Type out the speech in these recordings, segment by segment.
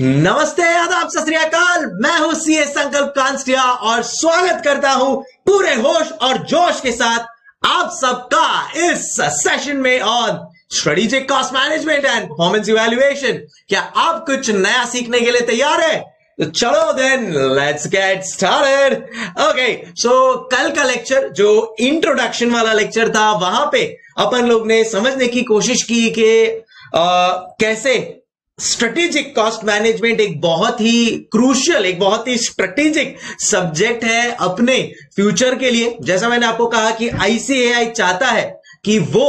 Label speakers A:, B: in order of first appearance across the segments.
A: नमस्ते आदाब, सत मैं हूँ सी एस संकल्प कांस्टिया और स्वागत करता हूँ पूरे होश और जोश के साथ आप सबका इस सेशन में on strategic cost management and performance evaluation क्या आप कुछ नया सीखने के लिए तैयार है? तो चलो then let's get started okay so कल का लेक्चर जो इंट्रोडक्शन वाला लेक्चर था, वहाँ पे अपन लोग ने समझने की कोशिश की कि कैसे स्ट्रेटेजिक कॉस्ट मैनेजमेंट एक बहुत ही क्रूशियल एक बहुत ही स्ट्रेटेजिक सब्जेक्ट है अपने फ्यूचर के लिए। जैसा मैंने आपको कहा कि आईसीएआई चाहता है कि वो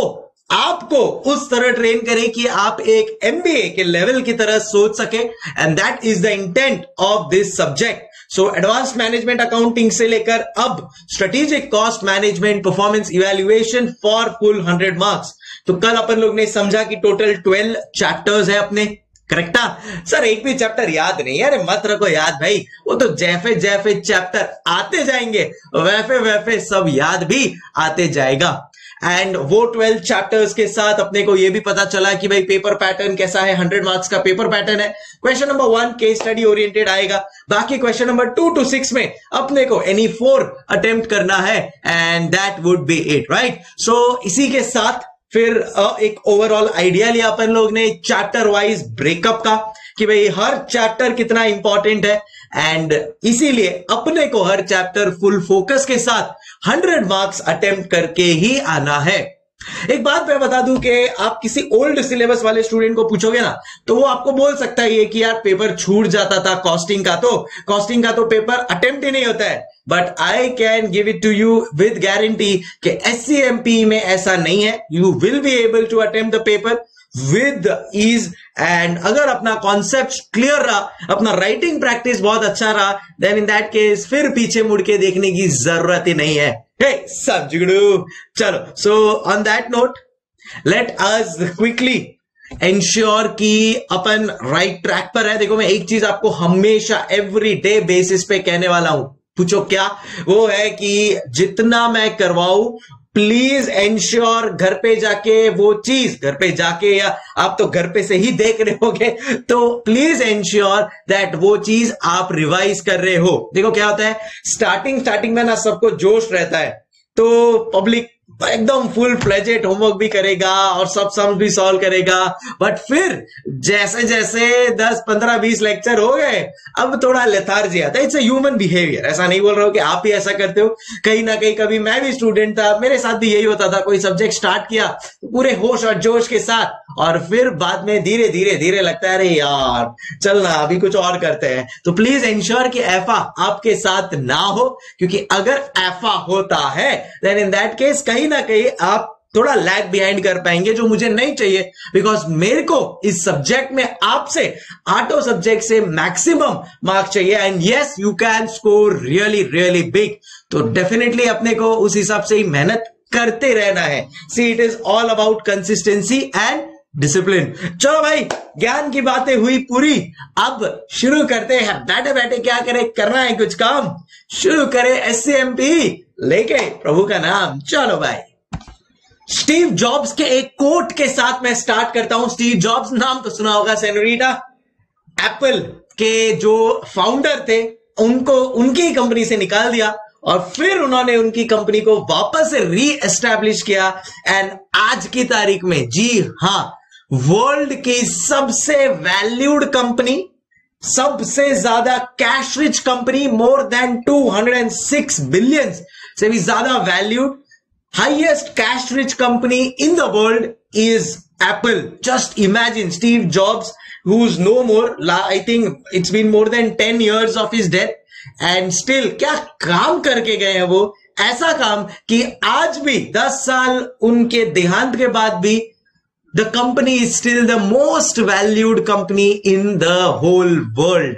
A: आपको उस तरह ट्रेन करे कि आप एक एमबीए के लेवल की तरह सोच सके and that is the intent of this subject so advance management accounting से लेकर अब strategic cost management performance evaluation for full hundred marks तो कल अपन लोग ने समझा कि टोटल ट्वेल्व चैप्टर्स है अपने। करेक्टा सर एक भी चैप्टर याद नहीं अरे मत रखो याद भाई। वो तो जैफे जैफे चैप्टर आते जाएँगे। वैफे वैफे सब याद भी आते जाएगा। एंड वो ट्वेल्थ चैप्टर्स के साथ अपने को ये भी पता चला कि भाई पेपर पैटर्न कैसा है। हंड्रेड मार्क्स का पेपर पैटर्न है। Question number one case study oriented आएगा। बाकी question number two two six में अपने को एनी फोर अटेम्प्ट करना है। And that would be it right so इसी के साथ फिर एक ओवरऑल आइडिया लिया अपन लोग ने चैप्टर वाइज ब्रेकअप का, कि भाई हर चैप्टर कितना इंपॉर्टेंट है एंड इसीलिए अपने को हर चैप्टर फुल फोकस के साथ हंड्रेड मार्क्स अटेम्प्ट करके ही आना है। एक बात मैं बता दूँ कि आप किसी ओल्ड सिलेबस वाले स्टूडेंट को पूछोगे ना तो वो आपको बोल सकता है ये कि यार पेपर छूट जाता था कॉस्टिंग का तो कॉस्टिंग का तो पेपर अटेम्प्ट ही नहीं होता है। But I can give it to you with guarantee कि एस में ऐसा नहीं है। You will be able to attempt the paper with ease and अगर अपना कॉन्सेप्ट क्लियर रहा, अपना राइटिंग प्रैक्टिस बहुत अच्छा रहा देन इन दैट केस फिर पीछे मुड़ के देखने की ज़रूरत ही नहीं है। चलो so on that note let us quickly ensure कि अपन राइट right ट्रैक पर है। देखो, मैं एक चीज़ आपको हमेशा एवरी डे बेसिस पे कहने वाला हूँ। पूछो क्या? वो है कि जितना मैं करवाऊं प्लीज़ एंश्योर घर पे जाके वो चीज़, घर पे जाके या आप तो घर पे से ही देख रहे होगे तो प्लीज़ एंश्योर दैट वो चीज़ आप रिवाइज कर रहे हो। देखो क्या होता है स्टार्टिंग स्टार्टिंग में ना सबको जोश रहता है तो पब्लिक एकदम फुल फ्लेजेट होमवर्क भी करेगा और सब सम भी सॉल्व करेगा। बट फिर जैसे जैसे 10 15 20 लेक्चर हो गए, अब थोड़ा लेथार्जी आता है। इट्स ह्यूमन बिहेवियर ऐसा नहीं बोल रहा हूँ कि आप ही ऐसा करते हो। कहीं ना कहीं कभी मैं भी स्टूडेंट था, मेरे साथ भी यही होता था। कोई सब्जेक्ट स्टार्ट किया तो पूरे होश और जोश के साथ, और फिर बाद में धीरे धीरे धीरे लगता है, अरे यार चलना अभी कुछ और करते हैं। तो प्लीज़ इंश्योर कि एफा आपके साथ ना हो, क्योंकि अगर एफा होता है देन इन दैट केस कहीं ना कहीं आप थोड़ा लैग बिहाइंड कर पाएँगे, जो मुझे नहीं चाहिए। बिकॉज़ मेरे को इस सब्जेक्ट में आपसे आटो सब्जेक्ट से मैक्सिमम मार्क्स चाहिए। And yes you can score really really big तो डेफिनेटली अपने को उस हिसाब से ही मेहनत करते रहना है। See it is all about consistency and discipline चलो भाई, ज्ञान की बातें हुई पूरी। अब शुरू करते हैं। बैठे बैठे क्या करें? करना है कुछ काम। शुरू करें एस लेके प्रभु का नाम चलो भाई। स्टीव जॉब्स के एक कोट के साथ मैं स्टार्ट करता हूँ। स्टीव जॉब्स नाम तो सुना होगा सेनोरिटा एप्पल के जो फाउंडर थे, उनको, उनकी कंपनी से निकाल दिया और फिर उन्होंने उनकी कंपनी को वापस री एस्टैब्लिश किया। एंड आज की तारीख में, जी हाँ वर्ल्ड की सबसे वैल्यूड कंपनी सबसे ज़्यादा cash rich company more than 206 billion से भी ज़्यादा valued highest cash rich company in the world is Apple just imagine Steve Jobs whose no more I think it's been more than ten years of his death and still क्या काम करके गए हैं वो? ऐसा काम कि आज भी 10 साल उनके देहांत के बाद भी the company is still the most valued company in the whole world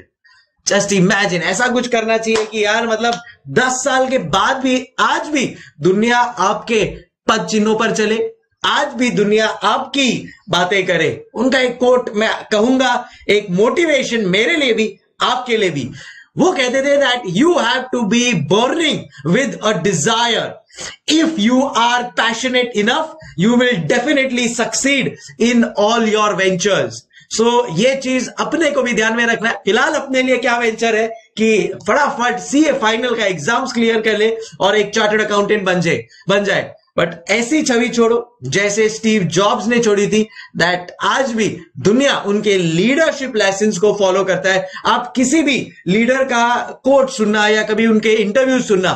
A: just imagine ऐसा कुछ करना चाहिए कि यार मतलब दस साल के बाद भी, आज भी दुनिया आपके पद चिन्हों पर चले। आज भी दुनिया आपकी बातें करे। उनका एक कोट मैं कहूँगा, एक मोटिवेशन मेरे लिए भी, आपके लिए भी। वो कहते थे that you have to be burning with a desire if you are passionate enough you will definitely succeed in all your ventures so ये चीज़ अपने को भी ध्यान में रखना है। फ़िलहाल अपने लिए क्या वेंचर है? कि फटाफट सी ए फाइनल का एग्ज़ाम्स क्लियर कर ले और एक चार्टर्ड अकाउंटेंट बन जाए बन जाए। बट ऐसी छवि छोड़ो, जैसे स्टीव जॉब्स ने छोड़ी थी दैट आज भी दुनिया उनके लीडरशिप लेसन को फॉलो करता है। आप किसी भी लीडर का कोट सुनना या कभी उनके इंटरव्यू सुनना,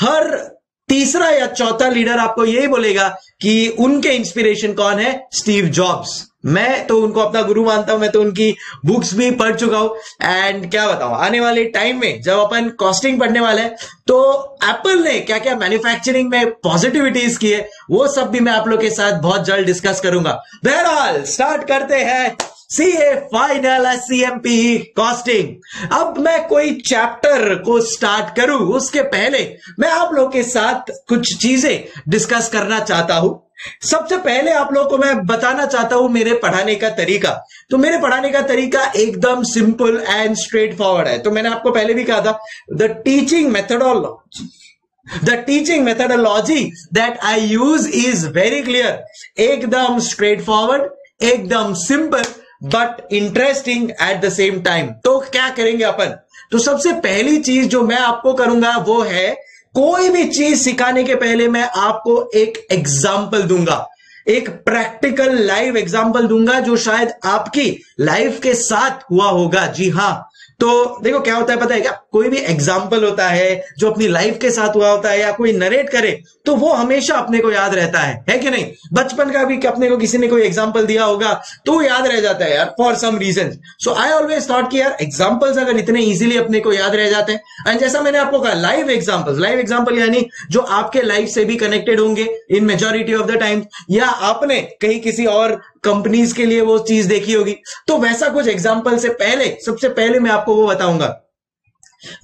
A: हर तीसरा या चौथा लीडर आपको यही बोलेगा कि उनके इंस्पिरेशन कौन है? स्टीव जॉब्स मैं तो उनको अपना गुरु मानता हूँ, मैं तो उनकी बुक्स भी पढ़ चुका हूँ। एंड क्या बताऊँ, आने वाले टाइम में जब अपन कॉस्टिंग पढ़ने वाले हैं तो एप्पल ने क्या क्या मैन्युफैक्चरिंग में पॉजिटिविटीज की है, वो सब भी मैं आप लोग के साथ बहुत जल्द डिस्कस करूँगा। बहरहाल स्टार्ट करते हैं C A final C M P costing अब मैं कोई चैप्टर को स्टार्ट करूँ, उसके पहले मैं आप लोग के साथ कुछ चीज़ें डिस्कस करना चाहता हूँ। सबसे पहले आप लोगों को मैं बताना चाहता हूँ मेरे पढ़ाने का तरीका। तो मेरे पढ़ाने का तरीका एकदम सिंपल एंड स्ट्रेट फॉरवर्ड है। तो मैंने आपको पहले भी कहा था the teaching methodology the teaching methodology that I use is very clear एकदम स्ट्रेट फॉरवर्ड एकदम simple but interesting at the same time तो क्या करेंगे अपन? तो सबसे पहली चीज़ जो मैं आपको करूँगा वो है कोई भी चीज़ सिखाने के पहले मैं आपको एक एग्ज़ाम्पल दूँगा। एक प्रैक्टिकल लाइव एग्ज़ाम्पल दूँगा जो शायद आपकी लाइफ के साथ हुआ होगा। जी हाँ तो देखो क्या होता है, पता है क्या? कोई भी एग्ज़ाम्पल होता है, जो अपनी लाइफ के साथ हुआ होता है या कोई नरेट करे तो वो हमेशा अपने को याद रहता है। है कि नहीं? बचपन का भी अपने को किसी ने कोई एग्ज़ाम्पल दिया होगा तो याद रह जाता है यार for some reason so I always thought कि यार एग्जाम्पल्स अगर इतने इजिली अपने को याद रह जाते हैं। एंड जैसा मैंने आपको कहा लाइव एग्ज़ाम्पल लाइव एग्ज़ाम्पल यानी जो आपके लाइफ से भी कनेक्टेड होंगे in majority of the time या आपने कहीं किसी और कंपनीज़ के लिए वो चीज़ देखी होगी। तो वैसा कुछ एग्ज़ाम्पल से पहले, सबसे पहले मैं आपको वो बताऊँगा।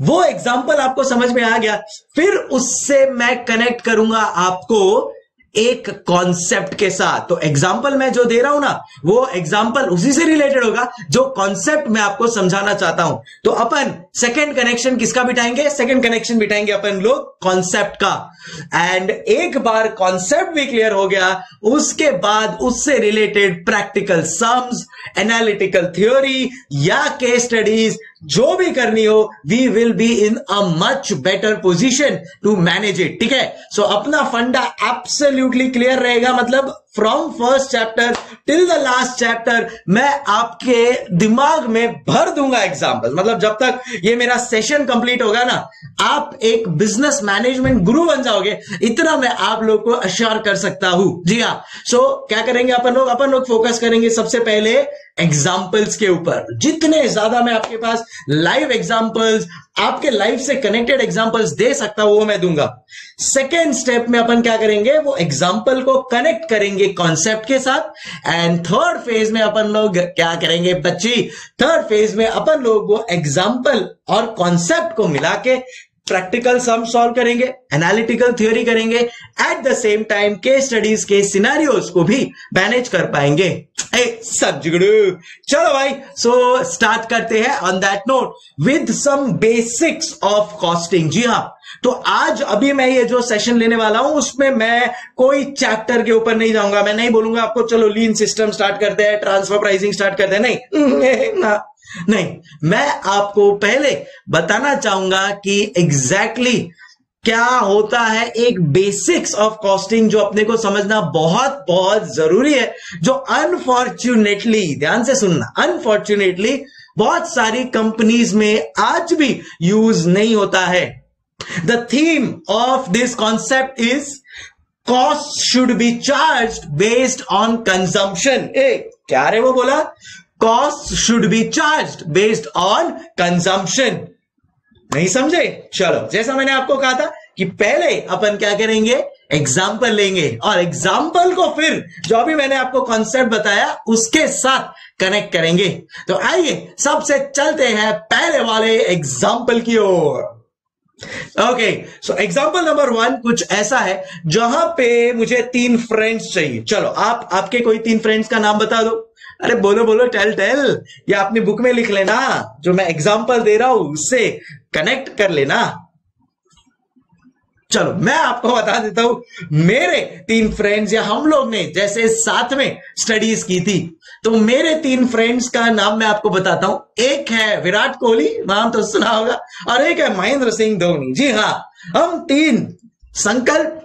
A: वो एग्ज़ाम्पल आपको समझ में आ गया। फिर उससे मैं कनेक्ट करूँगा आपको एक कॉन्सेप्ट के साथ। तो एग्ज़ाम्पल मैं जो दे रहा हूँ ना, वो एग्ज़ाम्पल उसी से रिलेटेड होगा जो कॉन्सेप्ट मैं आपको समझाना चाहता हूँ। तो अपन सेकेंड कनेक्शन किसका बिठाएँगे? सेकेंड कनेक्शन बिठाएँगे अपन लोग कॉन्सेप्ट का। एंड एक बार कॉन्सेप्ट भी क्लियर हो गया, उसके बाद उससे related practical sums analytical theory या केस स्टडीज़ जो भी करनी हो we will be in a much better position to manage it ठीक है? सो अपना फंडा एब्सोल्यूटली क्लियर रहेगा मतलब from first chapter till the last chapter मैं आपके दिमाग में भर दूँगा एग्ज़ाम्पल मतलब जब तक ये मेरा सेशन कंप्लीट होगा ना आप एक बिज़नेस मैनेजमेंट गुरु बन जाओगे. इतना मैं आप लोग को अश्योर कर सकता हूँ. जी हाँ. सो so, क्या करेंगे अपन लोग? अपन लोग फोकस करेंगे सबसे पहले एग्जाम्पल्स के ऊपर. जितने ज़्यादा मैं आपके पास लाइव एग्जाम्पल्स आपके लाइफ से कनेक्टेड एग्जाम्पल्स दे सकता हूँ वो मैं दूँगा. सेकेंड स्टेप में अपन क्या करेंगे? वो एग्ज़ाम्पल को कनेक्ट करेंगे कॉन्सेप्ट के साथ। एंड थर्ड फ़ेज़ में अपन लोग क्या करेंगे बच्ची? थर्ड फ़ेज़ में अपन लोग वो एग्ज़ाम्पल और कॉन्सेप्ट को मिला के प्रैक्टिकल सम सॉल्व करेंगे एनालिटिकल थ्योरी करेंगे at the same time case studies के सिनेरियोस को भी मैनेज कर पाएँगे। सब चलो भाई सो so, स्टार्ट करते हैं on that note with some basics of costing जी हाँ तो आज अभी मैं ये जो सेशन लेने वाला हूँ उसमें मैं कोई चैप्टर के ऊपर नहीं जाऊँगा। मैं नहीं बोलूँगा आपको चलो लीन सिस्टम स्टार्ट करते हैं ट्रांसफ़र प्राइसिंग स्टार्ट करते हैं। नहीं ना। नहीं, मैं आपको पहले बताना चाहूँगा कि एग्जैक्टली exactly क्या होता है एक बेसिक्स ऑफ़ कॉस्टिंग जो अपने को समझना बहुत बहुत ज़रूरी है, जो अनफॉर्चुनेटली ध्यान से सुनना अनफॉर्चुनेटली बहुत सारी कंपनीज़ में आज भी यूज़ नहीं होता है। The theme of this concept is cost should be charge based on consumption ए, क्या रे वो बोला? Cost should be charge based on consumption नहीं समझे? चलो, जैसा मैंने आपको कहा था कि पहले अपन क्या करेंगे? एग्ज़ाम्पल लेंगे। और एग्ज़ाम्पल को फिर जो भी मैंने आपको कॉन्सेप्ट बताया, उसके साथ कनेक्ट करेंगे। तो आइए, सबसे चलते हैं पहले वाले एग्ज़ाम्पल की ओर। Okay so example number one कुछ ऐसा है, जहाँ पे मुझे तीन फ्रेंड्स चाहिए। चलो, आप, आपके कोई तीन फ्रेंड्स का नाम बता दो। अरे बोलो बोलो टेल टेल या अपनी बुक में लिख लेना, जो मैं एग्ज़ाम्पल दे रहा हूँ, उससे कनेक्ट कर लेना। चलो, मैं आपको बता देता हूँ, मेरे तीन फ्रेंड्स या हम लोग ने जैसे साथ में स्टडीज़ की थी तो मेरे तीन फ्रेंड्स का नाम मैं आपको बताता हूँ। एक है विराट कोहली, नाम तो सुना होगा, और एक है महेंद्र सिंह धोनी। जी हाँ हम तीन संकल्प,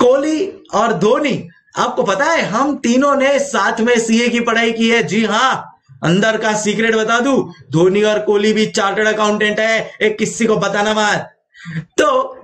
A: कोहली और धोनी आपको पता है, हम तीनों ने साथ में सीए की पढ़ाई की है। जी हाँ अंदर का सीक्रेट बता दू, धोनी और कोहली भी चार्टर्ड अकाउंटेंट है, एक किसी को बताना मत तो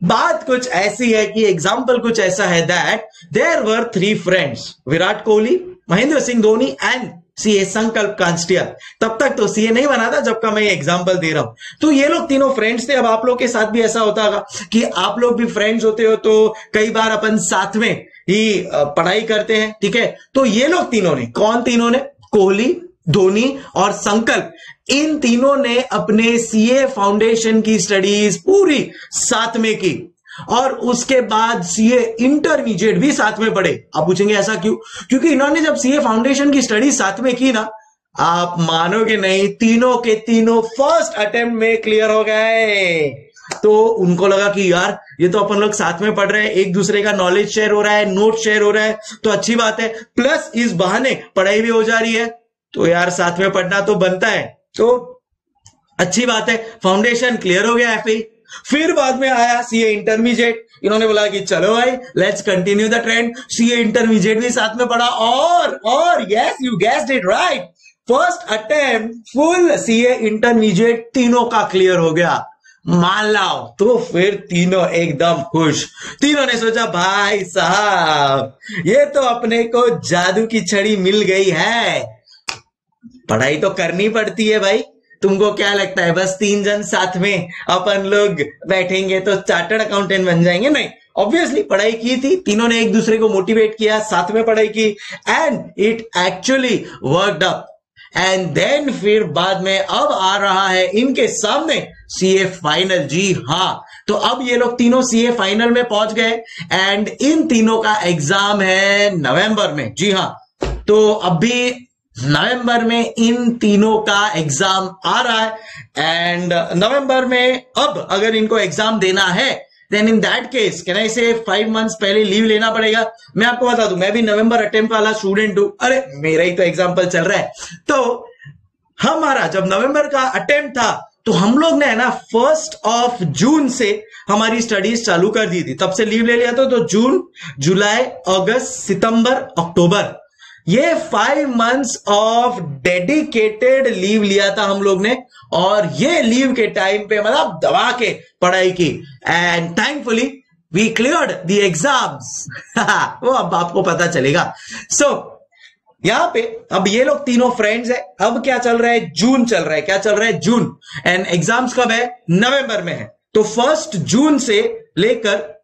A: बात कुछ ऐसी है कि एग्ज़ाम्पल कुछ ऐसा है that there were three friends Virat Kohli, Mahendra Singh Dhoni and CA Sankalp कांस्टिया। तब तक तो सीए नहीं बना था जब का मैं एग्ज़ाम्पल दे रहा हूँ। तो ये लोग तीनों फ्रेंड्स थे, अब आप लोग के साथ भी ऐसा होता होगा कि आप लोग भी फ्रेंड्स होते हो तो कई बार अपन साथ में ही पढ़ाई करते हैं, ठीक है? तो ये लोग तीनों ने, कौन तीनों ने? कोहली, धोनी और संकल्प। इन तीनों ने अपने सीए फाउंडेशन की स्टडीज़ पूरी साथ में की। और उसके बाद सीए इंटरमीडिएट भी साथ में पढ़े। आप पूछेंगे ऐसा क्यों? क्योंकि इन्होंने जब सीए फाउंडेशन की स्टडी साथ में की ना, आप मानोगे नहीं, तीनों के तीनों फ़र्स्ट अटेम्प्ट में क्लियर हो गए। तो उनको लगा कि यार, ये तो अपन लोग साथ में पढ़ रहे हैं, एक दूसरे का नॉलेज शेयर हो रहा है नोट शेयर हो रहा है तो अच्छी बात है। प्लस इस बहाने पढ़ाई भी हो जा रही है। तो यार, साथ में पढ़ना तो बनता है। तो अच्छी बात है। फाउंडेशन क्लियर हो गया एफ़ फिर बाद में आया सीए इंटरमीडिएट इन्होंने बोला कि चलो भाई let's continue the trend CA intermediate भी साथ में पढ़ा। और और yes you guessed it right first attempt full CA intermediate तीनों का क्लियर हो गया। मान लाओ तो फिर तीनों एकदम खुश। तीनों ने सोचा, भाई साहब, ये तो अपने को जादू की छड़ी मिल गई है। पढ़ाई तो करनी पड़ती है भाई। तुमको क्या लगता है, बस तीन जन साथ में अपन लोग बैठेंगे तो चार्टर्ड अकाउंटेंट बन जाएँगे? नहीं ऑब्वियसली पढ़ाई की थी। तीनों ने एक दूसरे को मोटिवेट किया, साथ में पढ़ाई की। And it actually worked up and then फिर बाद में अब आ रहा है इनके सामने सीए फाइनल जी हाँ। तो अब ये लोग तीनों सीए फाइनल में पहुँच गए। एंड इन तीनों का एग्ज़ाम है नवंबर में। जी हाँ। तो अभी नवंबर में इन तीनों का एग्ज़ाम आ रहा है। एंड नवंबर में अब अगर इनको एग्ज़ाम देना है then in that case can I say five months पहले लीव लेना पड़ेगा? मैं आपको बता दूँ, मैं भी नवंबर अटेम्प्ट वाला स्टूडेंट हूँ। अरे, मेरा ही तो एग्ज़ाम्पल चल रहा है। तो हमारा जब नवंबर का अटेम्प्ट था तो हम लोग ने है ना फ़र्स्ट ऑफ़ जून से हमारी स्टडीज़ चालू कर दी थी। तब से लीव ले लिया था तो जून जुलाई अगस्त सितंबर अक्टूबर ये five months of dedicated leave लिया था हम लोग ने और ये लीव के टाइम पे मतलब दबा के पढ़ाई की। And thankfully we clear the exams वो अब आपको पता चलेगा। सो so, यहाँ पे अब ये लोग तीनों फ्रेंड्स है। अब क्या चल रहा है? जून चल रहा है। क्या चल रहा है? जून एंड एग्ज़ाम्स कब है? नवंबर में है। तो फ़र्स्ट जून से लेकर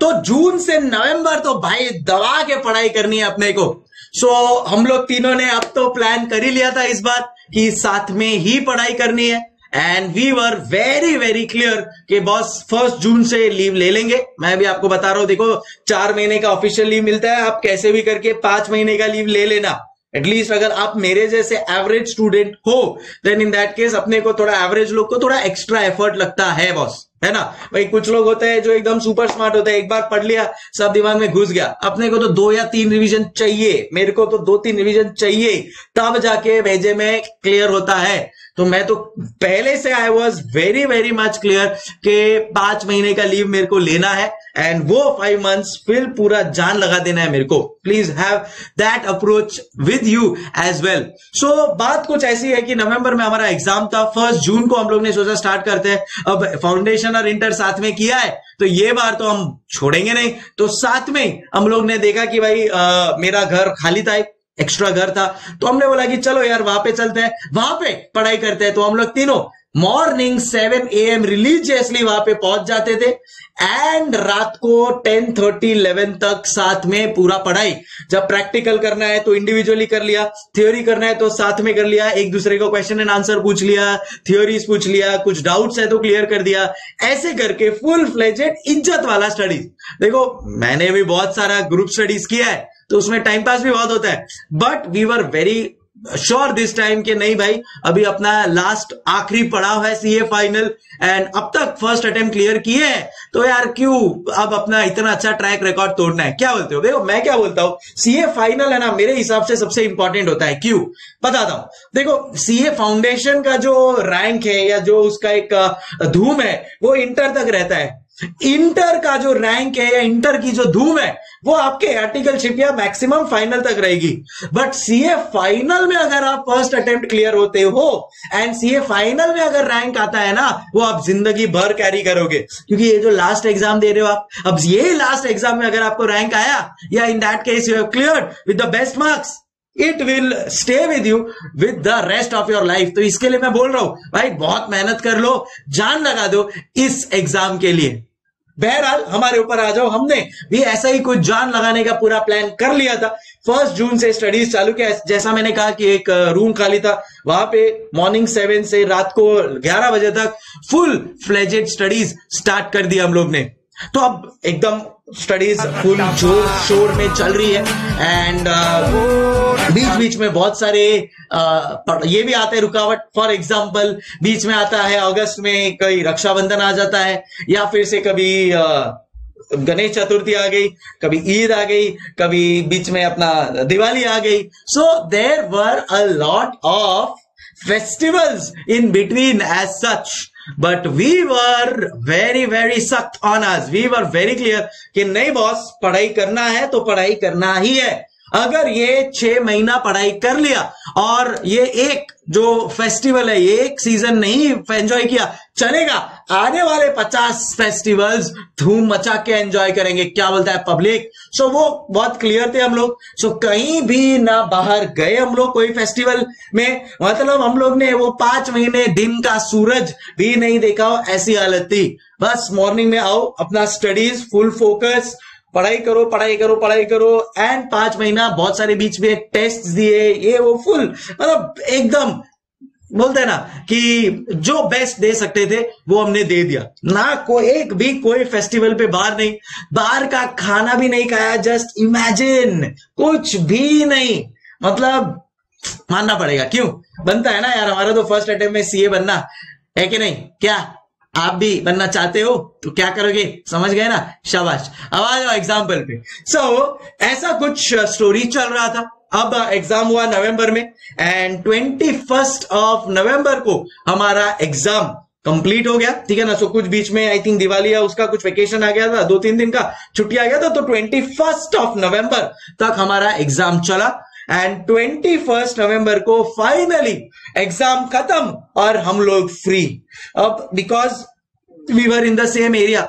A: तो जून से नवंबर तो भाई दबा के पढ़ाई करनी है अपने को। सो so, हम लोग तीनों ने अब तो प्लान कर ही लिया था इस बार कि साथ में ही पढ़ाई करनी है। And we were very very clear कि बॉस फ़र्स्ट जून से लीव ले लेंगे। मैं भी आपको बता रहा हूँ देखो चार महीने का ऑफिशियल लीव मिलता है। आप कैसे भी करके पाँच महीने का लीव ले लेना। एटलीस्ट अगर आप मेरे जैसे एवरेज स्टूडेंट हो देन इन दैट केस अपने को थोड़ा एवरेज लोग को थोड़ा एक्स्ट्रा एफर्ट लगता है बॉस है ना? भाई, कुछ लोग होते हैं जो एकदम सुपर स्मार्ट होते हैं। एक बार पढ़ लिया, सब दिमाग में घुस गया। अपने को तो दो या तीन रिवीजन चाहिए। मेरे को तो दो तीन रिवीजन चाहिए। तब जाके भेजे में क्लियर होता है। तो मैं तो पहले से I was very very much clear कि पाँच महीने का लीव मेरे को लेना है एंड वो फाइव मंथ्स फिर पूरा जान लगा देना है मेरे को। Please have that approach with you as well so बात कुछ ऐसी है कि नवंबर में हमारा एग्ज़ाम था फ़र्स्ट जून को हम लोग ने सोचा स्टार्ट करते हैं। अब फाउंडेशन और इंटर साथ में किया है तो ये बार तो हम छोड़ेंगे नहीं। तो साथ में हम लोग ने देखा कि भाई आ, मेरा घर खाली था एक्स्ट्रा घर था। तो हमने बोला कि चलो यार, वहाँ पे चलते हैं। वहाँ पे पढ़ाई करते हैं। तो हम लोग तीनों morning seven A M religiously वहाँ पे पहुँच जाते थे। एंड रात को टेन थर्टी इलेवन तक साथ में पूरा पढ़ाई। जब प्रैक्टिकल करना है तो इंडिविजुअली कर लिया। थ्योरी करना है तो साथ में कर लिया। एक दूसरे को क्वेश्चन एंड आंसर पूछ लिया। थ्योरीज पूछ लिया। कुछ डाउट्स है तो क्लियर कर दिया। ऐसे करके फुल फ्लेजेड इज़्ज़त वाला स्टडीज़ देखो, मैंने भी बहुत सारा ग्रुप स्टडीज़ किया है। तो उसमें टाइम पास भी बहुत होता है। But we were very sure this time के नहीं भाई, अभी अपना लास्ट आखिरी पड़ाव है सीए फाइनल एंड अब तक फ़र्स्ट अटेम्प्ट क्लियर किए हैं। तो यार क्यों अब अपना इतना अच्छा ट्रैक रिकॉर्ड तोड़ना है? क्या बोलते हो? देखो, मैं क्या बोलता हूँ? सीए फाइनल है ना, मेरे हिसाब से सबसे इंपॉर्टेंट होता है। क्यों? बताता हूँ। देखो सीए फाउंडेशन का जो रैंक है या जो उसका एक धूम है, वो इंटर तक रहता है। इंटर का जो रैंक है या इंटर की जो धूम है, वो आपके आर्टिकलशिप या मैक्सिमम फाइनल तक रहेगी। बट सीए फाइनल में अगर आप फ़र्स्ट अटेम्प्ट क्लियर होते हो एंड सीए फाइनल में अगर रैंक आता है ना, वो आप ज़िंदगी भर कैरी करोगे। क्योंकि ये जो लास्ट एग्ज़ाम दे रहे हो आप, अब ये लास्ट एग्ज़ाम में अगर आपको रैंक आया, या in that case you have clear with the best marks it will stay with you with the rest of your life तो इसके लिए मैं बोल रहा हूँ, भाई, बहुत मेहनत कर लो, जान लगा दो इस एग्ज़ाम के लिए। बहरहाल, हमारे ऊपर आ जाओ। हमने भी ऐसा ही कुछ जान लगाने का पूरा प्लान कर लिया था। फ़र्स्ट जून से स्टडीज़ चालू किया। जैसा मैंने कहा कि एक रूम खाली था। वहाँ पे मॉर्निंग सेवन से रात को ग्यारह बजे तक फुल फ्लेजेड स्टडीज़ स्टार्ट कर दिया हम लोग ने। तो अब एकदम स्टडीज़ फुल ज़ोर शोर में चल रही है। एंड बीच बीच में बहुत सारे आ, ये भी आते हैं रुकावट। फॉर एग्ज़ाम्पल बीच में आता है अगस्त में कई रक्षाबंधन आ जाता है। या फिर से कभी गणेश चतुर्थी आ गई कभी ईद आ गई कभी बीच में अपना दिवाली आ गई। So there were a lot of festivals in between as such but we were very very सख्त on us we were very clear कि नहीं बॉस पढ़ाई करना है तो पढ़ाई करना ही है। अगर ये छह महीना पढ़ाई कर लिया और ये एक जो फेस्टिवल है, ये एक सीज़न नहीं एंजॉय किया, चलेगा। आने वाले पचास फेस्टिवल्स धूम मचा के एंजॉय करेंगे। क्या बोलता है पब्लिक सो so, वो बहुत क्लियर थे हम लोग। सो so, कहीं भी ना बाहर गए हम लोग कोई फेस्टिवल में। मतलब हम लोग ने वो पाँच महीने दिन का सूरज भी नहीं देखा हो ऐसी हालत थी। बस मॉर्निंग में आओ अपना स्टडीज़ फुल फोकस पढ़ाई करो पढ़ाई करो पढ़ाई करो। एंड पाँच महीना बहुत सारे बीच में टेस्ट दिए ये वो फुल मतलब एकदम बोलते हैं ना कि जो बेस्ट दे सकते थे वो हमने दे दिया। ना कोई एक भी कोई फेस्टिवल पे बाहर नहीं बाहर का खाना भी नहीं खाया जस्ट इमेजिन कुछ भी नहीं। मतलब मानना पड़ेगा। क्यों? बनता है ना यार हमारा तो फ़र्स्ट अटेम्प्ट में सीए बनना। है कि नहीं? क्या? आप भी बनना चाहते हो? तो क्या करोगे? समझ गए ना? शाबाश। अब आ जाओ एग्ज़ाम्पल पे। सो so, ऐसा कुछ स्टोरी चल रहा था। अब एग्ज़ाम हुआ नवंबर में and twenty first of November को हमारा एग्ज़ाम कंप्लीट हो गया। ठीक है ना? सो कुछ बीच में आई थिंक दिवाली या उसका कुछ वेकेशन आ गया था, दो तीन दिन का, छुट्टी आ गया था तो ट्वेंटी फ़र्स्ट ऑफ़ नवंबर तक हमारा एग्ज़ाम चला। एंड ट्वेंटी फ़र्स्ट नवंबर को फाइनली एग्ज़ाम खत्म और हम लोग फ्री अब because we were in the same area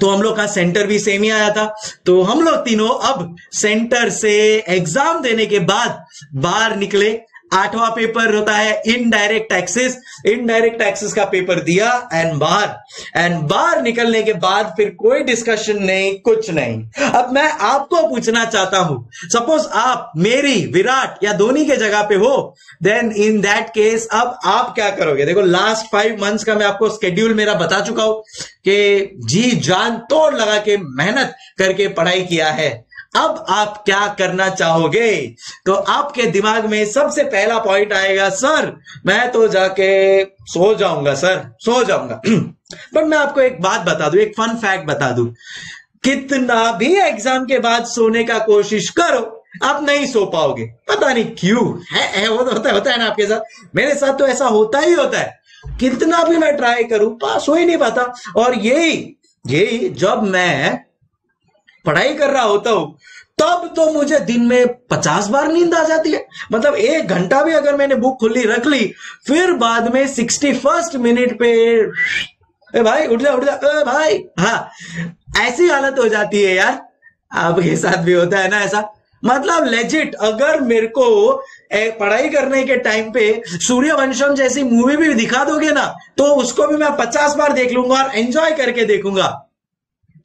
A: तो हम लोग का सेंटर भी सेम ही आया था। तो हम लोग तीनों अब सेंटर से एग्ज़ाम देने के बाद बाहर निकले। आठवां पेपर होता है इनडायरेक्ट टैक्सेस इनडायरेक्ट टैक्सेस का पेपर दिया एंड बाहर. एंड बाहर निकलने के बाद फिर कोई डिस्कशन नहीं, कुछ नहीं. अब मैं आपको पूछना चाहता हूँ. सपोज़ आप मेरी, विराट या धोनी के जगह पे हो देन इन दैट केस अब आप क्या करोगे? देखो लास्ट फाइव मंथ्स का मैं आपको स्केड्यूल मेरा बता चुका हूँ कि जी जान तोड़ लगा के मेहनत करके पढ़ाई किया है। अब आप क्या करना चाहोगे? तो आपके दिमाग में सबसे पहला पॉइंट आएगा सर मैं तो जाके सो जाऊँगा सर सो जाऊँगा। पर मैं आपको एक बात बता दू एक फन फैक्ट बता दू। कितना भी एग्ज़ाम के बाद सोने का कोशिश करो आप नहीं सो पाओगे। पता नहीं क्यों। है, है वो तो होता है होता है ना आपके साथ। मेरे साथ तो ऐसा होता ही होता है। कितना भी मैं ट्राई करूँ पास हो ही नहीं पाता। और यही यही जब मैं पढ़ाई कर रहा होता हूँ, तब तो मुझे दिन में पचास बार नींद आ जाती है। मतलब एक घंटा भी अगर मैंने बुक खुली, रख ली, फिर बाद में सिक्सटी फ़र्स्ट मिनट पे, ए भाई, उठ जा उठ जा, ए भाई। हाँ ऐसी हालत हो जाती है यार। आपके साथ भी होता है ना ऐसा? मतलब लेजिट अगर मेरे को पढ़ाई करने के टाइम पे सूर्यवंशम जैसी मूवी भी दिखा दोगे ना तो उसको भी मैं पचास बार देख लूँगा और एंजॉय करके देखूँगा।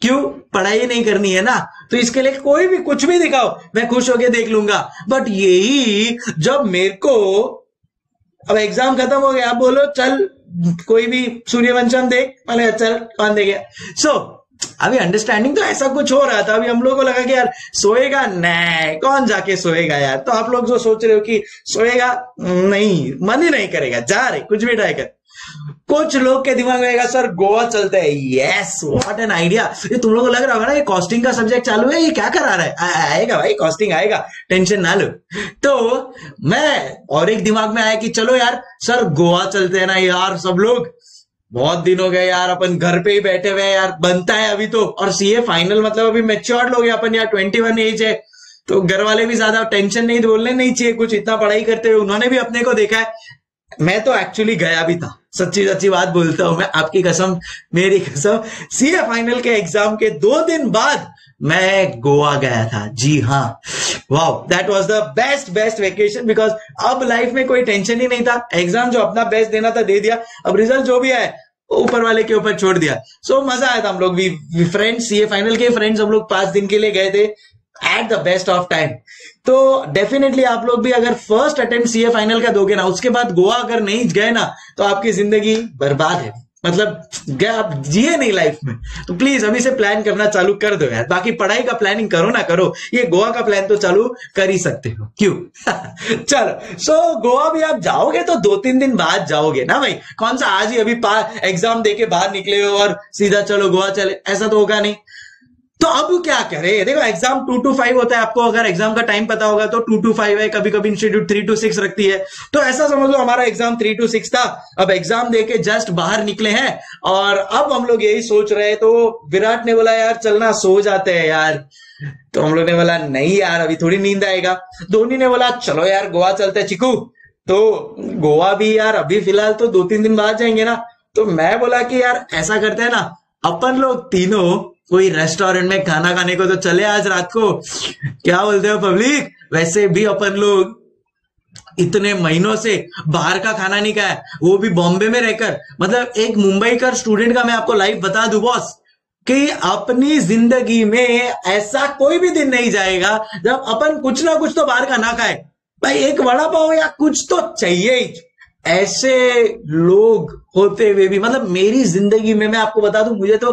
A: क्यों? पढ़ाई नहीं करनी है ना? तो इसके लिए कोई भी कुछ भी दिखाओ मैं खुश होके देख लूँगा। बट यही जब मेरे को अब एग्ज़ाम खत्म हो गया आप बोलो चल कोई भी सूर्यवंशम देख मैंने चल कौन दे गया सो so, अभी अंडरस्टैंडिंग तो ऐसा कुछ हो रहा था अभी हम लोग को लगा कि यार सोएगा? नहीं कौन जाके सोएगा यार? तो आप लोग जो सोच रहे हो कि सोएगा? नहीं मन ही नहीं करेगा जा रहे कुछ भी ट्राई कर। कुछ लोग के दिमाग में आएगा सर गोवा चलते हैं। यस व्हाट एन आइडिया ये तुम लोग को लग रहा होगा ना ये कॉस्टिंग का सब्जेक्ट चालू है ये क्या करा रहा है? आ, आएगा भाई कॉस्टिंग आएगा। टेंशन ना लो। तो मैं और एक दिमाग में आया कि चलो यार सर गोवा चलते हैं ना यार सब लोग। बहुत दिन हो गए यार अपन घर पे ही बैठे हुए यार बनता है अभी तो। और सीए फाइनल मतलब अभी मेच्योर्ड लोग अपन यार ट्वेंटी वन एज है। तो घर वाले भी ज़्यादा टेंशन नहीं बोलने नहीं चाहिए कुछ इतना पढ़ाई करते हुए उन्होंने भी अपने को देखा है। मैं तो एक्चुअली गया भी था। सच्ची सच्ची बात बोलता हूँ मैं आपकी कसम मेरी कसम। सीए फाइनल के एग्ज़ाम के दो दिन बाद मैं गोवा गया था। जी हाँ। Wow that was the best best vacation because अब लाइफ में कोई टेंशन ही नहीं था। एग्ज़ाम जो अपना बेस्ट देना था दे दिया। अब रिज़ल्ट जो भी है ऊपर वाले के ऊपर छोड़ दिया। सो so, मज़ा आया था हम लोग। भी फ्रेंड्स ये फाइनल के फ्रेंड्स हम लोग पाँच दिन के लिए गए थे। At the best of time तो डेफिनेटली आप लोग भी अगर फ़र्स्ट अटेम्प्ट सीए फाइनल का दोगे ना उसके बाद गोवा अगर नहीं गए ना तो आपकी ज़िंदगी बर्बाद है। मतलब गए आप जिए नहीं लाइफ में। तो प्लीज़ अभी से प्लान करना चालू कर दो यार। बाकी पढ़ाई का प्लानिंग करो ना करो। ये गोवा का प्लान तो चालू कर ही सकते हो। क्यों? चलो। सो so, गोवा भी आप जाओगे तो दो तीन दिन बाद जाओगे ना भाई। कौन सा आज ही अभी एग्ज़ाम देके बाहर निकले हो और सीधा चलो गोवा चले। ऐसा तो होगा नहीं। तो अब क्या करें? देखो एग्ज़ाम टू टू फाइव होता है आपको, अगर एग्ज़ाम का टाइम पता होगा तो टू टू फाइव है कभी कभी इंस्टीट्यूट थ्री टू सिक्स रखती है। तो ऐसा समझ लो हमारा एग्ज़ाम थ्री टू सिक्स था। अब एग्ज़ाम देके जस्ट बाहर निकले हैं, और अब हम लोग यही सोच रहे हैं तो विराट ने बोला, यार, चलना, सो जाते हैं यार। तो हम लोग ने बोला, नहीं यार, अभी थोड़ी नींद आएगा। धोनी ने बोला, चलो यार, गोवा चलते चिकू। तो गोवा भी यार, अभी फ़िलहाल तो दो तीन दिन बाद जाएँगे ना। तो मैं बोला कि, यार, ऐसा करते हैं ना, अपन लोग तीनों कोई रेस्टोरेंट में खाना खाने को तो चले आज रात को। क्या बोलते हो पब्लिक? वैसे भी अपन लोग इतने महीनों से बाहर का खाना नहीं खाया। वो भी बॉम्बे में रहकर। मतलब एक मुंबई का स्टूडेंट का मैं आपको लाइव बता दू बॉस कि अपनी ज़िंदगी में ऐसा कोई भी दिन नहीं जाएगा जब अपन कुछ ना कुछ तो बाहर का ना खाए। भाई, एक वड़ा पाओ या कुछ तो चाहिए ही। ऐसे लोग होते हुए भी मतलब मेरी ज़िंदगी में, मैं आपको बता दूँ, मुझे तो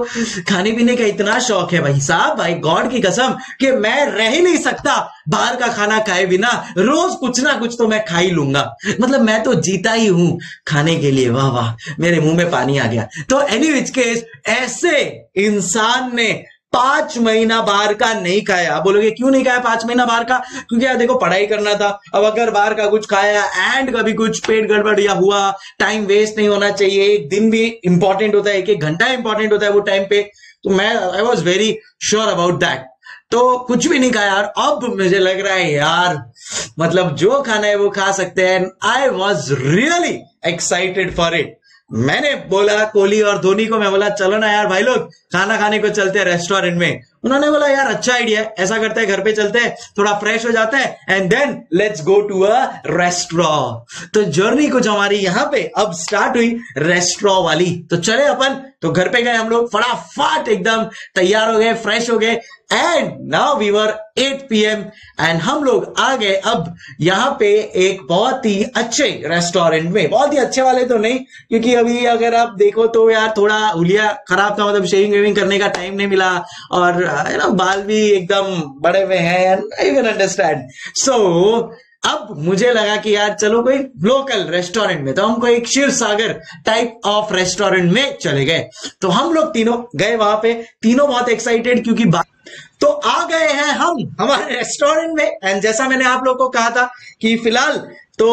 A: खाने पीने का इतना शौक है भाई साहब, भाई गॉड की कसम, कि मैं रह ही नहीं सकता, बाहर का खाना खाए बिना, रोज कुछ ना कुछ तो मैं खा ही लूँगा। मतलब मैं तो जीता ही हूँ खाने के लिए, वाह वाह, मेरे मुँह में पानी आ गया। तो एनी विच केस ऐसे इंसान ने पाँच महीना बाहर का नहीं खाया। बोलोगे, क्यों नहीं खाया पाँच महीना बाहर का? क्योंकि यार देखो, पढ़ाई करना था। अब अगर बाहर का कुछ खाया एंड कभी कुछ पेट गड़बड़ या हुआ टाइम वेस्ट नहीं होना चाहिए। एक दिन भी इंपॉर्टेंट होता है, एक एक घंटा इंपॉर्टेंट होता है वो टाइम पे। तो मैं I was very sure about that तो कुछ भी नहीं खाया। यार अब मुझे लग रहा है, यार मतलब जो खाना है वो खा सकते हैं। I was really excited for it मैंने बोला, कोहली और धोनी को, मैं बोला, चलो ना यार भाई लोग, खाना खाने को चलते हैं रेस्टोरेंट में. उन्होंने बोला, यार अच्छा आइडिया ऐसा करते हैं, घर पे चलते हैं, थोड़ा फ्रेश हो जाता है and then let's go to a restaurant तो जर्नी कुछ हमारी यहाँ पे अब स्टार्ट हुई रेस्टोरेंट वाली। तो चले अपन तो घर पे गए हम लोग, फटाफट एकदम तैयार हो गए फ्रेश हो गए and now we were 8 PM and हम लोग आ गए अब यहाँ पे एक बहुत ही अच्छे रेस्टोरेंट में। बहुत ही अच्छे वाले तो नहीं, क्योंकि अभी अगर आप देखो तो यार थोड़ा हुलिया खराब था मतलब शेविंग वेविंग करने का टाइम नहीं मिला और ना बाल भी एकदम बड़े हुए हैं आई कैन अंडरस्टैंड सो अब मुझे लगा कि यार चलो कोई लोकल रेस्टोरेंट में तो हमको एक Shiv Sagar type of restaurant में चले गए। तो हम लोग तीनों गए वहाँ पे तीनों बहुत एक्साइटेड क्योंकि तो आ गए हैं हम हमारे रेस्टोरेंट में। एंड जैसा मैंने आप लोग को कहा था कि फ़िलहाल तो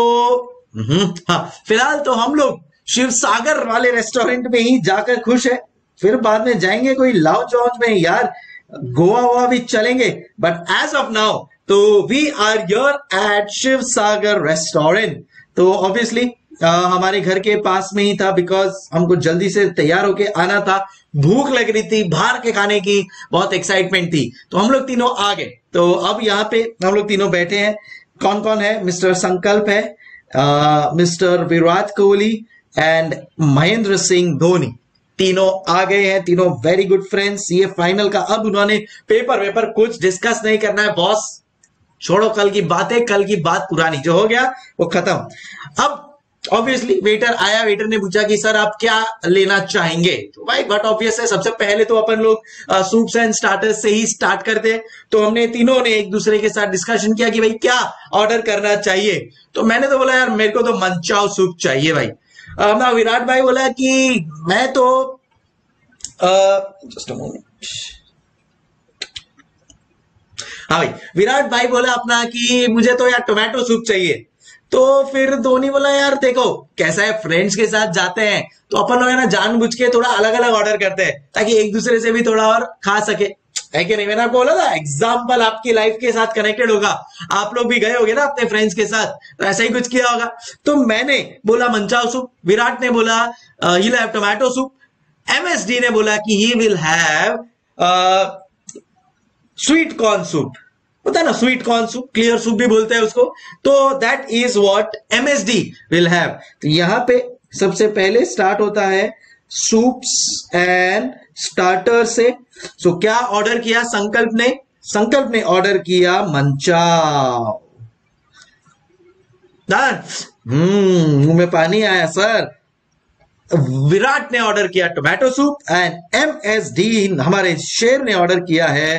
A: हम्म, हाँ फ़िलहाल तो हम लोग शिव सागर वाले रेस्टोरेंट में ही जाकर खुश है। फिर बाद में जाएँगे कोई लाउंज वाउंज में। यार गोवा वोवा भी चलेंगे। बट एज ऑफ़ नाउ तो we are your at Shiv Sagar restaurant तो ऑब्वियसली हमारे घर के पास में ही था बिकॉज़ हमको जल्दी से तैयार होके आना था। भूख लग रही थी, बाहर के खाने की बहुत एक्साइटमेंट थी। तो हम लोग तीनों आ गए। तो अब यहाँ पे हम लोग तीनों बैठे हैं। कौन कौन है? मिस्टर संकल्प है मिस्टर विराट कोहली एंड महेंद्र सिंह धोनी। तीनों आ गए हैं, तीनों वेरी गुड फ्रेंड्स ये फाइनल का, अब उन्होंने पेपर वेपर कुछ डिस्कस नहीं करना है बॉस छोड़ो, कल की बातें, कल की बात पुरानी, जो हो गया, वो खत्म। अब ऑब्वियसली वेटर आया वेटर ने पूछा कि, सर, आप क्या लेना चाहेंगे? तो भाई बट ऑब्वियस है, सबसे पहले तो अपन लोग सूप्स एंड स्टार्टर्स से ही स्टार्ट करते तो हमने तीनों ने एक दूसरे के साथ डिस्कशन किया कि, भाई, क्या ऑर्डर करना चाहिए? तो मैंने तो बोला, यार, मेरे को तो मंचाओ सूप चाहिए भाई। अपना विराट भाई बोला कि, मैं तो जस्ट अ मोमेंट हाँ भाई। विराट भाई बोला अपना कि मुझे तो यार टोमेटो सूप चाहिए। तो फिर धोनी बोला, यार देखो, कैसा है फ्रेंड्स के साथ जाते हैं तो अपन लोग है ना जानबूझ के थोड़ा अलग अलग ऑर्डर करते हैं, ताकि एक दूसरे से भी थोड़ा और खा सके। है कि नहीं? मैंने आपको बोला था एग्ज़ाम्पल आपकी लाइफ के साथ कनेक्टेड होगा। आप लोग भी गए होगे ना अपने फ्रेंड्स के साथ तो ऐसा ही कुछ किया होगा। तो मैंने बोला मंचाओ सूप विराट ने बोला he have tomato soup MSD ने बोला कि he will have sweet corn soup होता है ना sweet corn soup clear soup भी बोलते हैं उसको। तो that is what MSD will have यहाँ पे सबसे पहले स्टार्ट होता है सूप्स एंड स्टार्टर से। सो so, क्या ऑर्डर किया संकल्प ने? संकल्प ने ऑर्डर किया मंचाओ हम्म मुँह में पानी आया सर विराट ने ऑर्डर किया tomato soup and M S D हमारे शेर ने ऑर्डर किया है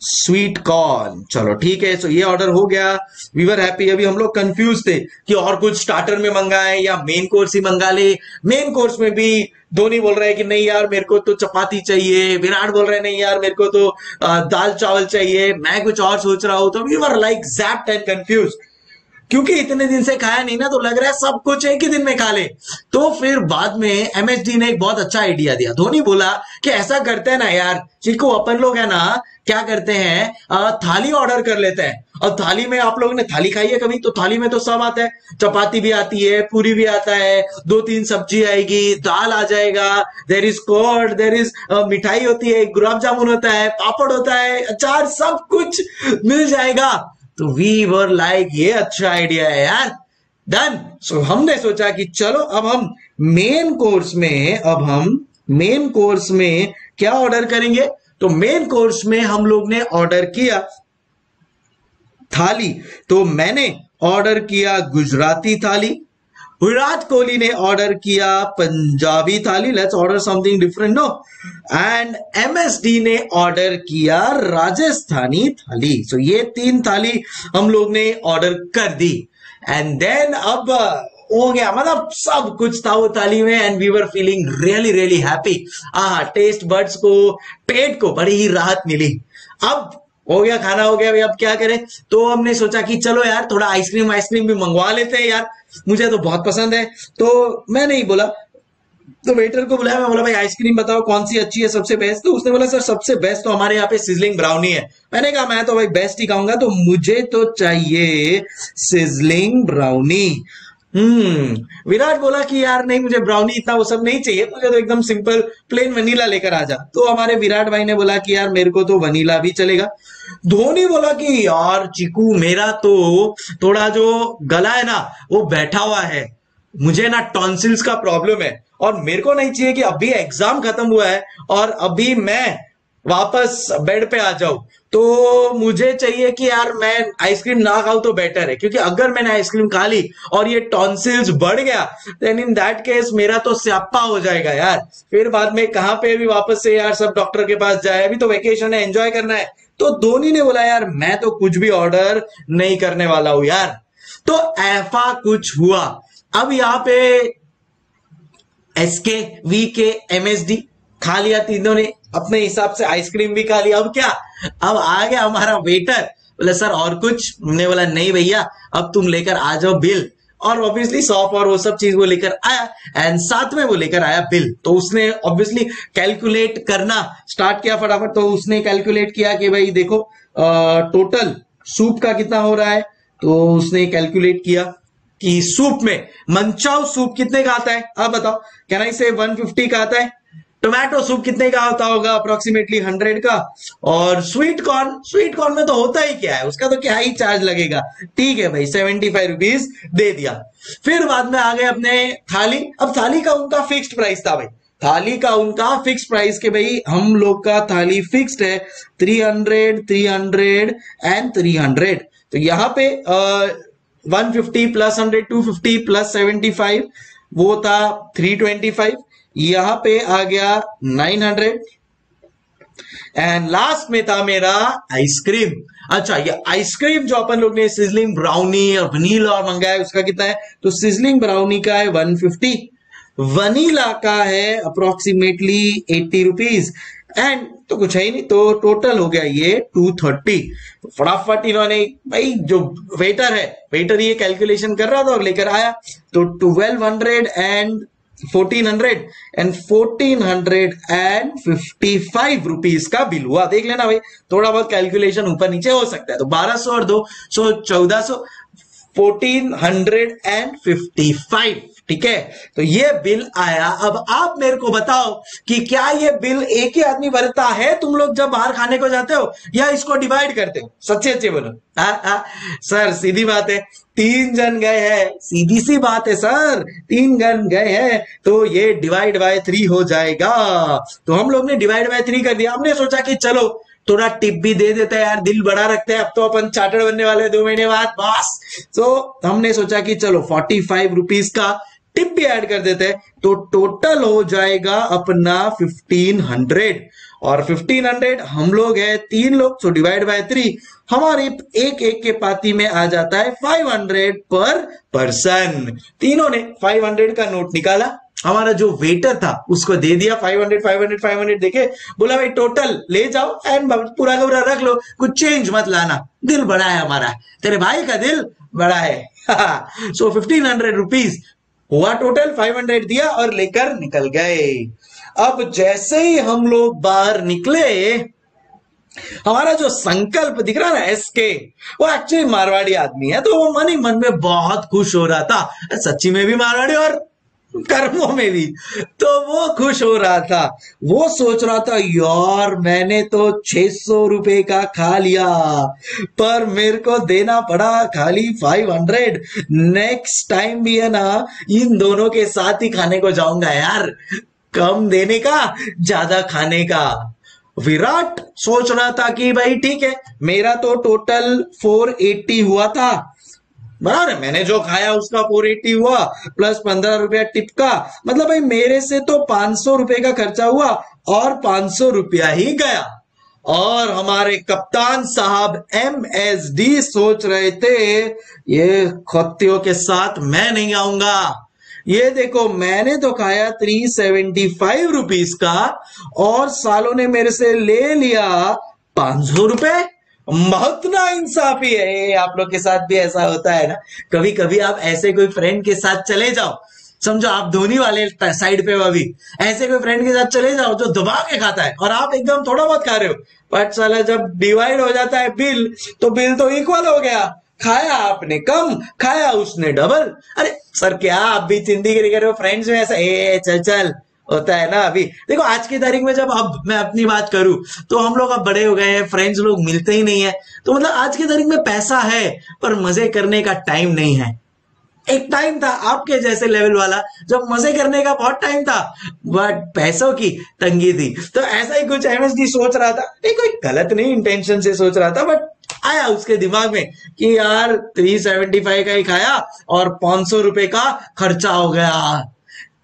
A: स्वीट कॉर्न चलो, ठीक है सो ये ऑर्डर हो गया। वी वर हैप्पी अभी हम लोग कंफ्यूज थे कि और कुछ स्टार्टर में मंगाए या मेन कोर्स ही मंगा ले। मेन कोर्स में भी धोनी बोल रहा है कि नहीं यार, मेरे को तो चपाती चाहिए, विराट बोल रहे हैं, नहीं यार, मेरे को तो दाल चावल चाहिए। मैं कुछ और सोच रहा हूँ तो we were like zapped and confused क्योंकि इतने दिन से खाया नहीं ना तो लग रहा है सब कुछ एक ही दिन में खा ले। तो फिर बाद में एमएसडी ने एक बहुत अच्छा आइडिया दिया। धोनी बोला कि ऐसा करते हैं ना यार चिको अपन लोग है ना, क्या करते हैं थाली ऑर्डर कर लेते हैं। और थाली में आप लोगों ने थाली खाई है कभी? तो थाली में तो सब आता है। चपाती भी आती है, पूरी भी आता है दो तीन सब्ज़ी आएगी, दाल आ जाएगा there is code there is मिठाई होती है, गुलाब जामुन होता है, पापड़ होता है, अचार सब कुछ मिल जाएगा। तो वी वर लाइक ये अच्छा आइडिया है यार डन सो so, हमने सोचा कि चलो अब हम मेन कोर्स में अब हम मेन कोर्स में क्या ऑर्डर करेंगे? तो मेन कोर्स में हम लोग ने ऑर्डर किया थाली। तो मैंने ऑर्डर किया गुजराती थाली। विराट कोहली ने ऑर्डर किया, Punjabi thali let's order something different no and MSD ने ऑर्डर किया राजस्थानी थाली। सो so, ये तीन थाली हम लोग ने ऑर्डर कर दी। एंड देन अब हो गया मतलब सब कुछ था वो थाली में and we were feeling really really happy uh taste buds को पेट को बड़ी ही राहत मिली। अब हो गया, खाना हो गया अब क्या करें? तो हमने सोचा कि चलो यार, थोड़ा आइसक्रीम आइसक्रीम भी मंगवा लेते हैं यार। मुझे तो बहुत पसंद है। तो मैं नहीं बोला। तो वेटर को बुलाया, मैं बोला, भाई, आइसक्रीम बताओ, कौन सी अच्छी है, सबसे बेस्ट तो उसने बोला, सर, सबसे बेस्ट तो हमारे यहाँ पे सिजलिंग ब्राउनी है। मैंने कहा, मैं तो भाई बेस्ट ही खाऊँगा तो मुझे तो चाहिए सिजलिंग ब्राउनी हम्म विराट बोला कि यार नहीं, मुझे ब्राउनी इतना वो सब नहीं चाहिए, मुझे तो एकदम सिंपल प्लेन वनीला लेकर आ जा। तो हमारे विराट भाई ने बोला कि यार मेरे को तो वनीला भी चलेगा। धोनी बोला कि यार चिकू, मेरा तो थोड़ा जो गला है ना, वो बैठा हुआ है। मुझे ना टॉन्सिल्स का प्रॉब्लम है। और मेरे को नहीं चाहिए कि अभी एग्ज़ाम खत्म हुआ है और अभी मैं वापस बेड पे आ जाऊँ। तो मुझे चाहिए कि यार मैं आइसक्रीम ना खाऊं तो बेटर है, क्योंकि अगर मैंने आइसक्रीम खा ली और ये टॉन्सिल्स बढ़ गया देन इन दैट केस मेरा तो स्यापा हो जाएगा यार। फिर बाद में कहाँ पे भी वापस से यार सब डॉक्टर के पास जाए, अभी तो वेकेशन है एंजॉय करना है। तो धोनी ने बोला, यार मैं तो कुछ भी ऑर्डर नहीं करने वाला हूँ यार। तो ऐसा कुछ हुआ। अब यहाँ पे एस के वी के एम एस डी खा लिया तीनों ने, अपने हिसाब से आइसक्रीम भी खा लिया। अब क्या? अब आ गया हमारा वेटर बोले, सर, और कुछ? हमने बोला, नहीं भैया, अब तुम लेकर आ जाओ बिल। और ऑब्वियसली सॉप और वो सब चीज़ वो लेकर आया। एंड साथ में वो लेकर आया बिल। तो उसने ऑब्वियसली कैलकुलेट करना स्टार्ट किया फटाफट। तो उसने कैलकुलेट किया कि भाई देखो टोटल सूप का कितना हो रहा है? तो उसने कैलकुलेट किया कि सूप में मंचाओ सूप कितने का आता है? आप बताओ कहना इसे 150 का आता है? टोमेटो सूप कितने का होता होगा? अप्रोक्सीमेटली हंड्रेड का। और स्वीट कॉर्न स्वीट कॉर्न में तो होता ही क्या है? उसका तो क्या ही चार्ज लगेगा? ठीक है भाई सेवेंटी फाइव रुपीज़ दे दिया। फिर बाद में आ गए अपने थाली। अब थाली का उनका फिक्स्ड प्राइस था भाई। थाली का उनका फिक्स प्राइस के भाई, हम लोग का थाली फिक्स्ड है। Three hundred three hundred and three hundred तो यहाँ पे 150 प्लस 100 250 प्लस 75 वो था 325 यहाँ पे आ गया 900 एंड लास्ट में था मेरा आइसक्रीम। अच्छा ये आइसक्रीम जो अपन लोग ने सिजलिंग ब्राउनी और वनीला और मंगाया, उसका कितना है? तो सिजलिंग ब्राउनी का है 150 वनीला का है अप्रोक्सीमेटली 80 रुपीज़ एंड तो कुछ है ही नहीं तो टोटल हो गया ये 230 तो फटाफट इन्होंने, भाई, जो वेटर है वेटर ये कैलकुलेशन कर रहा था और लेकर आया। तो 1200 एंड 1400 एंड 1455 रुपीज़ का बिल हुआ। देख लेना भाई, थोड़ा बहुत कैलकुलेशन ऊपर नीचे हो सकता है तो 1200 और दो, सो चौदह सो fourteen hundred and fifty five ठीक है? तो ये बिल आया। अब आप मेरे को बताओ कि क्या ये बिल एक ही आदमी भरता है? तुम लोग जब बाहर खाने को जाते हो या इसको डिवाइड करते हो? सच्चे अच्छे बोलो। सर, सीधी बात है। तीन जन गए हैं। सीधी सी बात है, सर। तीन जन गए हैं। तो ये डिवाइड बाय थ्री हो जाएगा। तो हम लोग ने डिवाइड बाय थ्री कर दिया। हमने सोचा कि चलो, थोड़ा टिप भी दे देते हैं यार। दिल बड़ा रखते हैं। अब तो अपन चार्टर बनने वाले दो महीने बाद। बस। तो हमने सोचा कि चलो फोर्टी फाइव रुपीज़ का टिप भी ऐड कर देते हैं तो टोटल हो जाएगा अपना फिफ्टीन हंड्रेड और फिफ्टीन हंड्रेड हम लोग है, तीन लोग सो डिवाइड बाय थ्री हमारे एक एक के पाती में आ जाता है फाइव हंड्रेड पर पर्सन तीनों ने फाइव हंड्रेड का नोट निकाला, हमारा जो वेटर था, उसको दे दिया 500 500 500 देखे, बोला, भाई टोटल ले जाओ एंड पूरा का पूरा रख लो, कुछ चेंज मत लाना, दिल बड़ा है हमारा, तेरे भाई का दिल बड़ा है। सो फिफ्टीन हंड्रेड रुपीज़ हुआ टोटल 500 दिया और लेकर निकल गए। अब जैसे ही हम लोग बाहर निकले, हमारा जो संकल्प दिख रहा ना एसके वो एक्चुअली मारवाड़ी आदमी है तो वो मन ही मन में बहुत खुश हो रहा था। सच्ची में भी मारवाड़ी और कर्मों में भी। तो वो खुश हो रहा था। वो सोच रहा था, यार, मैंने तो 600 रुपए का खा लिया, पर मेरे को देना पड़ा खाली 500 नेक्स्ट टाइम भी है ना, इन दोनों के साथ ही खाने को जाऊँगा यार। कम देने का, ज़्यादा खाने का। विराट सोच रहा था कि भाई ठीक है, मेरा तो टोटल 480 हुआ था। बराबर है, मैंने जो खाया उसका फोर एटी हुआ प्लस पंद्रह रुपया टिप का मतलब भाई, मेरे से तो पाँच सौ रुपए का खर्चा हुआ और पाँच सौ रुपया ही गया। और हमारे कप्तान साहब एम एस डी सोच रहे थे, ये खत्तियों के साथ मैं नहीं आऊँगा। ये देखो, मैंने तो खाया थ्री सेवेंटी फाइव रुपीज़ का और सालों ने मेरे से ले लिया पाँच सौ रुपए। बहुत ना इंसाफी है। आप लोग के साथ भी ऐसा होता है ना। कभी कभी आप ऐसे कोई फ्रेंड के साथ चले जाओ। समझो आप धोनी वाले साइड पे अभी। ऐसे कोई फ्रेंड के साथ चले जाओ जो दबा के खाता है और आप एकदम थोड़ा बहुत खा रहे हो। बट साला जब डिवाइड हो जाता है बिल तो बिल तो इक्वल हो गया। खाया आपने कम, खाया उसने डबल अरे सर, क्या आप भी चिंदी कर रहे हो? फ्रेंड्स में ऐसा, ए, चल चल। होता है ना अभी। देखो, आज की तारीख में जब अब मैं अपनी बात करूँ तो हम लोग अब बड़े हो गए हैं फ्रेंड्स लोग मिलते ही नहीं है। तो मतलब आज की तारीख में पैसा है, पर मज़े करने का टाइम नहीं है। एक टाइम था आपके जैसे लेवल वाला, जब मज़े करने का बहुत टाइम था बट पैसों की तंगी थी। तो ऐसा ही कुछ एमएसडी सोच रहा था। नहीं, कोई गलत नहीं इंटेंशन से सोच रहा था बट आया उसके दिमाग में कि यार 375 का ही खाया, और पाँच सौ रुपए का खर्चा हो गया।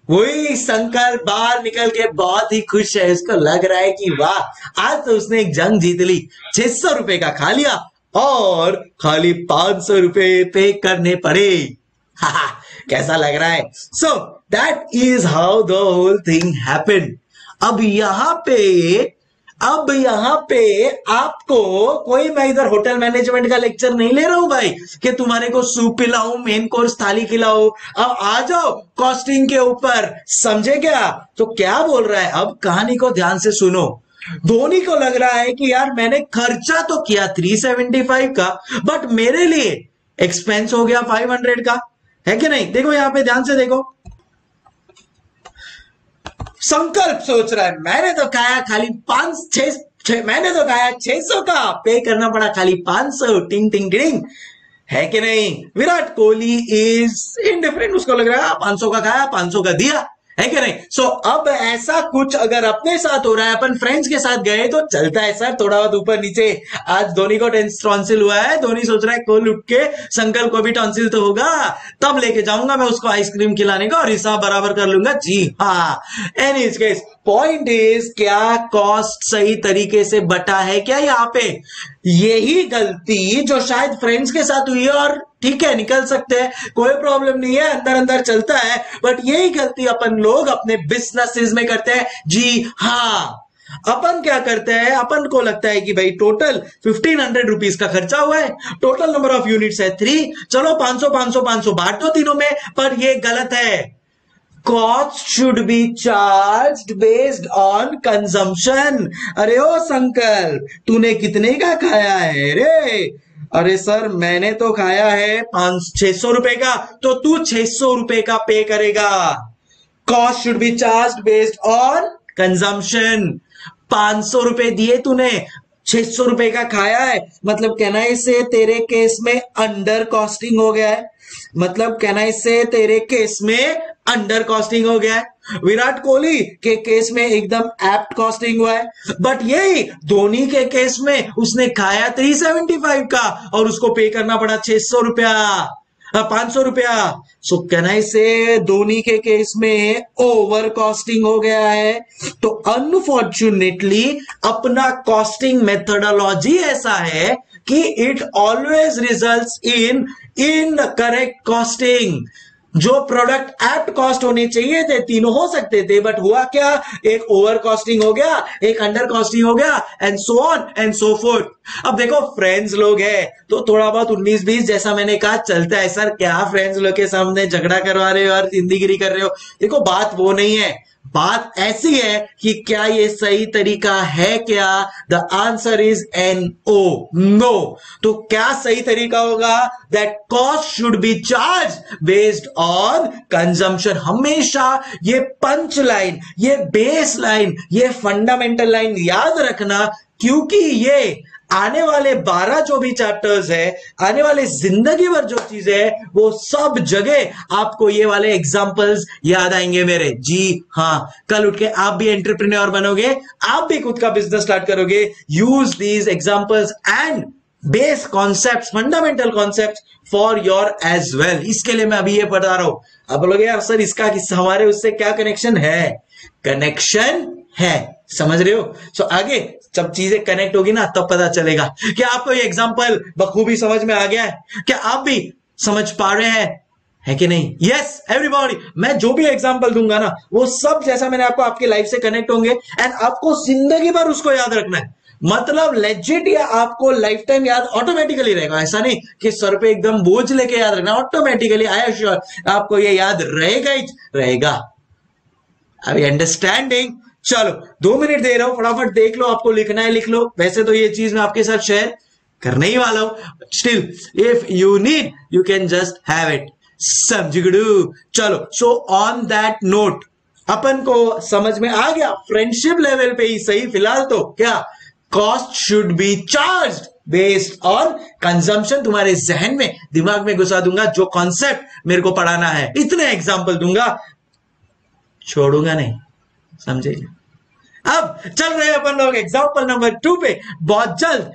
A: वही शंकर बाहर निकल के बहुत ही खुश है। उसको लग रहा है कि वाह, आज तो उसने एक जंग जीत ली। छह सौ रुपए का खा लिया और खाली पाँच सौ रुपए पे करने पड़े। कैसा लग रहा है? So that is how the whole thing happen अब यहाँ पे अब यहाँ पे आपको कोई, मैं इधर होटल मैनेजमेंट का लेक्चर नहीं ले रहा हूँ भाई, कि तुम्हारे को सूप पिलाऊं मेन कोर्स थाली खिलाओ अब आ जाओ कॉस्टिंग के ऊपर। समझे क्या? तो क्या बोल रहा है? अब कहानी को ध्यान से सुनो। धोनी को लग रहा है कि यार मैंने खर्चा तो किया 375 का बट मेरे लिए एक्सपेंस हो गया 500 का। है कि नहीं? देखो यहाँ पे ध्यान से देखो। संकल्प सोच रहा है। मैंने तो खाया खाली पाँच छह मैंने तो खाया छह सौ का पे करना पड़ा, खाली पाँच सौ, टिंग टिंग टिंग। है कि नहीं? विराट कोहली इज़ इनडिफरेंट उसको लग रहा है, पाँच सौ का खाया, पाँच सौ का दिया। है कि नहीं? सो so, अब ऐसा कुछ अगर अपने साथ हो रहा है अपन फ्रेंड्स के साथ गए तो चलता है सर थोड़ा बहुत ऊपर नीचे। आज धोनी को टॉन्सिल हुआ है धोनी सोच रहा है कोल उठ के संकल्प को भी टॉन्सिल तो होगा तब लेके जाऊँगा मैं उसको आइसक्रीम खिलाने का और हिसाब बराबर कर लूँगा। जी हाँ। एनी केस पॉइंट इज़ क्या कॉस्ट सही तरीके से बटा है क्या यहाँ पे? यही गलती जो शायद फ्रेंड्स के साथ हुई है और ठीक है, निकल सकते हैं, कोई प्रॉब्लम नहीं है अंदर अंदर चलता है बट यही गलती अपन लोग अपने बिजनेसेस में करते हैं। जी हाँ अपन क्या करते हैं, अपन को लगता है कि भाई टोटल फिफ्टीन हंड्रेड रुपीज़ का खर्चा हुआ है टोटल नंबर ऑफ़ यूनिट्स है थ्री चलो 500 500 500 बांट दो तीनों में, पर ये गलत है। Cost should be charge based on consumption अरे ओ संकल्प तूने कितने का खाया है रे? अरे सर, मैंने तो खाया है पाँच, छह सौ रुपए का तो तू छह सौ रुपए का पे करेगा। Cost should be charge based on consumption पाँच सौ रुपए दिए तूने, छह सौ रुपए का खाया है। मतलब कहना से तेरे केस में अंडर कॉस्टिंग हो गया है। मतलब कहना से तेरे केस में अंडर कॉस्टिंग हो गया है। विराट कोहली के केस में एकदम एप्ट कॉस्टिंग हुआ है। बट यही, धोनी के केस में उसने खाया थ्री सेवेंटी फाइव का और उसको पे करना पड़ा छह सौ रुपया। पाँच सौ रुपया। सो कहना से धोनी के केस में ओवर कॉस्टिंग हो गया है? तो अनफॉर्चुनेटली अपना कॉस्टिंग मेथडोलॉजी ऐसा है कि it always result in incorrect costing जो प्रोडक्ट एप्ट कॉस्ट होने चाहिए थे, तीनों हो सकते थे बट हुआ क्या? एक ओवर कॉस्टिंग हो गया, एक अंडर कॉस्टिंग हो गया and so on and so forth अब देखो फ्रेंड्स लोग हैं तो थोड़ा बहुत उन्नीस बीस जैसा मैंने कहा, चलता है, सर, क्या फ्रेंड्स लोग के सामने झगड़ा करवा रहे हो और ज़िंदगी कर रहे हो? देखो, बात वो नहीं है। बात ऐसी है कि क्या ये सही तरीका है क्या? The answer is N O no तो क्या सही तरीका होगा? That cost should be charge based on consumption हमेशा ये पंच लाइन ये बेस लाइन ये फंडामेंटल लाइन याद रखना, क्योंकि ये आने वाले बारह जो भी चैप्टर्स है आने वाले ज़िंदगी भर जो चीज़ें है वो सब जगह आपको ये वाले एग्जाम्पल्स याद आएँगे मेरे। जी हाँ कल उठ के आप भी एंटरप्रेन्योर बनोगे आप भी खुद का बिज़नेस स्टार्ट करोगे। Use these examples and base concept fundamental concept for your as well इसके लिए मैं अभी ये बता रहा हूँ। आप बोलोगे यार सर इसका किस्सा हमारे उससे क्या कनेक्शन है? कनेक्शन है। समझ रहे हो? सो so, आगे जब चीज़ें कनेक्ट होगी ना, तब पता चलेगा। क्या आपको ये एग्ज़ाम्पल बखूबी समझ में आ गया है? क्या आप भी समझ पा रहे हैं? है कि नहीं? यस एवरीबॉडी मैं जो भी एग्ज़ाम्पल दूँगा ना, वो सब जैसा मैंने आपको आपकी लाइफ से कनेक्ट होंगे एंड आपको ज़िंदगी भर उसको याद रखना है। मतलब लेजिट या आपको लाइफ टाइम याद ऑटोमेटिकली रहेगा। ऐसा नहीं कि सर पे एकदम बोझ लेके याद रखना। ऑटोमेटिकली आई श्योर आपको ये याद रहेगा ही रहेगा। अभी अंडरस्टैंडिंग चलो, दो मिनट दे रहा हूँ, फटाफट देख लो, आपको लिखना है, लिख लो। वैसे तो ये चीज़ मैं आपके साथ शेयर करने ही वाला हूँ still if you need you can just have it समझगड़ू। चलो सो ऑन दैट नोट अपन को समझ में आ गया फ्रेंडशिप लेवल पे ही सही, फ़िलहाल तो क्या? Cost should be charge based on consumption तुम्हारे जहन में, दिमाग में घुसा दूँगा, जो कॉन्सेप्ट मेरे को पढ़ाना है। इतने एग्ज़ाम्पल दूँगा। छोड़ूँगा नहीं, समझे? अब चल रहे अपन लोग एग्ज़ाम्पल नंबर टू पे। बहुत जल्द।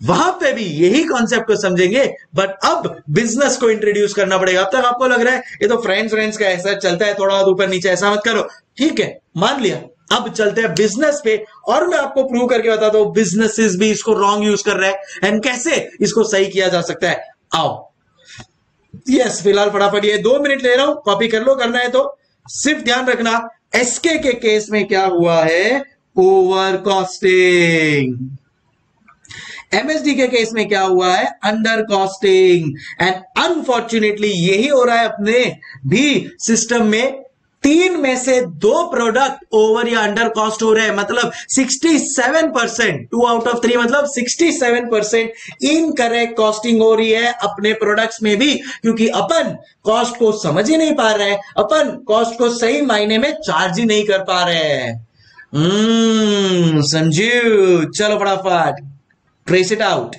A: वहाँ पे भी यही कॉन्सेप्ट को समझेंगे बट अब बिज़नेस को इंट्रोड्यूस करना पड़ेगा। अब तक आपको लग रहा है, ये तो फ्रेंड्स फ्रेंड्स का ऐसा चलता है, थोड़ा ऊपर नीचे ऐसा मत करो। ठीक है, मान लिया। अब चलते हैं बिज़नेस पे, और मैं आपको प्रूव करके बताता हूँ बिजनेसेस भी इसको रॉन्ग यूज़ कर रहे हैं एंड कैसे इसको सही किया जा सकता है। आओ। यस फ़िलहाल फटाफट ये दो मिनट ले रहा हूँ कॉपी कर लो, करना है तो। सिर्फ़ ध्यान रखना एसके के केस में क्या हुआ है? ओवर कॉस्टिंग एमएसडी के केस में क्या हुआ है? अंडर कॉस्टिंग एंड अनफॉर्चुनेटली यही हो रहा है अपने भी सिस्टम में तीन में से दो प्रोडक्ट ओवर या अंडर कॉस्ट हो रहे हैं। मतलब 67 percent two out of three मतलब 67 परसेंट इन करेक्ट कॉस्टिंग हो रही है अपने प्रोडक्ट्स में भी, क्योंकि अपन कॉस्ट को समझ ही नहीं पा रहे हैं। अपन कॉस्ट को सही मायने में चार्ज ही नहीं कर पा रहे हैं। हम्म समझू चलो फटाफट ट्रेस इट आउट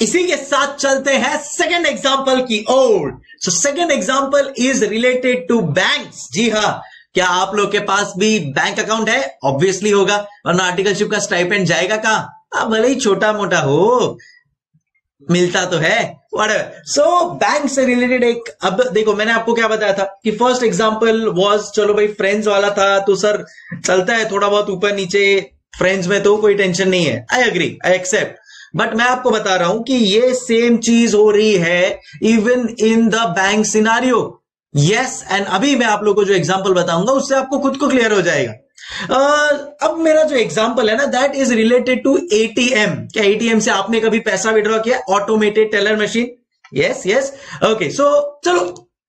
A: इसी के साथ चलते हैं सेकंड एग्जांपल की ओर। So second example is related to banks जी हाँ क्या आप लोग के पास भी बैंक अकाउंट है? ऑब्वियसली होगा। वरना आर्टिकलशिप का स्टाइपेंड जाएगा कहा? भले ही छोटा मोटा हो। मिलता तो है। सो बैंक से रिलेटेड एक, अब देखो, मैंने आपको क्या बताया था कि फ़र्स्ट एग्जांपल वाज चलो भाई फ्रेंड्स वाला था तो सर चलता है थोड़ा बहुत ऊपर नीचे फ्रेंड्स में तो कोई टेंशन नहीं है। I agree I accept but मैं आपको बता रहा हूँ कि ये सेम चीज़ हो रही है even in the bank scenario yes and अभी मैं आप लोग को जो एग्जांपल बताऊँगा उससे आपको खुद को क्लियर हो जाएगा। Uh, अब मेरा जो एग्जांपल है ना that is related to ATM क्या एटीएम से आपने कभी पैसा विड्रॉ किया? Automated teller machine yes yes okay so चलो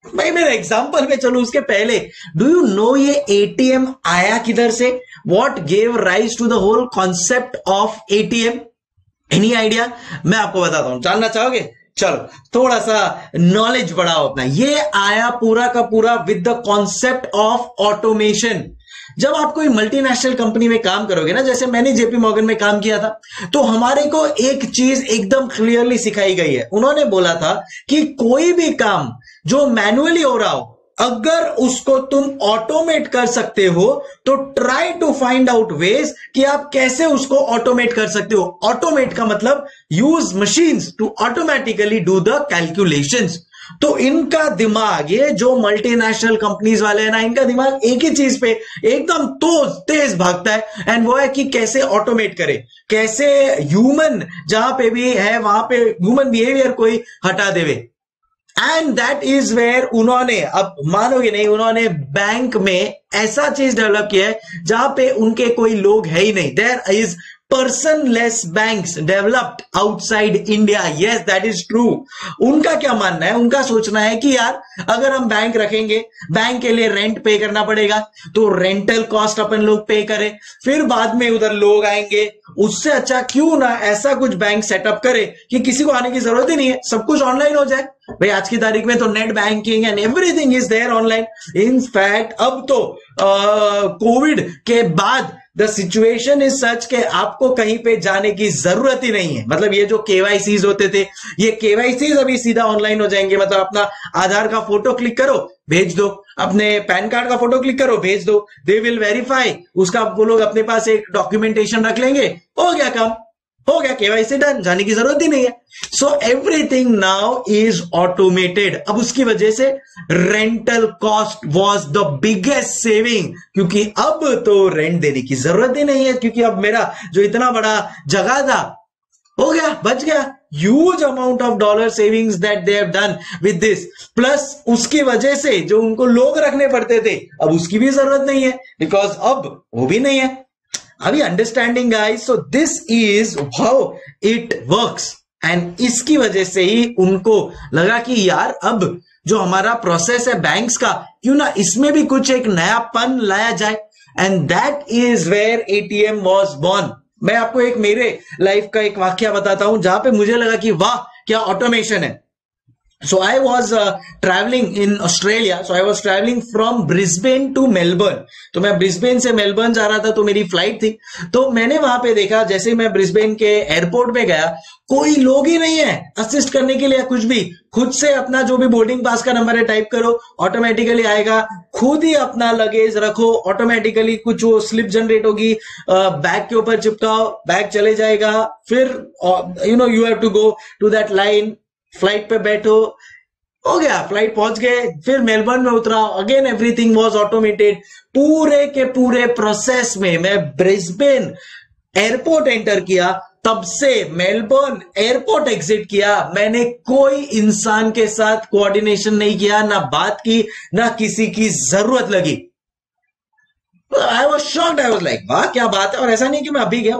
A: भाई मेरा एग्जांपल में चलो उसके पहले। डू यू नो ये एटीएम आया किधर से? What gave rise to the whole concept of ATM any idea मैं आपको बताता हूँ। जानना चाहोगे? चलो थोड़ा सा नॉलेज बढ़ाओ अपना। ये आया पूरा का पूरा with the concept of automation जब आप कोई मल्टीनेशनल कंपनी में काम करोगे ना, जैसे मैंने जेपी मॉर्गन में काम किया था तो हमारे को एक चीज़ एकदम क्लियरली सिखाई गई है। उन्होंने बोला था कि कोई भी काम जो मैनुअली हो रहा हो अगर उसको तुम ऑटोमेट कर सकते हो तो try to find out ways कि आप कैसे उसको ऑटोमेट कर सकते हो। ऑटोमेट का मतलब use machines to automatically do the calculations तो इनका दिमाग, ये जो मल्टीनेशनल कंपनीज़ वाले हैं ना, इनका दिमाग एक ही चीज़ पे एकदम तो तेज भागता है। एंड वो है कि कैसे ऑटोमेट करे। कैसे ह्यूमन जहाँ पे भी है, वहाँ पे ह्यूमन बिहेवियर कोई हटा देवे। एंड दैट इज़ वेयर उन्होंने, अब मानोगे नहीं, उन्होंने बैंक में ऐसा चीज़ डेवलप किया है, जहाँ पे उनके कोई लोग है ही नहीं। There is person less bank developed outside India yes that is true उनका क्या मानना है? उनका सोचना है कि यार, अगर हम बैंक रखेंगे बैंक के लिए रेंट पे करना पड़ेगा तो रेंटल कॉस्ट अपन लोग पे करें। फिर बाद में उधर लोग आएँगे उससे अच्छा क्यों ना ऐसा कुछ बैंक सेटअप करे कि किसी को आने की ज़रूरत ही नहीं है। सब कुछ ऑनलाइन हो जाए। भाई, आज की तारीख में तो net banking and everything is there online in fact अब तो कोविड के बाद द सिचुएशन इज़ सच के आपको कहीं पे जाने की ज़रूरत ही नहीं है। मतलब ये जो केवाईसी होते थे, ये केवाईसी अभी सीधा ऑनलाइन हो जाएँगे। मतलब अपना आधार का फ़ोटो क्लिक करो, भेज दो। अपने पैन कार्ड का फ़ोटो क्लिक करो, भेज दो। दे विल वेरीफाई उसका वो लोग अपने पास एक डॉक्यूमेंटेशन रख लेंगे। हो गया काम। हो गया केवाईसी डन जाने की ज़रूरत ही नहीं है। So everything now is automated अब उसकी वजह से rental cost was the biggest saving क्योंकि अब तो रेंट देने की ज़रूरत ही नहीं है, क्योंकि अब मेरा जो इतना बड़ा जगह था, हो गया, बच गया। Huge amount of dollar savings that they have done with this plus उसकी वजह से जो उनको लोग रखने पड़ते थे, अब उसकी भी ज़रूरत नहीं है बिकॉज़ अब वो भी नहीं है। अभी understanding guys so this is how it works and इसकी वजह से ही उनको लगा कि यार, अब जो हमारा प्रोसेस है बैंक्स का, क्यों ना इसमें भी कुछ एक नयापन लाया जाए? And that is where ATM was born मैं आपको एक मेरे लाइफ का एक वाक्य बताता हूँ, जहाँ पे मुझे लगा कि वाह, क्या ऑटोमेशन है। So i was uh, traveling in australia. So i was traveling from brisbane to melbourne. तो मैं ब्रिस्बेन से मेलबर्न जा रहा था तो मेरी फ़्लाइट थी। तो मैंने वहाँ पे देखा जैसे मैं ब्रिस्बेन के एयरपोर्ट पे गया कोई लोग ही नहीं है असिस्ट करने के लिए कुछ भी। खुद से अपना जो भी बोर्डिंग पास का नंबर है टाइप करो ऑटोमेटिकली आएगा। खुद ही अपना लगेज रखो ऑटोमेटिकली कुछ वो स्लिप जनरेट होगी। बैग के ऊपर चिपकाओ बैग चले जाएगा। फिर you know you have to go to that line flight पे बैठो। हो गया, फ़्लाइट पहुँच गए, फिर मेलबर्न में उतरा। अगेन एवरीथिंग वाज ऑटोमेटेड पूरे के पूरे प्रोसेस में मैं ब्रिस्बेन एयरपोर्ट एंटर किया। तब से मेलबर्न एयरपोर्ट एग्जिट किया। मैंने कोई इंसान के साथ कोऑर्डिनेशन नहीं किया, ना बात की, ना किसी की ज़रूरत लगी। I was shocked I was like वाह, क्या बात है? और ऐसा नहीं कि मैं अभी गया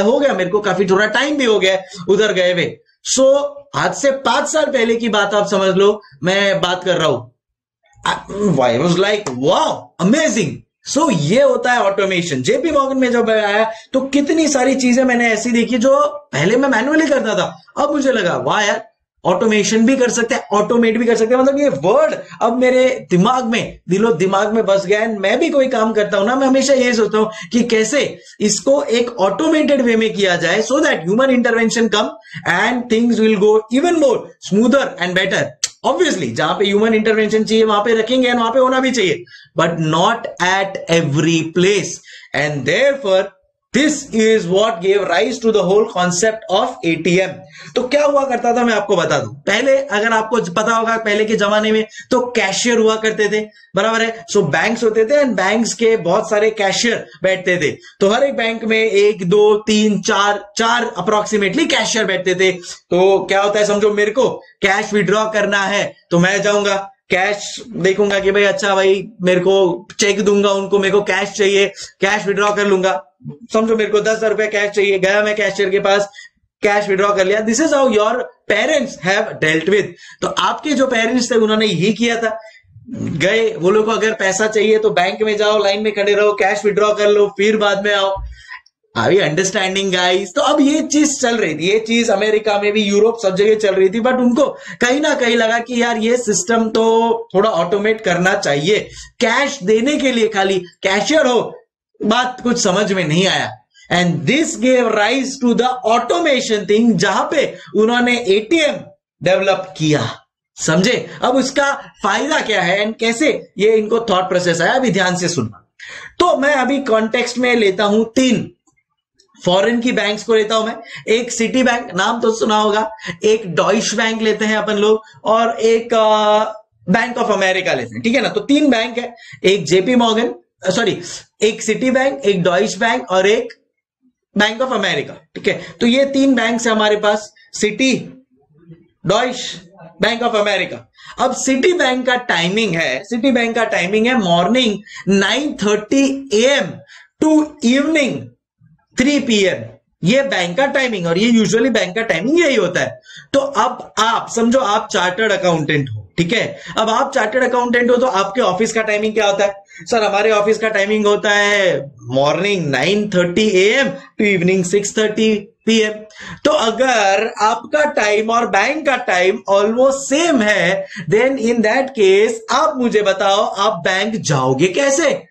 A: हो गया मेरे को काफ़ी थोड़ा टाइम भी हो गया उधर गए हुए। सो so, आज से पाँच साल पहले की बात आप समझ लो मैं बात कर रहा हूँ। I was like wow amazing so ये होता है ऑटोमेशन जेपी मॉर्गन में जब आया तो कितनी सारी चीज़ें मैंने ऐसी देखी जो पहले मैं मैनुअली करता था। अब मुझे लगा वाह यार ऑटोमेशन भी कर सकते हैं ऑटोमेट भी कर सकते हैं। मतलब ये वर्ड अब मेरे दिमाग में, दिलो दिमाग में बस गया मैं भी कोई काम करता हूँ ना, मैं हमेशा ये सोचता हूँ कि कैसे इसको एक ऑटोमेटेड वे में किया जाए so that human intervention come and things will go even more smoother and better obviously जहाँ पे ह्यूमन इंटरवेंशन चाहिए, वहाँ पे रखेंगे एंड वहाँ पे होना भी चाहिए but not at every place and for this is what gave rise to the whole concept of ATM तो क्या हुआ करता था मैं आपको बता दूँ। पहले अगर आपको पता होगा पहले के जमाने में तो कैशियर हुआ करते थे। बराबर है? सो so, बैंक्स होते थे एंड बैंक्स के बहुत सारे कैशियर बैठते थे। तो हर एक बैंक में एक दो तीन चार चार अप्रोक्सीमेटली कैशियर बैठते थे। तो क्या होता है समझो मेरे को? कैश विड्रॉ करना है। तो मैं जाऊँगा। कैश देखूँगा कि भाई अच्छा भाई, मेरे को चेक दूँगा उनको, मेरे को कैश चाहिए कैश विड्रॉ कर लूँगा। समझो मेरे को दस हज़ार रुपया कैश चाहिए, गया मैं कैशियर के पास कैश विड्रॉ कर लिया। This is how your parents have dealt with तो आपके जो पेरेंट्स थे, उन्होंने यही किया था। गए, वो लोग को अगर पैसा चाहिए तो बैंक में जाओ लाइन में खड़े रहो कैश विड्रॉ कर लो, फिर बाद में आओ। आई अंडरस्टैंडिंग गाइस तो अब ये चीज़ चल रही थी, ये चीज़ अमेरिका में भी, यूरोप सब जगह चल रही थी बट उनको कहीं ना कहीं लगा कि यार ये सिस्टम तो थोड़ा ऑटोमेट करना चाहिए। कैश देने के लिए खाली कैशियर हो, बात कुछ समझ में नहीं आया। And this gave rise to the automation thing जहाँ पे उन्होंने एटीएम डेवलप किया। समझे? अब उसका फ़ायदा क्या है एंड कैसे ये इनको थॉट प्रोसेस आया, अभी ध्यान से सुनना। तो मैं अभी कॉन्टेक्स्ट में लेता हूँ तीन। फॉरेन की बैंक्स को लेता हूँ मैं। एक सिटी बैंक नाम तो सुना होगा। एक डॉइश बैंक लेते हैं अपन लोग और एक बैंक ऑफ़ अमेरिका लेते हैं। ठीक है ना? तो तीन बैंक है। एक जेपी मॉर्गन सॉरी एक सिटी बैंक एक डॉइश बैंक और एक बैंक ऑफ़ अमेरिका ठीक है? तो ये तीन बैंक है हमारे पास। Citi Deutsche bank of America अब सिटी बैंक का टाइमिंग है सिटी बैंक का टाइमिंग है morning 9:30 AM to evening 3 PM ये बैंक का टाइमिंग और ये यूजुअली बैंक का टाइमिंग यही होता है। तो अब आप, समझो आप चार्टर्ड अकाउंटेंट हो, ठीक है? अब आप चार्टर्ड अकाउंटेंट हो तो आपके ऑफ़िस का टाइमिंग क्या होता है? सर हमारे ऑफ़िस का टाइमिंग होता है morning 9:30 AM to evening 6:30 PM तो अगर आपका टाइम और बैंक का टाइम ऑलमोस्ट सेम है देन इन दैट केस आप मुझे बताओ, आप बैंक जाओगे कैसे?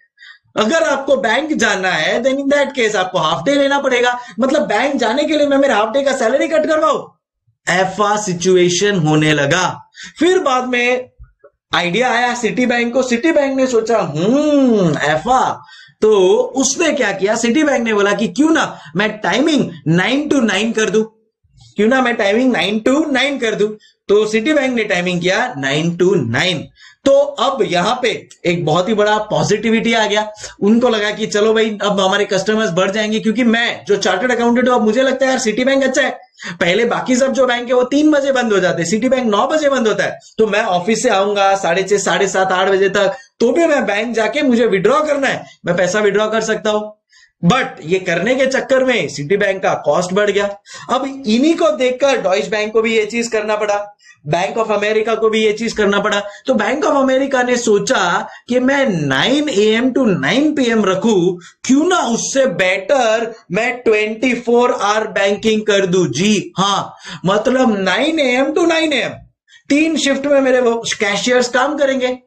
A: अगर आपको बैंक जाना है देन इन दैट केस आपको हाफ़ डे लेना पड़ेगा। मतलब बैंक जाने के लिए मैं मेरे हाफ़ डे का सैलरी कट करवाऊ? ऐसा सिचुएशन होने लगा। फिर बाद में आइडिया आया सिटी बैंक को। सिटी बैंक ने सोचा हम्म ऐफा तो उसने क्या किया? सिटी बैंक ने बोला कि, क्यों ना मैं टाइमिंग नाइन टू नाइन कर दू? क्यों ना मैं टाइमिंग नाइन टू नाइन कर दू? तो सिटी बैंक ने टाइमिंग किया नाइन टू नाइन तो अब यहाँ पे एक बहुत ही बड़ा पॉजिटिविटी आ गया। उनको लगा कि चलो भाई, अब हमारे कस्टमर्स बढ़ जाएँगे, क्योंकि मैं जो चार्टर्ड अकाउंटेंट हूँ, अब मुझे लगता है यार सिटी बैंक अच्छा है। पहले बाकी सब जो बैंक है, वो तीन बजे बंद हो जाते हैं। सिटी बैंक नौ बजे बंद होता है। तो मैं ऑफ़िस से आऊँगा, साढ़े छह, साढ़े सात, आठ बजे तक। तो भी मैं बैंक जाके मुझे विड्रॉ करना है। मैं पैसा विड्रॉ कर सकता हूँ। बट ये करने के चक्कर में सिटी बैंक का कॉस्ट बढ़ गया। अब इन्हीं को देखकर डॉइस बैंक को भी ये चीज़ करना पड़ा। बैंक ऑफ़ अमेरिका को भी ये चीज़ करना पड़ा। तो बैंक ऑफ़ अमेरिका ने सोचा कि मैं 9 एम टू 9 पीएम रखू, क्यों ना उससे बेटर मैं 24 फोर आवर बैंकिंग कर दू? जी हाँ मतलब 9 एम टू 9 एम तीन शिफ्ट में मेरे कैशियर्स काम करेंगे।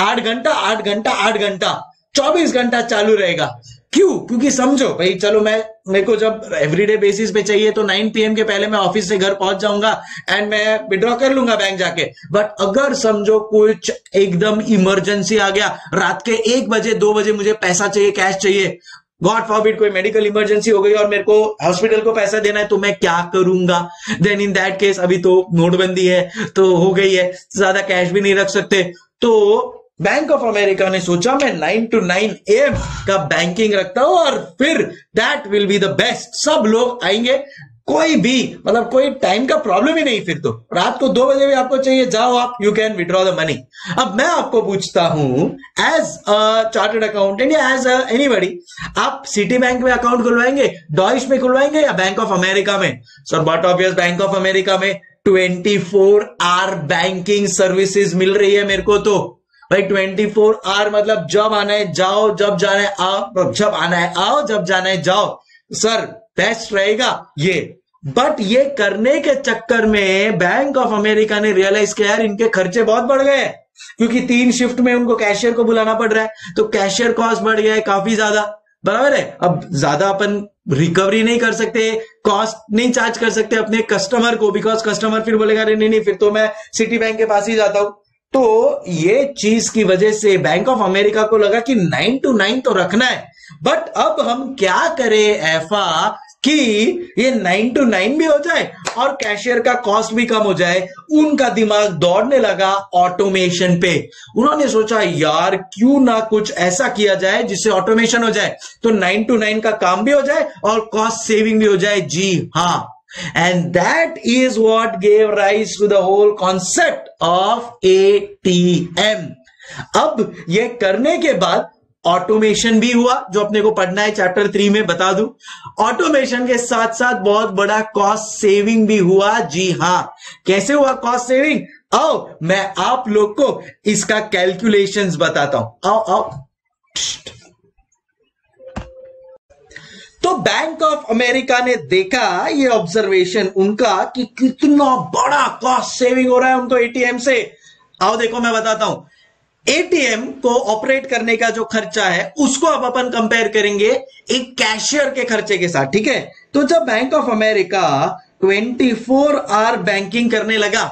A: आठ घंटा आठ घंटा आठ घंटा, चौबीस घंटा चालू रहेगा। क्यों? क्योंकि समझो, भाई, चलो मैं, मेरे को जब एवरीडे बेसिस पे चाहिए तो 9 पीएम के पहले मैं ऑफ़िस से घर पहुँच जाऊँगा एंड मैं विड्रॉ कर लूँगा बैंक जाके। बट अगर समझो कुछ एकदम इमरजेंसी आ गया, रात के एक बजे, दो बजे मुझे पैसा चाहिए कैश चाहिए गॉड फॉरबिड कोई मेडिकल इमरजेंसी हो गई और मेरे को हॉस्पिटल को पैसा देना है तो मैं क्या करूँगा? देन इन दैट केस अभी तो नोटबंदी है तो हो गई है, ज़्यादा कैश भी नहीं रख सकते। तो बैंक ऑफ़ अमेरिका ने सोचा, मैं नाइन टू नाइन एम का बैंकिंग रखता हूँ और फिर that will be the best सब लोग आएँगे। कोई भी मतलब कोई टाइम का प्रॉब्लम ही नहीं फिर तो। रात को दो बजे भी आपको चाहिए, जाओ आप you can withdraw the money अब मैं आपको पूछता हूँ एज अ चार्टर्ड अकाउंटेंट या एज एनी बडी आप सिटी बैंक में अकाउंट खुलवाएँगे डॉइश में खुलवाएँगे या बैंक ऑफ़ अमेरिका में? Sir but obvious bank of America में? Twenty four hour banking services मिल रही है मेरे को तो। भाई ट्वेंटी फोर आवर मतलब जब आना है, जाओ, जब जाना है, आओ जब आना है, आओ, जब जाना है, जाओ। सर बेस्ट रहेगा ये। बट ये करने के चक्कर में बैंक ऑफ़ अमेरिका ने रियलाइज़ किया, यार, इनके खर्चे बहुत बढ़ गए क्योंकि तीन शिफ्ट में उनको कैशियर को बुलाना पड़ रहा है। तो कैशियर कॉस्ट बढ़ गया है काफ़ी ज़्यादा। बराबर है? अब ज़्यादा अपन रिकवरी नहीं कर सकते कॉस्ट नहीं चार्ज कर सकते अपने कस्टमर को बिकॉज़ कस्टमर फिर बोलेगा, अरे, नहीं नहीं, फिर तो मैं सिटी बैंक के पास ही जाता हूँ। तो ये चीज़ की वजह से बैंक ऑफ़ अमेरिका को लगा कि नाइन टू नाइन तो रखना है। बट अब हम क्या करें ऐफा कि ये नाइन टू नाइन भी हो जाए और कैशियर का कॉस्ट भी कम हो जाए, उनका दिमाग दौड़ने लगा ऑटोमेशन पे। उन्होंने सोचा, यार, क्यों ना कुछ ऐसा किया जाए जिससे ऑटोमेशन हो जाए? तो नाइन टू नाइन का काम भी हो जाए और कॉस्ट सेविंग भी हो जाए। जी हाँ। Is what gave rise to the whole concept of A T M अब ये करने के बाद ऑटोमेशन भी हुआ, जो अपने को पढ़ना है चैप्टर थ्री में, बता दू। ऑटोमेशन के साथ साथ बहुत बड़ा कॉस्ट सेविंग भी हुआ। जी हाँ। कैसे हुआ कॉस्ट सेविंग आओ, मैं आप लोग को इसका कैलकुलेशंस बताता हूँ। आओ आओ। तो बैंक ऑफ़ अमेरिका ने देखा ये ऑब्जर्वेशन उनका कि कितना बड़ा कॉस्ट सेविंग हो रहा है उनको एटीएम से। आओ देखो मैं बताता हूँ। एटीएम को ऑपरेट करने का जो खर्चा है, उसको अब अपन कंपेयर करेंगे एक कैशियर के खर्चे के साथ, ठीक है? तो जब bank of America 24 hour banking करने लगा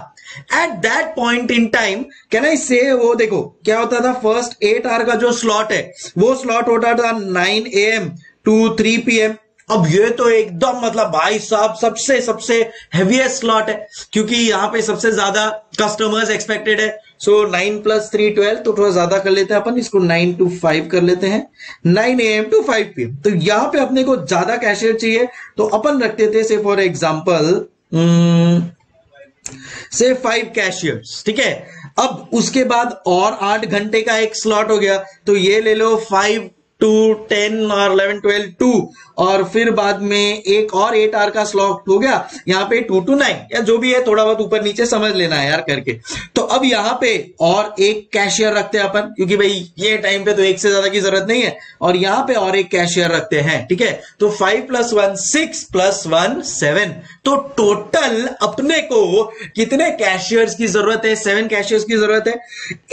A: at that point in time can I say वो देखो, क्या होता था? फ़र्स्ट एट आवर का जो स्लॉट है, वो स्लॉट होता था nine A M to three P M अब ये तो एकदम मतलब भाई साहब सबसे सबसे हेवीएस्ट स्लॉट है, क्योंकि यहाँ पे सबसे ज़्यादा कस्टमर्स एक्सपेक्टेड है। So nine plus three twelve तो थोड़ा ज़्यादा कर लेते हैं अपन, इसको नाइन टू फाइव कर लेते हैं। Nine A M to five P M तो यहाँ पे अपने को ज़्यादा कैशियर चाहिए। तो अपन रखते थे say for example say five cashiers ठीक है? अब उसके बाद और आठ घंटे का एक स्लॉट हो गया। तो ये ले लो फाइव टू टेन और इलेवन ट्वेल्व टू और फिर बाद में एक और एट आर का स्लॉट हो गया, यहाँ पे टू टू नाइन या जो भी है, थोड़ा बहुत ऊपर नीचे समझ लेना है यार करके। तो अब यहाँ पे और एक कैशियर रखते हैं अपन, क्योंकि भाई, ये टाइम पे तो एक से ज़्यादा की ज़रूरत नहीं है। और यहाँ पे और एक कैशियर रखते हैं, ठीक है? तो five plus one six plus one seven तो टोटल अपने को कितने कैशियर्स की ज़रूरत है? सेवन कैशियर्स की ज़रूरत है।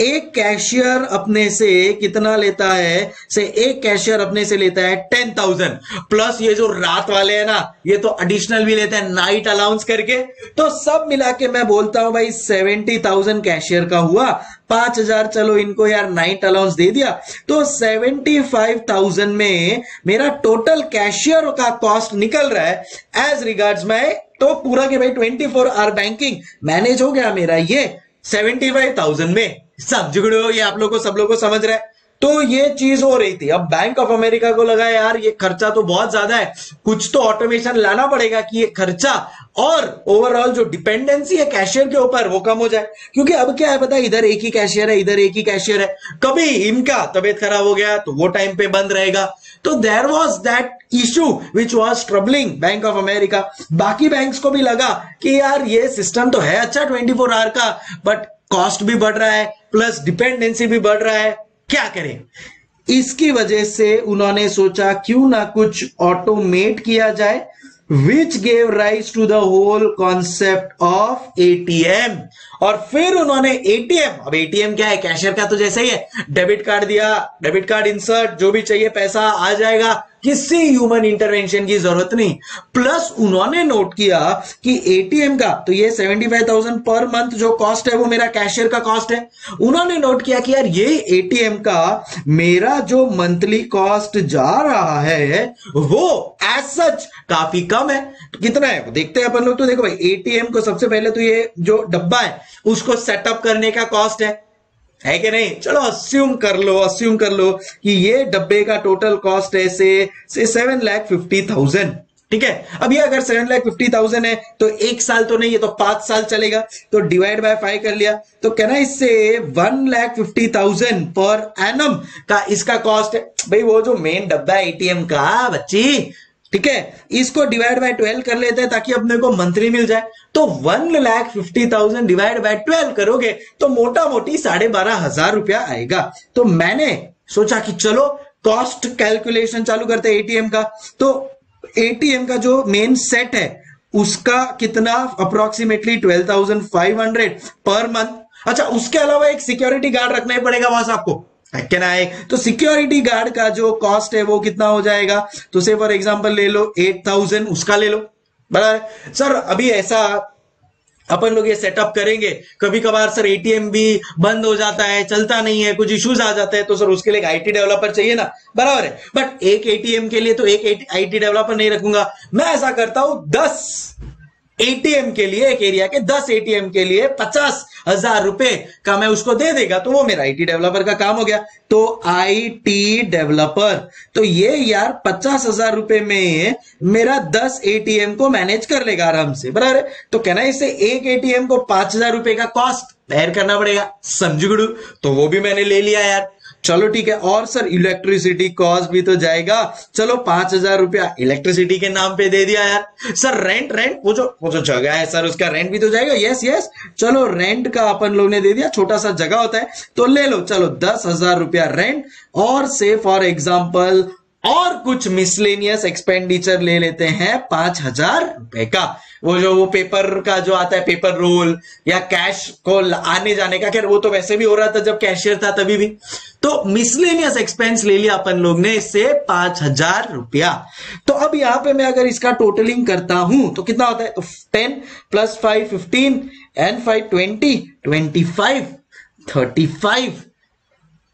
A: एक कैशियर अपने से कितना लेता है? से एक कैशियर अपने से लेता है टेन थाउज़ेंड प्लस ये जो रात वाले हैं ना, ये तो एडिशनल भी लेते हैं नाइट अलाउंस करके। तो सब मिला के मैं बोलता हूँ भाई सेवेंटी थाउज़ेंड कैशियर का हुआ। पाँच हज़ार, चलो इनको यार नाइट अलाउंस दे दिया। तो सेवेंटी फाइव थाउज़ेंड में मेरा टोटल कैशियर का कॉस्ट निकल रहा है। एज रिगार्ड्स मैं तो पूरा के भाई twenty four hour banking manage हो गया मेरा ये सेवेंटी फाइव थाउज़ेंड में। सब जुगड़ो ये आप लोग को, सब लोग को समझ रहा है। तो ये चीज़ हो रही थी। अब बैंक ऑफ़ अमेरिका को लगा, यार, ये खर्चा तो बहुत ज़्यादा है। कुछ तो ऑटोमेशन लाना पड़ेगा कि ये खर्चा और ओवरऑल जो डिपेंडेंसी है कैशियर के ऊपर, वो कम हो जाए। क्योंकि अब क्या है पता इधर एक ही कैशियर है, इधर एक ही कैशियर है। कभी इनका तबियत खराब हो गया तो वो टाइम पे बंद रहेगा। तो there was that issue which was troubling bank of America बाकी बैंक्स को भी लगा कि यार, ये सिस्टम तो है अच्छा ट्वेंटी फोर आवर का बट कॉस्ट भी बढ़ रहा है प्लस डिपेंडेंसी भी बढ़ रहा है। क्या करें? इसकी वजह से उन्होंने सोचा, क्यों ना कुछ ऑटोमेट किया जाए which gave rise to the whole concept of ATM और फिर उन्होंने एटीएम अब एटीएम क्या है? कैशियर का तो जैसे ही है। डेबिट कार्ड दिया डेबिट कार्ड इंसर्ट जो भी चाहिए, पैसा आ जाएगा। किसी ह्यूमन इंटरवेंशन की ज़रूरत नहीं। प्लस उन्होंने नोट किया कि एटीएम का तो ये seventy five thousand per month जो कॉस्ट है, वो मेरा कैशियर का कॉस्ट है। उन्होंने नोट किया कि यार, ये एटीएम का मेरा जो मंथली कॉस्ट जा रहा है, वो एज सच काफ़ी कम है। कितना है? देखते हैं अपन लोग तो। देखो भाई एटीएम को सबसे पहले तो ये जो डब्बा है उसको सेटअप करने का कॉस्ट है। है कि नहीं? चलो अस्यूम कर लो अस्यूम कर लो कि ये डब्बे का टोटल कॉस्ट है से सेवन लैख फिफ्टी थाउज़ेंड ठीक है? अब ये अगर सेवन लैख फिफ्टी थाउज़ेंड है तो एक साल तो नहीं है तो पाँच साल चलेगा। तो डिवाइड बाय फाइव कर लिया। तो कहना इससे one lakh fifty thousand per annum का इसका कॉस्ट है? भाई, वो जो मेन डब्बा है एटीएम का बच्ची ठीक है? इसको डिवाइड बाय ट्वेल्व कर लेते हैं ताकि अपने को मंथली मिल जाए। तो one lakh fifty thousand divide by twelve करोगे तो मोटा मोटी साढ़े बारह हज़ार रुपया आएगा। तो मैंने सोचा कि चलो कॉस्ट कैलकुलेशन चालू करते हैं एटीएम का। तो एटीएम का जो मेन सेट है, उसका कितना? Approximately twelve thousand five hundred per month अच्छा उसके अलावा एक सिक्योरिटी गार्ड रखना ही पड़ेगा बॉस आपको। कहना है तो सिक्योरिटी गार्ड का जो कॉस्ट है वो कितना हो जाएगा? तो से फॉर एग्जांपल ले लो एट थाउज़ेंड उसका ले लो। बराबर? सर अभी ऐसा अपन लोग ये सेटअप करेंगे। कभी कभार सर एटीएम भी बंद हो जाता है, चलता नहीं है, कुछ इश्यूज़ आ जाते हैं तो सर उसके लिए आईटी डेवलपर चाहिए ना? बराबर है? बट एक एटीएम के लिए तो एक आईटी डेवलपर नहीं रखूँगा। मैं ऐसा करता हूँ, दस एटीएम के लिए, एक एरिया के दस एटीएम के लिए पचास हज़ार रुपए का मैं उसको दे देगा तो वो मेरा आईटी डेवलपर का काम हो गया। तो आईटी डेवलपर तो ये यार पचास हज़ार रुपए में मेरा दस एटीएम को मैनेज कर लेगा आराम से, बराबर तो कहना इसे एक एटीएम को पाँच हज़ार रुपए का कॉस्ट तैर करना पड़ेगा, समझ गुड़ू तो वो भी मैंने ले लिया यार। चलो ठीक है, और सर इलेक्ट्रिसिटी कॉस्ट भी तो जाएगा। चलो, पाँच हज़ार रुपया इलेक्ट्रिसिटी के नाम पे दे दिया यार। सर रेंट रेंट वो जो वो जो जगह है, सर, उसका रेंट भी तो जाएगा। यस यस चलो रेंट का अपन लोग ने दे दिया छोटा सा जगह होता है तो ले लो। चलो, दस हज़ार रुपया रेंट और से फॉर एग्ज़ाम्पल और कुछ मिसलेनियस एक्सपेंडिचर ले लेते हैं पाँच हज़ार रुपए का। वो जो, वो पेपर का जो आता है पेपर रोल या कैश को आने जाने का, खैर वो तो वैसे भी हो रहा था जब कैशियर था तभी भी। तो मिसलेनियस एक्सपेंस ले लिया अपन लोग ने इससे पाँच हज़ार रुपया। तो अब यहाँ पे मैं अगर इसका टोटलिंग करता हूँ तो कितना होता है? तो ten plus five fifteen and five twenty twenty five thirty five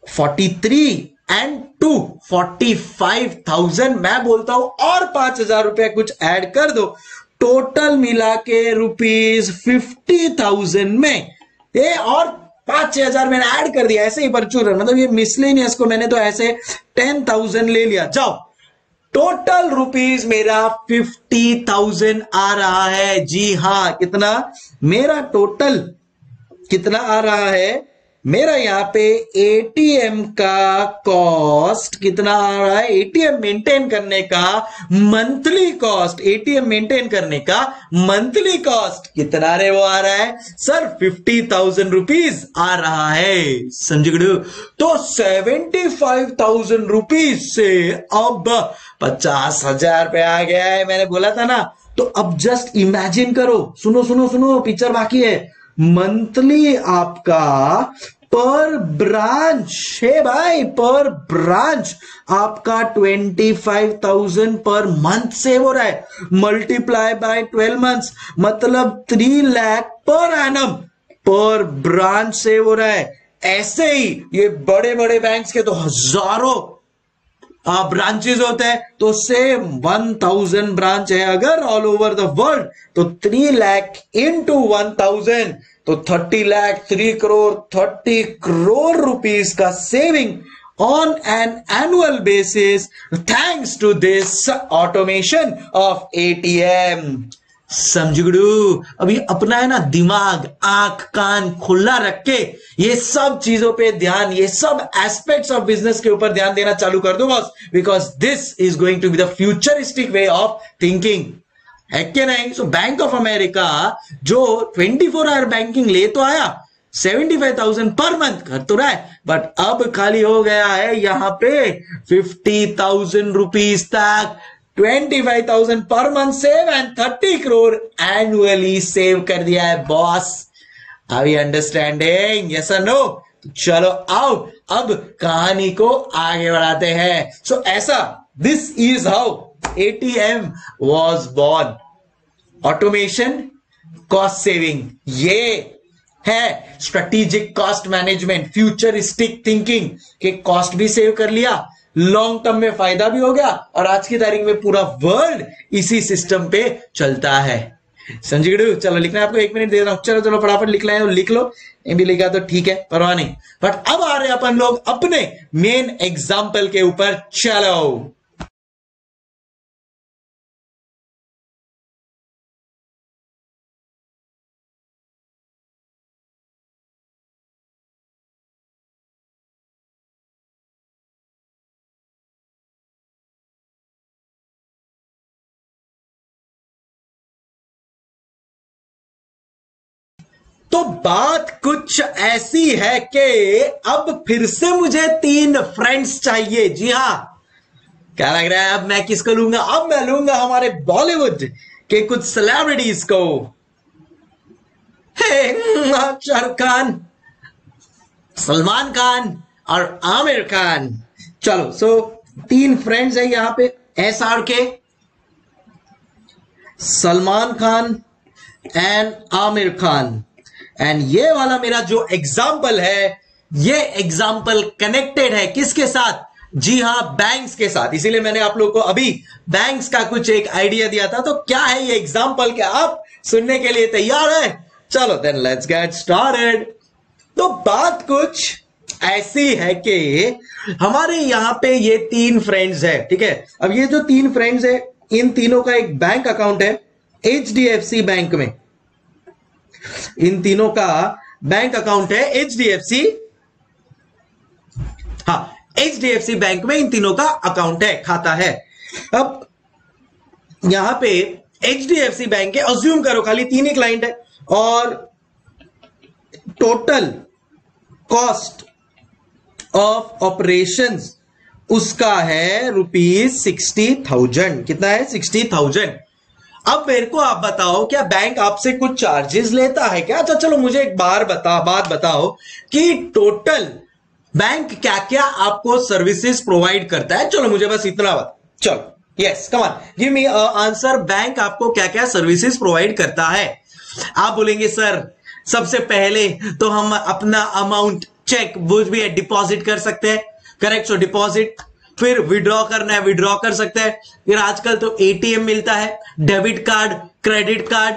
A: forty three and two forty five thousand मैं बोलता हूँ, और पाँच हज़ार रुपया कुछ ऐड कर दो। टोटल मिला के रुपीज़ फिफ्टी थाउज़ेंड में। ये और पाँच छह हज़ार मैंने ऐड कर दिया, ऐसे ही परचूर मतलब ये मिसलेनियस को मैंने तो ऐसे टेन थाउज़ेंड ले लिया। जाओ। टोटल रुपीज़ मेरा फिफ्टी थाउज़ेंड आ रहा है। जी हाँ कितना? मेरा टोटल कितना आ रहा है? मेरा यहाँ पे एटीएम का कॉस्ट कितना आ रहा है? एटीएम मेंटेन करने का मंथली कॉस्ट एटीएम मेंटेन करने का मंथली कॉस्ट कितना रे वो आ रहा है? सर फिफ्टी थाउज़ेंड रुपीज़ आ रहा है समझ तो सेवेंटी फाइव थाउज़ेंड रुपीज़ से अब पचास हज़ार पे आ गया है, मैंने बोला था ना। तो अब जस्ट इमेजिन करो। सुनो सुनो सुनो पिक्चर बाकी है। मंथली आपका पर ब्रांच, है भाई, पर ब्रांच आपका twenty five thousand per month save हो रहा है। मल्टीप्लाई बाय ट्वेल्व मंथ्स मतलब three lakh per annum per branch save हो रहा है। ऐसे ही ये बड़े बड़े बैंक्स के तो हज़ारों ब्रांचेस होते हैं तो सेम वन थाउज़ेंड ब्रांच है। अगर ऑल ओवर द वर्ल्ड तो three lakh into one thousand तो thirty lakh three crore thirty crore rupees का saving on an annual basis thanks to this automation of ATM समझगड़ू अभी अपना है ना दिमाग, आँख, कान खुला रख के ये सब चीज़ों पे ध्यान, ये सब एस्पेक्ट्स ऑफ़ बिज़नेस के ऊपर ध्यान देना चालू कर दो boss because this is going to be the futuristic way of thinking so bank of America जो 24 फोर आवर बैंकिंग ले तो आया 75,000 पर मंथ कर तो रहा है बट अब खाली हो गया है यहाँ पे 50,000 रुपीज़ तक 25,000 per month save and 30 crore annually save कर दिया है boss you understanding yes no चलो आओ अब कहानी को आगे बढ़ाते हैं. सो so, ऐसा this is how ATM was born automation cost saving ये है strategic cost management futuristic thinking के कॉस्ट भी सेव कर लिया लॉन्ग टर्म में फ़ायदा भी हो गया, और आज की तारीख में पूरा वर्ल्ड इसी सिस्टम पे चलता है। संजीव चलो लिखना है आपको, एक मिनट दे रहा हूँ। चलो चलो, फटाफट लिख लाए लिख लो। ये भी लिखा तो ठीक है, परवाह नहीं। बट अब आ रहे अपन लोग अपने मेन एग्ज़ाम्पल के ऊपर। चलो। तो बात कुछ ऐसी है कि अब फिर से मुझे तीन फ्रेंड्स चाहिए। जी हाँ। क्या लग रहा है, अब मैं किसको लूँगा? अब मैं लूँगा हमारे बॉलीवुड के कुछ सेलिब्रिटीज को। शाहरुख खान, सलमान खान और आमिर खान। चलो सो तीन फ्रेंड्स है यहाँ पे S R K, Salman Khan and Aamir Khan. And ये वाला मेरा जो एग्ज़ाम्पल है, ये एग्ज़ाम्पल कनेक्टेड है किसके साथ? जी हाँ बैंक्स के साथ। इसीलिए मैंने आप लोगों को अभी बैंक्स का कुछ एक आइडिया दिया था। तो क्या है ये एग्ज़ाम्पल क्या आप सुनने के लिए तैयार है? चलो देन लेट्स गेट स्टार्टेड तो बात कुछ ऐसी है कि हमारे यहाँ पे ये तीन फ्रेंड्स है, ठीक है? अब ये जो तीन फ्रेंड्स है, इन तीनों का एक बैंक अकाउंट है H D F C bank में। इन तीनों का बैंक अकाउंट है एच डी एफ़ सी हाँ H D F C bank में इन तीनों का अकाउंट है, खाता है। अब यहाँ पे H D F C bank है अज्यूम करो, खाली तीन ही क्लाइंट है। और टोटल कॉस्ट ऑफ़ ऑपरेशन उसका है रुपीज़ सिक्सटी थाउज़ेंड कितना है? सिक्सटी थाउज़ेंड अब मेरे को आप बताओ, क्या बैंक आपसे कुछ चार्जेस लेता है क्या? अच्छा चलो मुझे एक बार बता, बात बताओ कि टोटल बैंक क्या क्या आपको सर्विसेज़ प्रोवाइड करता है। चलो मुझे बस इतना बता, चलो yes come on give me answer bank आपको क्या क्या सर्विसेज़ प्रोवाइड करता है। आप बोलेंगे, सर, सबसे पहले तो हम अपना अमाउंट चेक वो भी डिपॉजिट कर सकते हैं। करेक्ट सो डिपॉजिट फिर विड्रॉ करना है विड्रॉ कर सकते हैं। फिर आजकल तो एटीएम मिलता है debit card credit card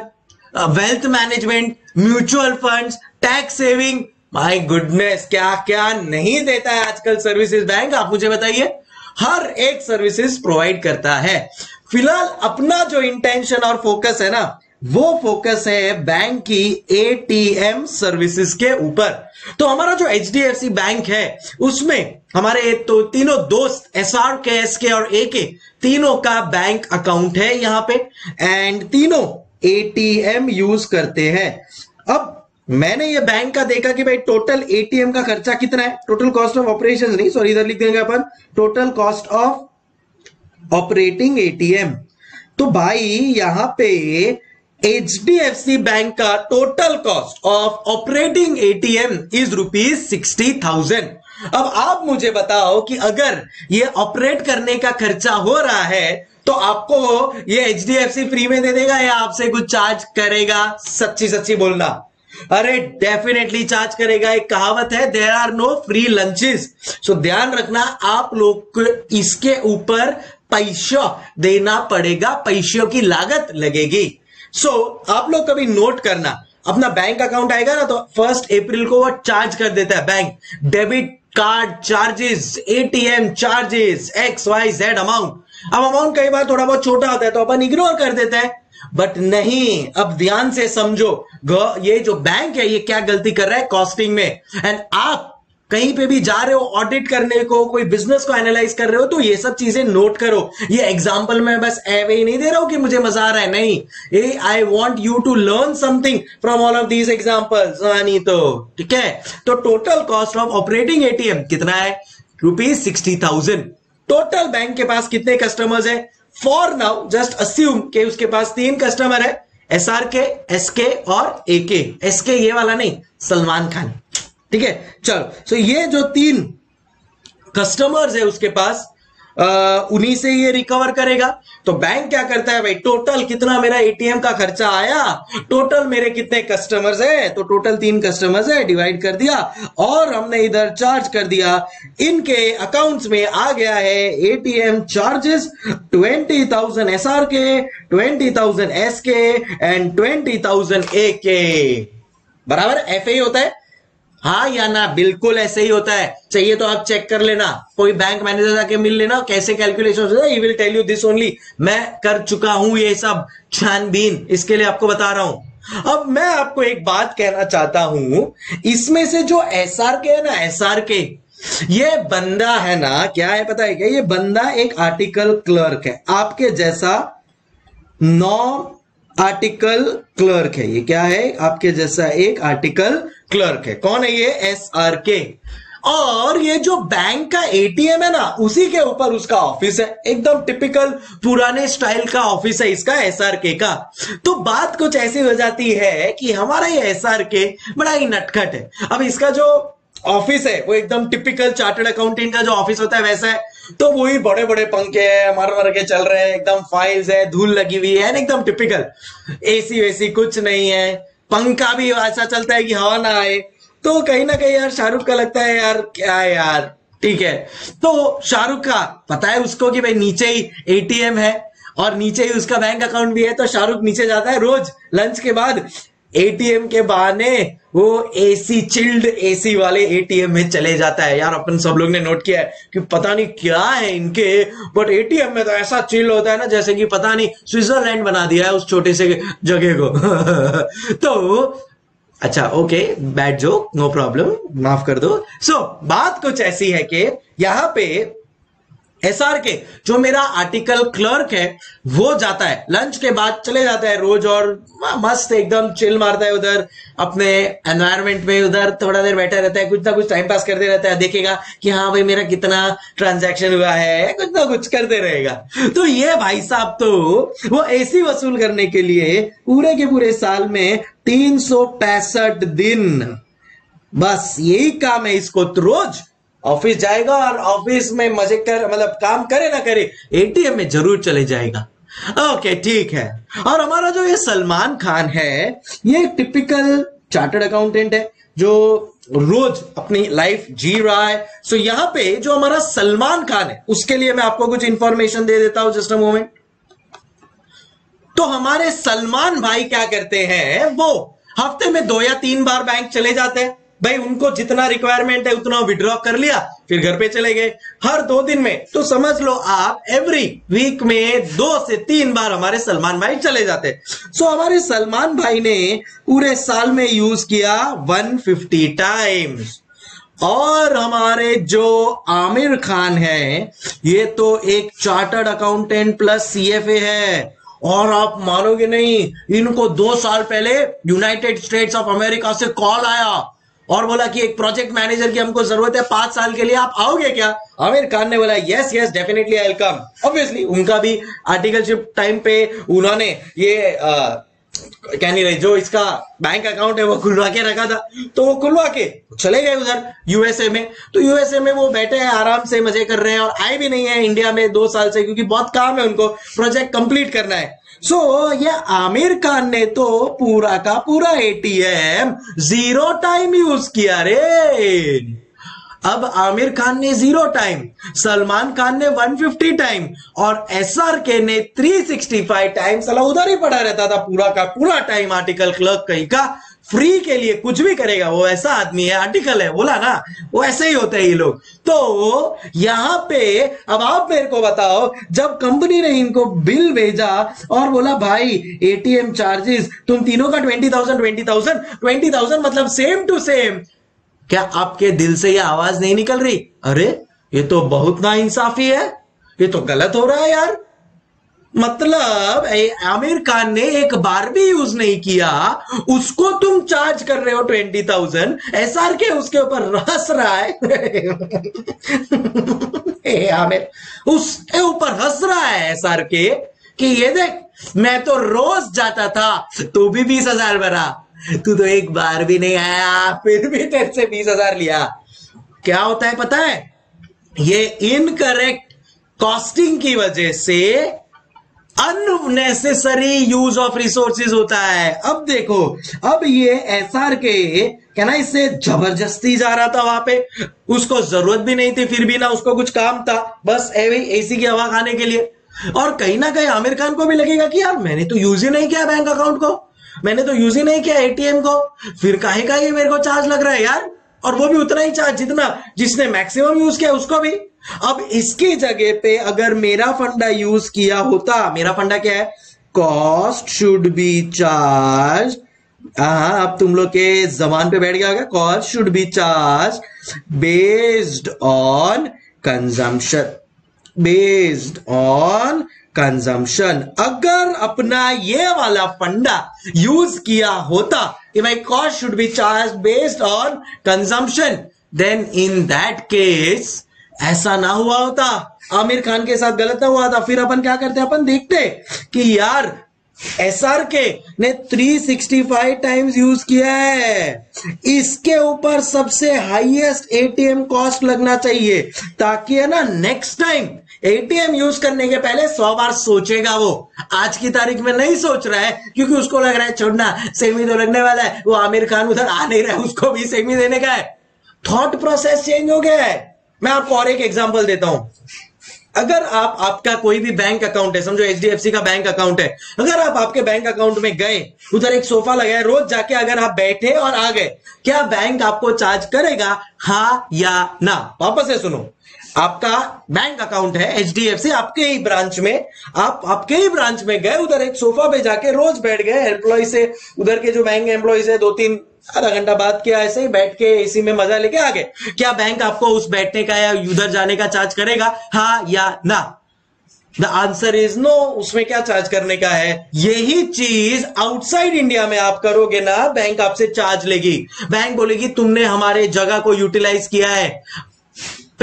A: wealth management mutual funds tax saving my goodness क्या क्या नहीं देता है आजकल सर्विसेज़ बैंक आप मुझे बताइए। हर एक सर्विसेज़ प्रोवाइड करता है। फ़िलहाल अपना जो इंटेंशन और फोकस है ना वो फोकस है बैंक की एटीएम सर्विसेज़ के ऊपर। तो हमारा जो एचडीएफसी बैंक है, उसमें हमारे तो तीनों दोस्त एस आर के एस के और ए के तीनों का बैंक अकाउंट है यहाँ पे। एंड तीनों एटीएम यूज़ करते हैं। अब मैंने ये बैंक का देखा कि भाई टोटल एटीएम का खर्चा कितना है? टोटल कॉस्ट ऑफ़ ऑपरेशन नहीं सॉरी इधर लिख देंगे अपन। Total cost of operating ATM तो भाई, यहाँ पे सी बैंक का total cost of operating ATM is rupees sixty thousand अब आप मुझे बताओ कि अगर ये ऑपरेट करने का खर्चा हो रहा है तो आपको ये H D F C free में दे देगा या आपसे कुछ चार्ज करेगा? सच्ची सच्ची बोलना। अरे डेफिनेटली चार्ज करेगा। एक कहावत है there are no free lunches so ध्यान रखना, आप लोग को इसके ऊपर पैसा देना पड़ेगा। पैसों की लागत लगेगी। सो so, आप लोग कभी नोट करना। अपना बैंक अकाउंट आएगा ना तो फ़र्स्ट अप्रैल को वो चार्ज कर देता है bank debit card charges ATM charges X Y Z amount अब अमाउंट कई बार थोड़ा बहुत छोटा होता है तो अपन इग्नोर कर देते हैं। बट नहीं अब ध्यान से समझो। ये जो बैंक है ये क्या गलती कर रहा है कॉस्टिंग में। एंड आप कहीं पे भी जा रहे हो ऑडिट करने को, कोई बिज़नेस को एनालाइज कर रहे हो तो ये सब चीज़ें नोट करो। ये एग्ज़ाम्पल में बस एवे ही नहीं दे रहा हूँ कि मुझे मज़ा आ रहा है, नहीं। ए I want you to learn something from all of these examples नहीं तो ठीक है? तो total cost of operating ATM कितना है? Rupees sixty thousand total bank के पास कितने कस्टमर्स है? फॉर नाउ जस्ट अस्यूम के उसके पास तीन कस्टमर है एस आर के एस के और ए के एस के ये वाला नहीं, सलमान खान। ठीक है? चलो सो ये जो तीन कस्टमर्स है उसके पास उन्हीं से ये रिकवर करेगा। तो बैंक क्या करता है भाई? टोटल कितना मेरा एटीएम का खर्चा आया? टोटल मेरे कितने कस्टमर्स है? तो टोटल तीन कस्टमर्स है डिवाइड कर दिया और हमने इधर चार्ज कर दिया। इनके अकाउंट्स में आ गया है ATM charges twenty thousand S R K twenty thousand S K and twenty thousand A K बराबर? एफ़ होता है। हाँ या ना, बिल्कुल ऐसे ही होता है। चाहिए तो आप चेक कर लेना। कोई बैंक मैनेजर जाके मिल लेना। कैसे कैलकुलेशन होता है? Will tell you this only मैं कर चुका हूँ ये सब। छानबीन। इसके लिए आपको बता रहा हूँ। अब मैं आपको एक बात कहना चाहता हूँ। इसमें से जो एस आर के है ना एस आर के, ये बंदा है ना, क्या है पता है क्या? ये बंदा एक आर्टिकल क्लर्क है। आपके जैसा नौ आर्टिकल क्लर्क है। ये क्या है? आपके जैसा एक आर्टिकल क्लर्क है। कौन है ये? एस आर के और ये जो बैंक का एटीएम है ना, उसी के ऊपर उसका ऑफ़िस है। एकदम टिपिकल पुराने स्टाइल का ऑफ़िस है इसका एसआरके का। तो बात कुछ ऐसी हो जाती है कि हमारा ये एसआरके बड़ा ही नटखट है। अब इसका जो ऑफ़िस है, वो एकदम टिपिकल चार्टर्ड अकाउंटेंट का जो ऑफ़िस होता है, वैसा है। तो वही बड़े बड़े पंखे है मर मर के चल रहे हैं, एकदम फाइल्स है, धूल लगी हुई है एकदम टिपिकल एसी वेसी कुछ नहीं है। पंखा भी ऐसा चलता है कि हवा ना आए। तो कहीं ना कहीं यार शाहरुख का लगता है, यार, क्या यार? ठीक है। तो शाहरुख का, पता है उसको कि भाई नीचे ही एटीएम है और नीचे ही उसका बैंक अकाउंट भी है तो शाहरुख नीचे जाता है रोज। लंच के बाद एटीएम के बहाने वो एसी चिल्ड एसी वाले एटीएम में चले जाता है। यार अपन सब लोग ने नोट किया है कि पता नहीं क्या है इनके बट एटीएम में तो ऐसा चिल्ड होता है ना जैसे कि पता नहीं स्विट्जरलैंड बना दिया है उस छोटे से जगह को। तो अच्छा okay bad joke no problem माफ़ कर दो। सो so, बात कुछ ऐसी है कि यहाँ पे एसआर के, जो मेरा आर्टिकल क्लर्क है, वो जाता है। लंच के बाद चले जाता है रोज और मस्त एकदम चिल मारता है उधर, अपने एनवायरमेंट में उधर थोड़ा देर बैठा रहता है, कुछ ना कुछ टाइम पास करते रहता है, देखेगा कि हाँ भाई मेरा कितना ट्रांजैक्शन हुआ है, कुछ ना कुछ करते रहेगा। तो ये भाई साहब तो वो एसी वसूल करने के लिए पूरे के पूरे साल में तीन दिन। बस यही काम है इसको रोज ऑफ़िस जाएगा और ऑफ़िस में मज़े कर मतलब काम करे ना करे एटीएम में ज़रूर चले जाएगा। ओके ठीक है। और हमारा जो ये सलमान खान है, ये टिपिकल चार्टर्ड अकाउंटेंट है, जो रोज अपनी लाइफ जी रहा है। सो यहाँ पे जो हमारा सलमान खान है, उसके लिए मैं आपको कुछ इंफॉर्मेशन दे देता हूँ जस्ट अ मोमेंट तो हमारे सलमान भाई क्या करते हैं, वो हफ़्ते में दो या तीन बार बैंक चले जाते हैं। भाई, उनको जितना रिक्वायरमेंट है, उतना विड्रॉ कर लिया, फिर घर पे चले गए। हर दो दिन में तो समझ लो आप एवरी वीक में दो से तीन बार हमारे सलमान भाई चले जाते। सो हमारे सलमान भाई ने पूरे साल में यूज़ किया 150 टाइम्स और हमारे जो आमिर खान है, ये तो एक चार्टर्ड अकाउंटेंट प्लस सीएफए है। और आप मानोगे नहीं, इनको दो साल पहले यूनाइटेड स्टेट्स ऑफ़ अमेरिका से कॉल आया। और बोला कि एक प्रोजेक्ट मैनेजर की हमको ज़रूरत है पाँच साल के लिए आप आओगे क्या? आमिर खान ने बोला yes yes definitely I come obviously उनका भी आर्टिकलशिप टाइम पे उन्होंने ये आ, क्या नहीं रही जो इसका बैंक अकाउंट है वो खुलवा के रखा था। तो वो खुलवा के चले गए उधर यूएसए में। तो यूएसए में वो बैठे हैं आराम से मज़े कर रहे हैं और आए भी नहीं है इंडिया में दो साल से क्योंकि बहुत काम है उनको। प्रोजेक्ट कंप्लीट करना है। सो so, ये आमिर खान ने तो पूरा का पूरा एटीएम ज़ीरो टाइम यूज़ किया रे। अब आमिर खान ने ज़ीरो टाइम सलमान खान ने 150 टाइम और एस आर के ने 365 टाइम सला उधर ही पड़ा रहता था पूरा का पूरा टाइम आर्टिकल क्लर्क कहीं का। फ्री के लिए कुछ भी करेगा, वो ऐसा आदमी है आर्टिकल है, बोला ना, वो ऐसे ही होते हैं ये लोग। तो यहाँ पे, अब आप मेरे को बताओ, जब कंपनी ने इनको बिल भेजा और बोला, भाई एटीएम चार्जेस तुम तीनों का twenty thousand twenty thousand twenty thousand मतलब सेम टू सेम क्या आपके दिल से ये आवाज़ नहीं निकल रही? अरे, ये तो बहुत ना इंसाफी है, ये तो गलत हो रहा है यार। मतलब आमिर खान ने एक बार भी यूज़ नहीं किया। उसको तुम चार्ज कर रहे हो ट्वेंटी थाउज़ेंड एस आर के उसके ऊपर हंस रहा है। आमिर, उसके ऊपर हंस रहा है एस आर के कि ये देख, मैं तो रोज जाता था, तू भी बीस हज़ार भरा। तू तो एक बार भी नहीं आया, फिर भी तेरे से बीस हज़ार लिया। क्या होता है पता है? ये इनकरेक्ट कॉस्टिंग की वजह से अननेसेसरी यूज़ ऑफ़ रिसोर्सेज होता है। अब देखो, अब ये एस आर के क्या ना इससे ज़बरदस्ती जा रहा था वहाँ पे। उसको ज़रूरत भी नहीं थी, फिर भी ना उसको कुछ काम था। बस एसी की हवा खाने के लिए। और कहीं ना कहीं आमिर खान को भी लगेगा कि यार, मैंने तो यूज़ ही नहीं किया बैंक अकाउंट को। मैंने तो यूज़ ही नहीं किया एटीएम को। फिर काहे का ये मेरे को चार्ज लग रहा है यार। और वो भी उतना ही चार्ज जितना जिसने मैक्सिमम यूज़ किया, उसको भी। अब इसकी जगह पे अगर मेरा फंडा यूज़ किया होता, मेरा फंडा क्या है? कॉस्ट शुड बी चार्ज हाँ अब तुम लोग के जबान पे बैठ गया होगा cost should be charge based on consumption based on consumption अगर अपना ये वाला फंडा यूज़ किया होता कि भाई cost should be charge based on consumption then in that case ऐसा ना हुआ होता। आमिर खान के साथ गलत ना हुआ था। फिर अपन क्या करते? अपन देखते कि यार एसआर के ने 365 टाइम्स यूज़ किया है। इसके ऊपर सबसे हाईएस्ट एटीएम कॉस्ट लगना चाहिए, ताकि है ना नेक्स्ट टाइम एटीएम यूज़ करने के पहले सौ बार सोचेगा वो। आज की तारीख में नहीं सोच रहा है, क्योंकि उसको लग रहा है, छोड़ना सेमी तो लगने वाला है। वो आमिर खान उधर आ नहीं रहा है उसको भी सेमी देने का है। थॉट प्रोसेस चेंज हो गया है। मैं आपको और एक एग्ज़ाम्पल देता हूँ। अगर आप, आपका कोई भी बैंक अकाउंट है, समझो एचडीएफसी का बैंक अकाउंट है, अगर आप आपके बैंक अकाउंट में गए, उधर एक सोफा लगाए रोज जाके अगर आप बैठे और आ गए, क्या बैंक आपको चार्ज करेगा? हा या ना? वापस से सुनो। आपका बैंक अकाउंट है एचडीएफसी आपके ही ब्रांच में, आप, आपके ही ब्रांच में गए, उधर एक सोफा पे जाके रोज बैठ गए एम्प्लॉय से, उधर के जो बैंक एम्प्लॉयज़ है दो तीन आधा घंटा बात किया ऐसे ही, बैठ के इसी में मज़ा लेके आ गए क्या बैंक आपको उस बैठने का या उधर जाने का चार्ज करेगा? हाँ या ना? द आंसर इज़ नो उसमें क्या चार्ज करने का है? यही चीज़ आउटसाइड इंडिया में आप करोगे ना, बैंक आपसे चार्ज लेगी। बैंक बोलेगी, तुमने हमारे जगह को यूटिलाइज किया है।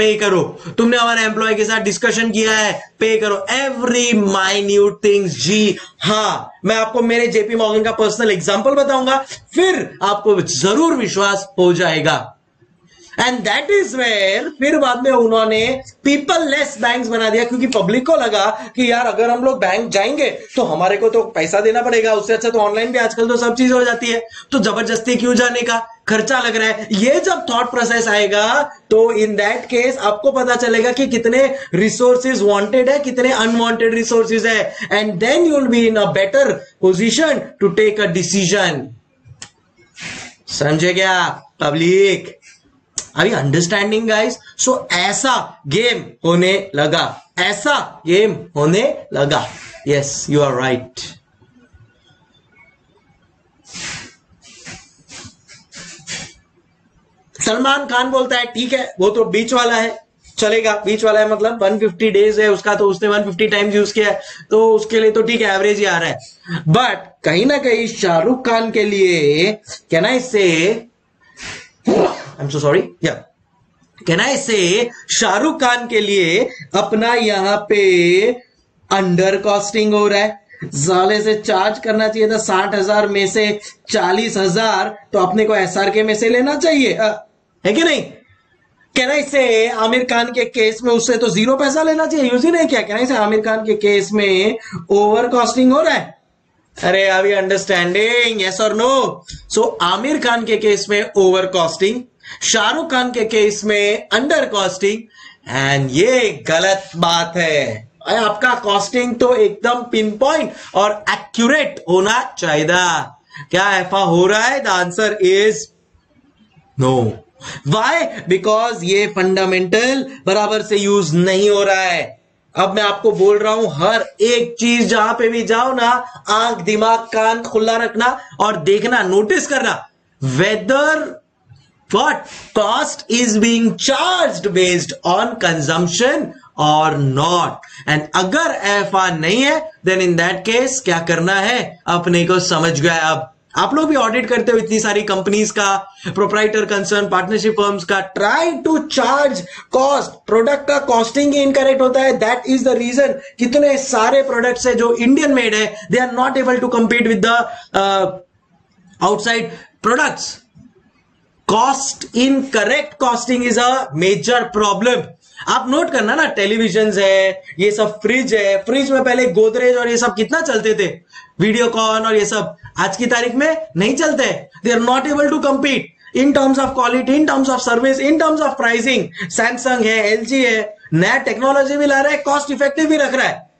A: पे करो। तुमने हमारे एम्प्लॉय के साथ डिस्कशन किया है, पे करो। एवरी माइन्यूट थिंग्स जी हा, मैं आपको मेरे जेपी मॉर्गन का पर्सनल एग्जांपल बताऊँगा, फिर आपको ज़रूर विश्वास हो जाएगा। एंड दैट इज़ वेयर फिर बाद में उन्होंने पीपल लेस बैंक बना दिया, क्योंकि पब्लिक को लगा कि यार अगर हम लोग बैंक जाएँगे तो हमारे को तो पैसा देना पड़ेगा, उससे अच्छा तो ऑनलाइन भी आजकल तो सब चीज़ हो जाती है। तो ज़बरदस्ती क्यों जाने का खर्चा लग रहा है? ये जब थॉट प्रोसेस आएगा तो इन दैट केस आपको पता चलेगा कि कितने रिसोर्सेज वांटेड है, कितने अनवांटेड रिसोर्सेज है। And then you will be in a better position to take a decision समझे क्या? Public are you understanding guys so ऐसा गेम होने लगा। ऐसा गेम होने लगा। Yes you are right Salman Khan बोलता है, ठीक है, वो तो बीच वाला है, चलेगा। बीच वाला है मतलब 150 डेज़ है, उसका तो उसने 150 टाइम्स यूज़ किया है तो उसके लिए तो ठीक है एवरेज ही आ रहा है। बट कहीं ना कहीं शाहरुख खान के लिए can I say I am so sorry या can I say Shahrukh Khan के लिए अपना यहाँ पे अंडर कॉस्टिंग हो रहा है। जाले से चार्ज करना चाहिए था साठ हज़ार में से चालीस हज़ार तो अपने को एसआर के में से लेना चाहिए। आ, है कि नहीं? कहना इससे आमिर खान के केस में उससे तो ज़ीरो पैसा लेना चाहिए? यूज़ ही नहीं क्या। कहना इसे आमिर खान के केस में ओवर कॉस्टिंग हो रहा है? अरे यू अंडरस्टैंडिंग यस और नो सो आमिर खान के केस में ओवर कॉस्टिंग शाहरुख खान के केस में अंडर कॉस्टिंग एंड ये गलत बात है। आपका कॉस्टिंग तो एकदम पिन पॉइंट और एक्यूरेट होना चाहिए क्या ऐसा हो रहा है? The answer is no why because ये फंडामेंटल बराबर से यूज़ नहीं हो रहा है। अब मैं आपको बोल रहा हूँ, हर एक चीज़ जहाँ पे भी जाओ ना, आँख, दिमाग, कान खुला रखना और देखना नोटिस करना। Whether what cost is being charged based on consumption और नॉट एंड अगर ऐफा नहीं है देन इन दैट केस क्या करना है? अपने को समझ गए अब। आप लोग भी ऑडिट करते हो इतनी सारी कंपनीज़ का प्रोप्राइटर कंसर्न पार्टनरशिप फर्म्स का try to charge cost product का कॉस्टिंग ही इनकरेक्ट होता है। दैट इज़ द रीजन कितने सारे प्रोडक्ट्स है जो इंडियन मेड है they are not able to compete with the outside products cost incorrect costing is a major problem आप नोट करना ना टेलीविज़न है, ये सब फ्रिज है। फ्रिज में पहले गोदरेज और ये सब कितना चलते थे? वीडियो वीडियोकॉन और ये सब। आज की तारीख में नहीं चलते। They are not able to compete in terms of quality in terms of service in terms of pricing Samsung है LG है, नया टेक्नोलॉजी भी ला रहा है कॉस्ट इफ़ेक्टिव भी रख रहा है।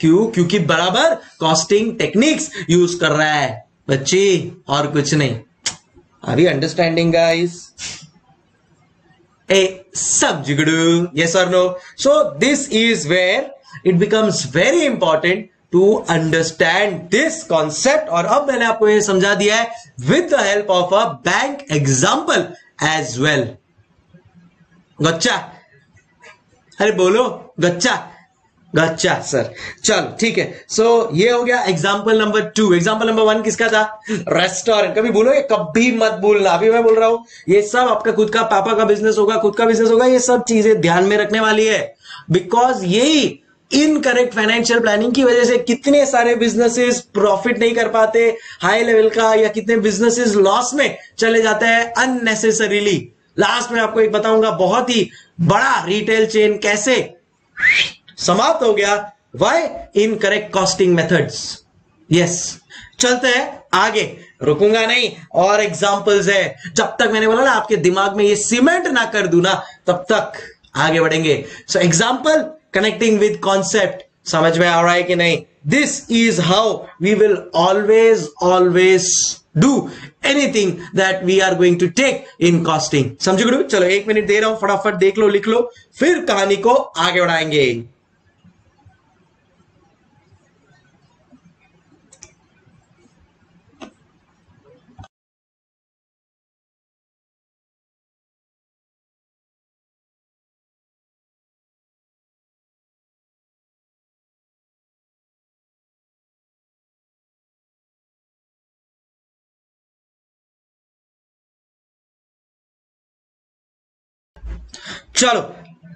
A: क्यों? क्योंकि बराबर कॉस्टिंग टेक्निक्स यूज़ कर रहा है। बच्ची, और कुछ नहीं। Are you understanding, guys? A subjugadu, yes or no? So this is where it becomes very important to understand this concept और अब मैंने आपको ये समझा दिया है with the help of a bank example as well. गच्चा अरे बोलो गच्चा अच्छा सर चलो ठीक है सो so, ये हो गया example number two example number one किसका था रेस्टोरेंट कभी बोलो ये कभी मत बोलना अभी मैं बोल रहा हूँ ये सब आपका खुद का पापा का बिज़नेस होगा खुद का बिज़नेस होगा ये सब चीज़ें ध्यान में रखने वाली है बिकॉज़ यही इनकरेक्ट फाइनेंशियल प्लानिंग की वजह से कितने सारे बिजनेसेस प्रॉफिट नहीं कर पाते हाई लेवल का या कितने बिजनेसेस लॉस में चले जाते हैं अननेसेसरीली लास्ट में आपको एक बताऊँगा बहुत ही बड़ा रिटेल चेन कैसे समाप्त हो गया। Why incorrect costing methods yes चलते हैं आगे। रुकूँगा नहीं। और एग्जाम्पल्स है। जब तक मैंने बोला ना, आपके दिमाग में ये सीमेंट ना कर दू ना, तब तक आगे बढ़ेंगे। So example connecting with concept समझ में आ रहा है कि नहीं? This is how we will always always do anything that we are going to take in costing समझ गुरु चलो, एक मिनट दे रहा हूँ, फटाफट देख लो, लिख लो, फिर कहानी को आगे बढ़ाएँगे। चलो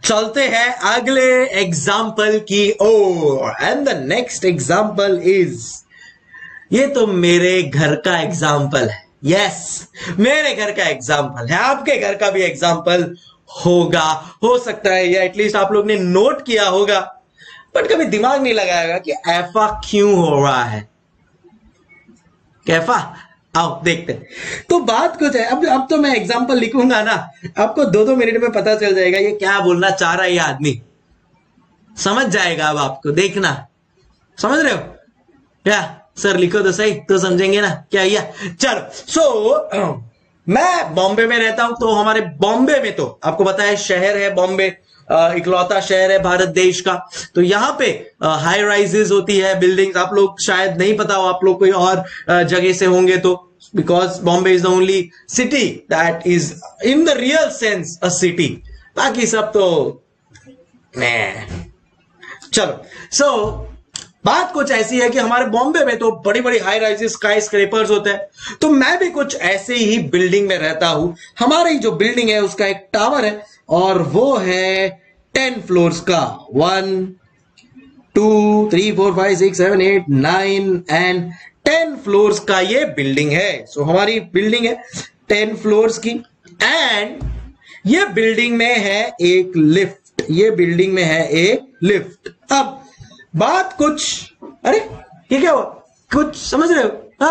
A: चलते हैं अगले एग्ज़ाम्पल की ओर। And the next example is ये तो मेरे घर का एग्ज़ाम्पल है। यस yes, मेरे घर का एग्ज़ाम्पल है। आपके घर का भी एग्ज़ाम्पल होगा। हो सकता है या एटलीस्ट आप लोग ने नोट किया होगा। बट कभी दिमाग नहीं लगाएगा कि ऐफा क्यों हो रहा है? कैफा? आओ देखते तो बात कुछ है। अब अब तो मैं एग्ज़ाम्पल लिखूँगा ना। आपको दो दो मिनट में पता चल जाएगा ये क्या बोलना चाह रहा है ये आदमी। समझ जाएगा अब आपको देखना। समझ रहे हो? क्या सर लिखो तो सही तो समझेंगे ना। क्या या? चलो सो so, मैं बॉम्बे में रहता हूँ तो हमारे बॉम्बे में तो आपको पता है शहर है बॉम्बे। इकलौता शहर है भारत देश का। तो यहाँ पे हाई राइजेस होती है बिल्डिंग्स आप लोग शायद नहीं पता हो आप लोग कोई और जगह से होंगे तो because Bombay is the only city that is in the real sense a city बाकी सब तो चलो सो so, बात कुछ ऐसी है कि हमारे बॉम्बे में तो बड़ी बड़ी हाई राइजेस स्काई स्क्रेपर्स होते हैं। तो मैं भी कुछ ऐसे ही बिल्डिंग में रहता हूँ। हमारी जो बिल्डिंग है उसका एक टावर है और वो है टेन फ्लोर्स का one two three four five six seven eight nine and ten floors का ये बिल्डिंग है सो so, हमारी बिल्डिंग है टेन फ्लोर्स की एंड ये बिल्डिंग में है एक लिफ्ट ये बिल्डिंग में है एक लिफ्ट अब बात कुछ अरे ये क्या हुआ? कुछ समझ रहे हो? हा?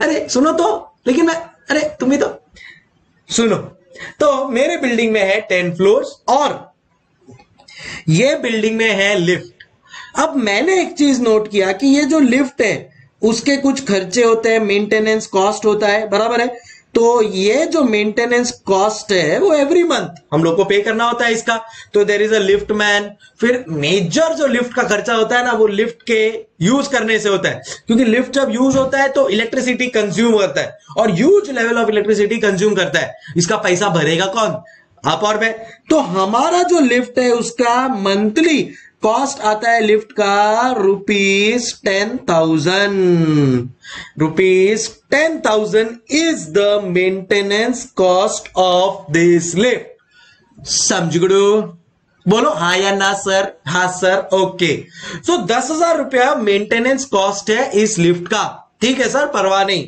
A: अरे सुनो तो लेकिन मैं अरे तुम ही तो। सुनो तो मेरे बिल्डिंग में है टेन फ्लोर्स और ये बिल्डिंग में है लिफ्ट। अब मैंने एक चीज़ नोट किया कि ये जो लिफ्ट है, उसके कुछ खर्चे होते हैं मेंटेनेंस कॉस्ट होता है, बराबर है? तो ये जो मेंटेनेंस कॉस्ट है, वो एवरी मंथ हम लोग को पे करना होता है इसका। तो there is a lift man फिर मेजर जो लिफ्ट का खर्चा होता है ना, वो लिफ्ट के यूज़ करने से होता है। क्योंकि लिफ्ट जब यूज़ होता है तो इलेक्ट्रिसिटी कंज्यूम करता है। और huge level of electricity consume करता है। इसका पैसा भरेगा कौन? आप और मैं। तो हमारा जो लिफ्ट है, उसका मंथली कॉस्ट आता है लिफ्ट का rupees ten thousand. Rupees ten thousand is the maintenance cost of this lift समझ गुड़ू बोलो, हा या ना, सर? हा, सर, ओके। सो दस हज़ार रुपया मेंटेनेंस कॉस्ट है इस लिफ्ट का। ठीक है, सर? परवाह नहीं।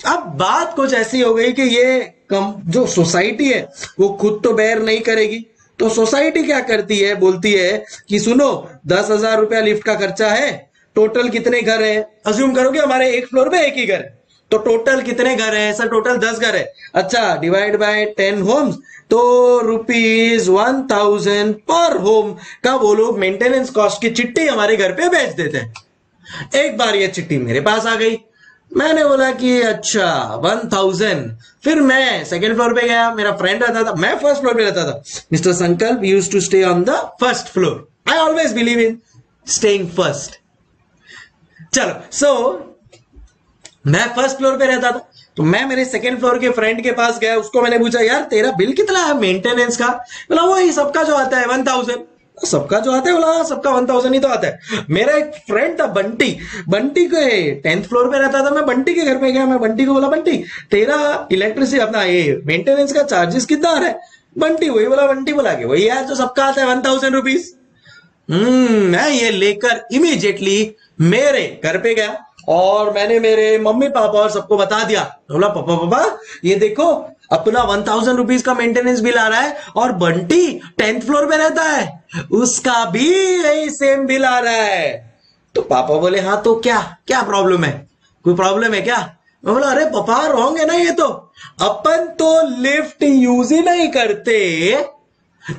A: अब बात कुछ ऐसी हो गई कि ये कम। जो सोसाइटी है, वो खुद तो बैर नहीं करेगी। तो सोसाइटी क्या करती है? बोलती है कि सुनो, दस हज़ार रुपया लिफ्ट का खर्चा है, टोटल कितने घर है? अज्यूम करोगे हमारे एक फ्लोर में एक ही घर। तो टोटल कितने घर है? सर, टोटल दस घर है। अच्छा डिवाइड बाय टेन होम्स तो rupees one thousand per home का वो लोग मेंटेनेंस कॉस्ट की चिट्ठी हमारे घर पे भेज देते हैं। एक बार ये चिट्ठी मेरे पास आ गई। मैंने बोला कि अच्छा वन थाउज़ेंड फिर मैं सेकेंड फ्लोर पे गया मेरा फ्रेंड रहता था मैं फ़र्स्ट फ्लोर पे रहता था। Mister Sankalp use to stay on the first floor I always believe in staying first चलो सो so, मैं फ़र्स्ट फ्लोर पे रहता था। तो मैं मेरे सेकेंड फ्लोर के फ्रेंड के पास गया उसको मैंने पूछा यार तेरा बिल कितना है? मेंटेनेंस का? बोला वो ही सबका जो आता है वन थाउज़ेंड सबका जो आता है बोला हाँ, सबका वन थाउज़ेंड ही तो आता है। मेरा एक फ्रेंड था बंटी। बंटी के टेंथ फ्लोर पे रहता था मैं बंटी के घर पे गया। मैं बंटी को बोला बंटी तेरा इलेक्ट्रिसिटी अपना ये मेंटेनेंस का चार्जेस कितना आ रहा है? बंटी वही बोला बंटी बोला कि वही यार जो सबका आता है वन थाउज़ेंड रुपीज़ मैं ये लेकर इमीजिएटली मेरे घर पे गया और मैंने मेरे मम्मी पापा और सबको बता दिया। बोला पापा पापा ये देखो अपना वन थाउज़ेंड रुपीज़ का मेंटेनेंस बिल आ रहा है और बंटी टेंथ फ्लोर पे रहता है। उसका भी यही सेम बिल आ रहा है। तो पापा बोले हाँ तो क्या क्या प्रॉब्लम है? कोई प्रॉब्लम है क्या? मैं बोला, अरे, पापा रॉन्ग है ना ये तो। अपन तो लिफ्ट यूज़ ही नहीं करते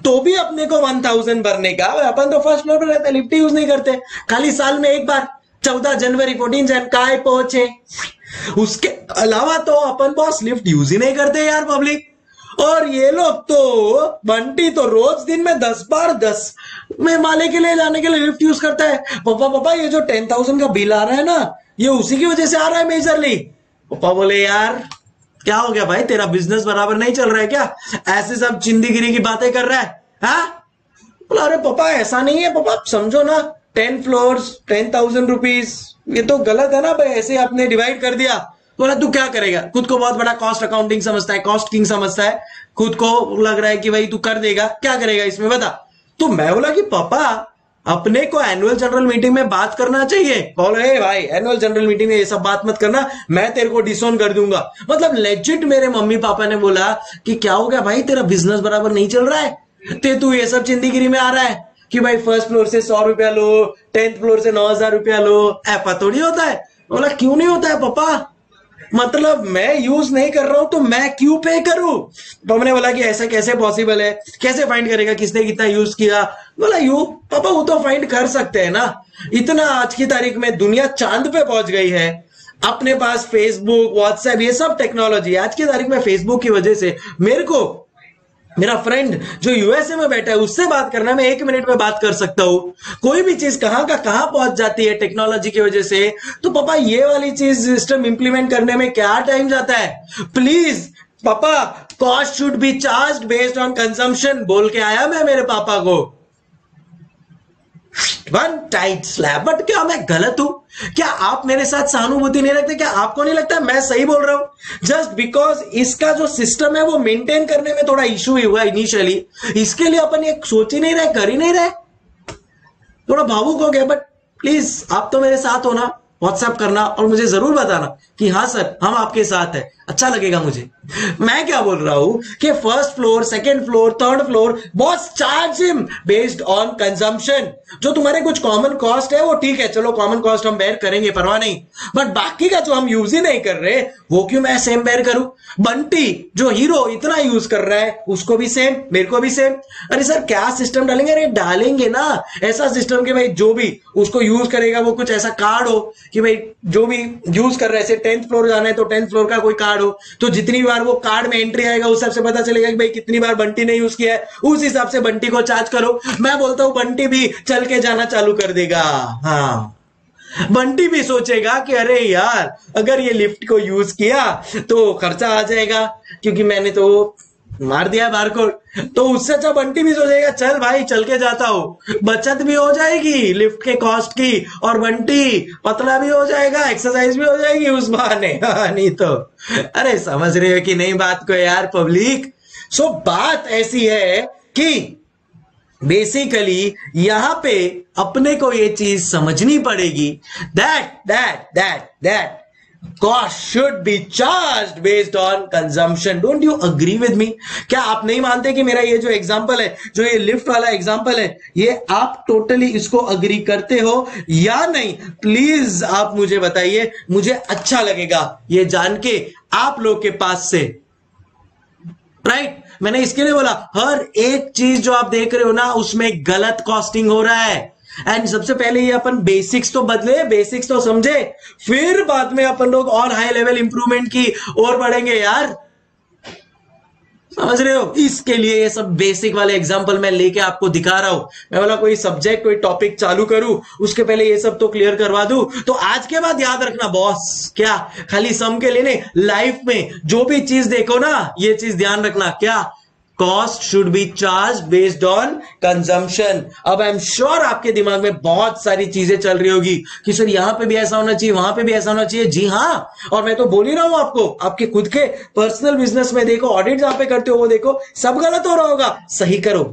A: तो भी अपने को वन थाउज़ेंड भरने का। अपन तो फ़र्स्ट फ्लोर पर रहते लिफ्ट यूज़ नहीं करते। खाली साल में एक बार, चौदह जनवरी फोर्टीन जन काय पहुँचे? उसके अलावा तो अपन बॉस लिफ्ट यूज़ ही नहीं करते यार पब्लिक और ये लोग तो बंटी तो रोज दिन में दस बार दस में माले के लिए जाने के लिए लिफ्ट यूज़ करता है। पापा पापा, ये जो टेन थाउज़ेंड का बिल आ रहा है ना, ये उसी की वजह से आ रहा है मेजरली पापा बोले, यार, क्या हो गया भाई? तेरा बिज़नेस बराबर नहीं चल रहा है क्या? ऐसे सब चिंदीगिरी की बातें कर रहा है, हा? बोला, अरे पापा, ऐसा नहीं है, पापा समझो ना ten floor ten thousand rupees ये तो गलत है ना भाई, ऐसे आपने डिवाइड कर दिया। बोला, तू क्या करेगा? खुद को बहुत बड़ा कॉस्ट अकाउंटिंग समझता है कॉस्ट किंग समझता है। खुद को लग रहा है कि भाई तू कर देगा, क्या करेगा इसमें, बता। तो मैं बोला कि, पापा, अपने को एनुअल जनरल मीटिंग में बात करना चाहिए। बोलो हे भाई एनुअल जनरल मीटिंग में ये सब बात मत करना, मैं तेरे को डिसोन कर दूँगा। मतलब लेजिट मेरे मम्मी पापा ने बोला कि, क्या हो गया भाई, तेरा बिज़नेस बराबर नहीं चल रहा है? ते तू ये सब चिंदीगिरी में आ रहा है कि भाई फ़र्स्ट फ्लोर से सौ रुपया लो टेंथ फ्लोर से नौ हज़ार रुपया लो। ऐपा थोड़ी होता है। बोला, क्यों नहीं होता है, पापा? मतलब मैं यूज़ नहीं कर रहा हूँ तो मैं क्यों पे करूँ? तो हमने बोला कि ऐसा कैसे पॉसिबल है? कैसे फाइंड करेगा? किसने कितना यूज़ किया? बोला, यू, पापा, वो तो फाइंड कर सकते हैं ना। इतना आज की तारीख में दुनिया चाँद पे पहुँच गई है। अपने पास फेसबुक व्हाट्सएप ये सब टेक्नोलॉजी आज की तारीख में फेसबुक की वजह से मेरे को मेरा फ्रेंड जो यूएसए में बैठा है, उससे बात करना, मैं एक मिनट में बात कर सकता हूँ। कोई भी चीज़ कहाँ का कहाँ पहुँच जाती है टेक्नोलॉजी की वजह से तो पापा ये वाली चीज़ सिस्टम इंप्लीमेंट करने में क्या टाइम जाता है? प्लीज़ पापा cost should be charge based on consumption बोल के आया मैं मेरे पापा को। वन टाइट स्लैब बट क्या मैं गलत हूँ? क्या आप मेरे साथ सहानुभूति नहीं रखते? क्या आपको नहीं लगता मैं सही बोल रहा हूँ? जस्ट बिकॉज़ इसका जो सिस्टम है, वो मेंटेन करने में थोड़ा इश्यू ही हुआ इनिशियली इसके लिए अपन ये सोच ही नहीं रहे, कर ही नहीं रहे। थोड़ा भावुक हो गया बट प्लीज़ आप तो मेरे साथ हो ना। व्हाट्सएप करना और मुझे ज़रूर बताना कि हाँ सर, हम आपके साथ हैं। अच्छा लगेगा मुझे। मैं क्या बोल रहा हूँ कि first floor second floor third floor boss charge him based on consumption जो तुम्हारे कुछ कॉमन कॉस्ट है, वो ठीक है, चलो कॉमन कॉस्ट हम बेयर करेंगे, परवाह नहीं। बट बाकी का जो हम यूज़ ही नहीं कर रहे, वो क्यों मैं सेम बेयर करूँ? बंटी, जो हीरो इतना यूज़ कर रहा है, उसको भी सेम मेरे को भी सेम अरे सर क्या सिस्टम डालेंगे? अरे डालेंगे ना। ऐसा सिस्टम कि भाई जो भी उसको यूज़ करेगा, वो कुछ ऐसा कार्ड हो कि भाई जो भी यूज़ कर रहे हैं टेंथ फ्लोर जाना है तो टेंथ फ्लोर का कोई कार्ड हो तो जितनी बार वो कार्ड में एंट्री आएगा, उस हिसाब से पता चलेगा कि भाई कितनी बार बंटी ने यूज़ किया है। उस हिसाब से बंटी को चार्ज करो। मैं बोलता हूँ, बंटी भी चल के जाना चालू कर देगा। हाँ। बंटी भी सोचेगा कि अरे यार, अगर ये लिफ्ट को यूज़ किया तो खर्चा आ जाएगा, क्योंकि मैंने तो मार दिया बारकोड। तो उससे अच्छा बंटी भी सोचेगा चल भाई चल के जाता हूँ। बचत भी हो जाएगी लिफ्ट के कॉस्ट की और बंटी पतला भी हो जाएगा एक्सरसाइज भी हो जाएगी उस बहाने। हाँ, नहीं तो। अरे समझ रहे हो कि नहीं बात को यार पब्लिक सो बात ऐसी है कि बेसिकली यहाँ पे अपने को ये चीज़ समझनी पड़ेगी। That that that that cost should be charge based on consumption. Don't you agree with me क्या आप नहीं मानते कि मेरा ये जो एग्ज़ाम्पल है, जो ये लिफ्ट वाला एग्ज़ाम्पल है, ये आप टोटली इसको अग्री करते हो या नहीं? प्लीज़ आप मुझे बताइए, मुझे अच्छा लगेगा ये जान के आप लोग के पास से। Right right? मैंने इसके लिए बोला, हर एक चीज़ जो आप देख रहे हो ना, उसमें गलत कॉस्टिंग हो रहा है। एंड सबसे पहले ये अपन बेसिक्स तो बदले बेसिक्स तो समझे, फिर बाद में अपन लोग और हाई लेवल इंप्रूवमेंट की और बढ़ेंगे यार। समझ रहे हो? इसके लिए ये सब बेसिक वाले एग्जांपल मैं लेके आपको दिखा रहा हूँ। मैं बोला, कोई सब्जेक्ट कोई टॉपिक चालू करूँ, उसके पहले ये सब तो क्लियर करवा दूँ। तो आज के बाद याद रखना बॉस क्या? खाली सम के लिए नहीं लाइफ में जो भी चीज़ देखो ना, ये चीज़ ध्यान रखना, क्या? Cost should be charge based on consumption अब आई एम श्योर आपके दिमाग में बहुत सारी चीज़ें चल रही होगी कि सर यहाँ पे भी ऐसा होना चाहिए, वहाँ पे भी ऐसा होना चाहिए। जी हाँ और मैं तो बोल ही रहा हूँ आपको, आपके खुद के पर्सनल बिज़नेस में देखो ऑडिट जहाँ पे करते हो वो देखो, सब गलत हो रहा होगा। सही करो।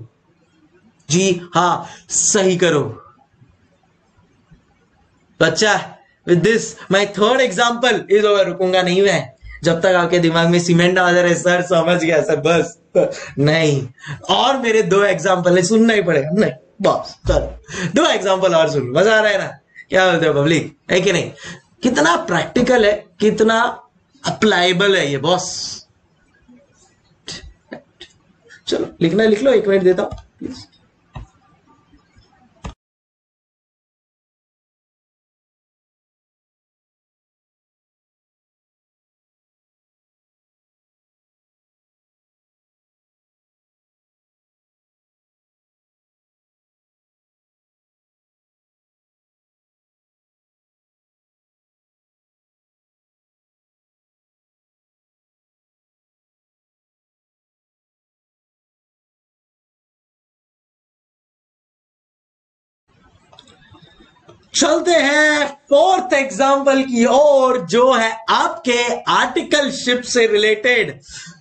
A: जी हाँ सही करो। तो अच्छा with this my third example is over रुकूँगा नहीं मैं। जब तक आपके दिमाग में सीमेंट आ जा रहे, सर, समझ गया, सर, बस। नहीं। और मेरे दो एग्ज़ाम्पल है, सुनना ही पड़ेगा। नहीं, बस, चल। दो एग्ज़ाम्पल और सुन। मज़ा आ रहा है ना? क्या बोलते हो, पब्लिक? है कि नहीं? कितना प्रैक्टिकल है, कितना अप्लाइबल है ये, बॉस। चलो, लिखना लिख लो, एक मिनट देता हूँ प्लीज़ चलते हैं फोर्थ एग्ज़ाम्पल की ओर, जो है आपके आर्टिकल शिप से रिलेटेड।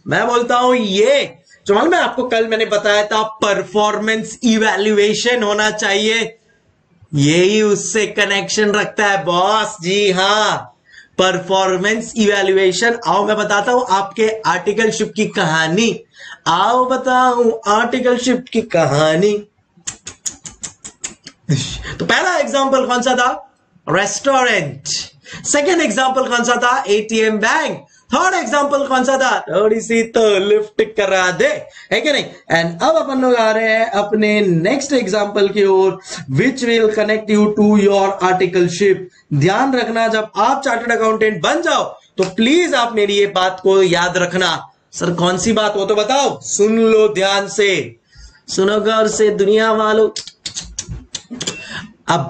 A: मैं बोलता हूँ, ये जो है आपको कल मैंने बताया था परफॉर्मेंस इवेल्युएशन होना चाहिए। यही उससे कनेक्शन रखता है बॉस जी हाँ। परफॉर्मेंस इवेल्युएशन आओ मैं बताता हूँ आपके आर्टिकल शिप की कहानी। आओ बताऊँ आर्टिकल शिप की कहानी। तो पहला एग्ज़ाम्पल कौन सा था? रेस्टोरेंट सेकेंड एग्ज़ाम्पल कौन सा था? एटीएम बैंक थर्ड एग्ज़ाम्पल कौन सा था? थोड़ी सी तो लिफ्ट करा दे। है कि नहीं? एंड अब अपन लोग आ रहे हैं अपने नेक्स्ट एग्ज़ाम्पल की ओर which will connect you to your articleship ध्यान रखना, जब आप चार्टर्ड अकाउंटेंट बन जाओ तो प्लीज़ आप मेरी ये बात को याद रखना। सर कौन सी बात हो तो बताओ। सुन लो ध्यान से। सुनो गौर से, दुनिया वालों। अब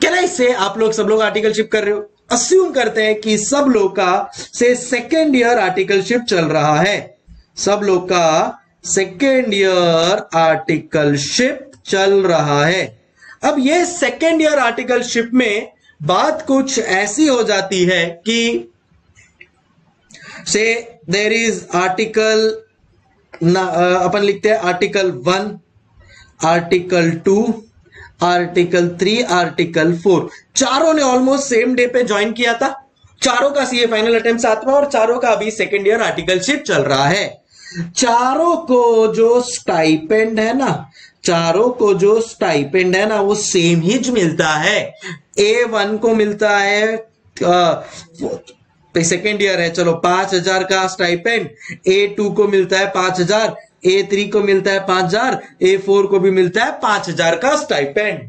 A: क्या से आप लोग सब लोग आर्टिकलशिप कर रहे हो? अस्यूम करते हैं कि सब लोग का से सेकेंड ईयर आर्टिकलशिप चल रहा है। सब लोग का सेकेंड ईयर आर्टिकलशिप चल रहा है। अब ये सेकेंड ईयर आर्टिकलशिप में बात कुछ ऐसी हो जाती है कि से देर इज़ आर्टिकल अपन लिखते हैं article one article two article three, article four. चारों ने ऑलमोस्ट सेम डे पे ज्वाइन किया था। चारों का सीए फाइनल अटेम्प्ट सातवा और चारों का अभी सेकेंड ईयर आर्टिकलशिप चल रहा है। चारों को जो स्टाइपेंड है ना, चारों को जो स्टाइपेंड है ना, वो सेम ही मिलता है। ए वन को मिलता है सेकेंड ईयर है, चलो, पाँच हज़ार का स्टाइपेंड ए टू को मिलता है, पाँच हज़ार। ए थ्री को मिलता है पाँच हज़ार ए फोर को भी मिलता है पाँच हज़ार का स्टाइपेंड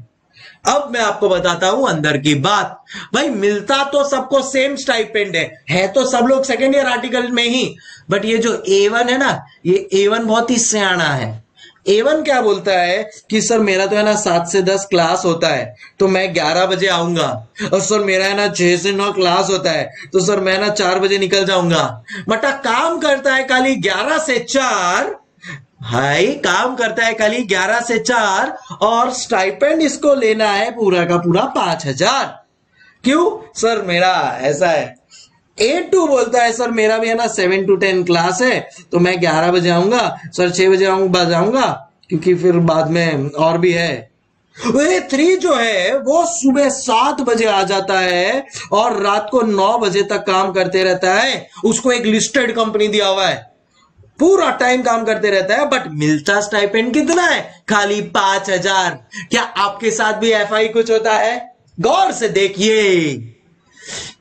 A: अब मैं आपको बताता हूँ अंदर की बात। भाई, मिलता तो सबको सेम स्टाइपेंड है। है तो सब लोग सेकेंड ईयर आर्टिकल में ही। बट ये जो ए वन है ना, ये ए वन बहुत ही सियाणा है। ए वन क्या बोलता है कि, सर, मेरा तो है ना सात से दस क्लास होता है तो मैं ग्यारह बजे आऊँगा। और सर, मेरा है ना छह से नौ क्लास होता है तो सर, मैं ना चार बजे निकल जाऊँगा। मटा काम करता है खाली ग्यारह से चार भाई, काम करता है खाली ग्यारह से चार और स्टाइपेंड इसको लेना है पूरा का पूरा पाँच हज़ार। क्यों? सर, मेरा ऐसा है। एट टू बोलता है, सर, मेरा भी है ना सेवन टू टेन क्लास है तो मैं ग्यारह बजे आऊँगा, सर, छह बजे आऊँगा जाऊँगा, क्योंकि फिर बाद में और भी है। थ्री जो है, वो सुबह सात बजे आ जाता है और रात को नौ बजे तक काम करते रहता है। उसको एक लिस्टेड कंपनी दिया हुआ है। पूरा टाइम काम करते रहता है बट मिलता स्टाइपेंड कितना है? खाली पाँच हज़ार। क्या आपके साथ भी एफआई कुछ होता है? गौर से देखिए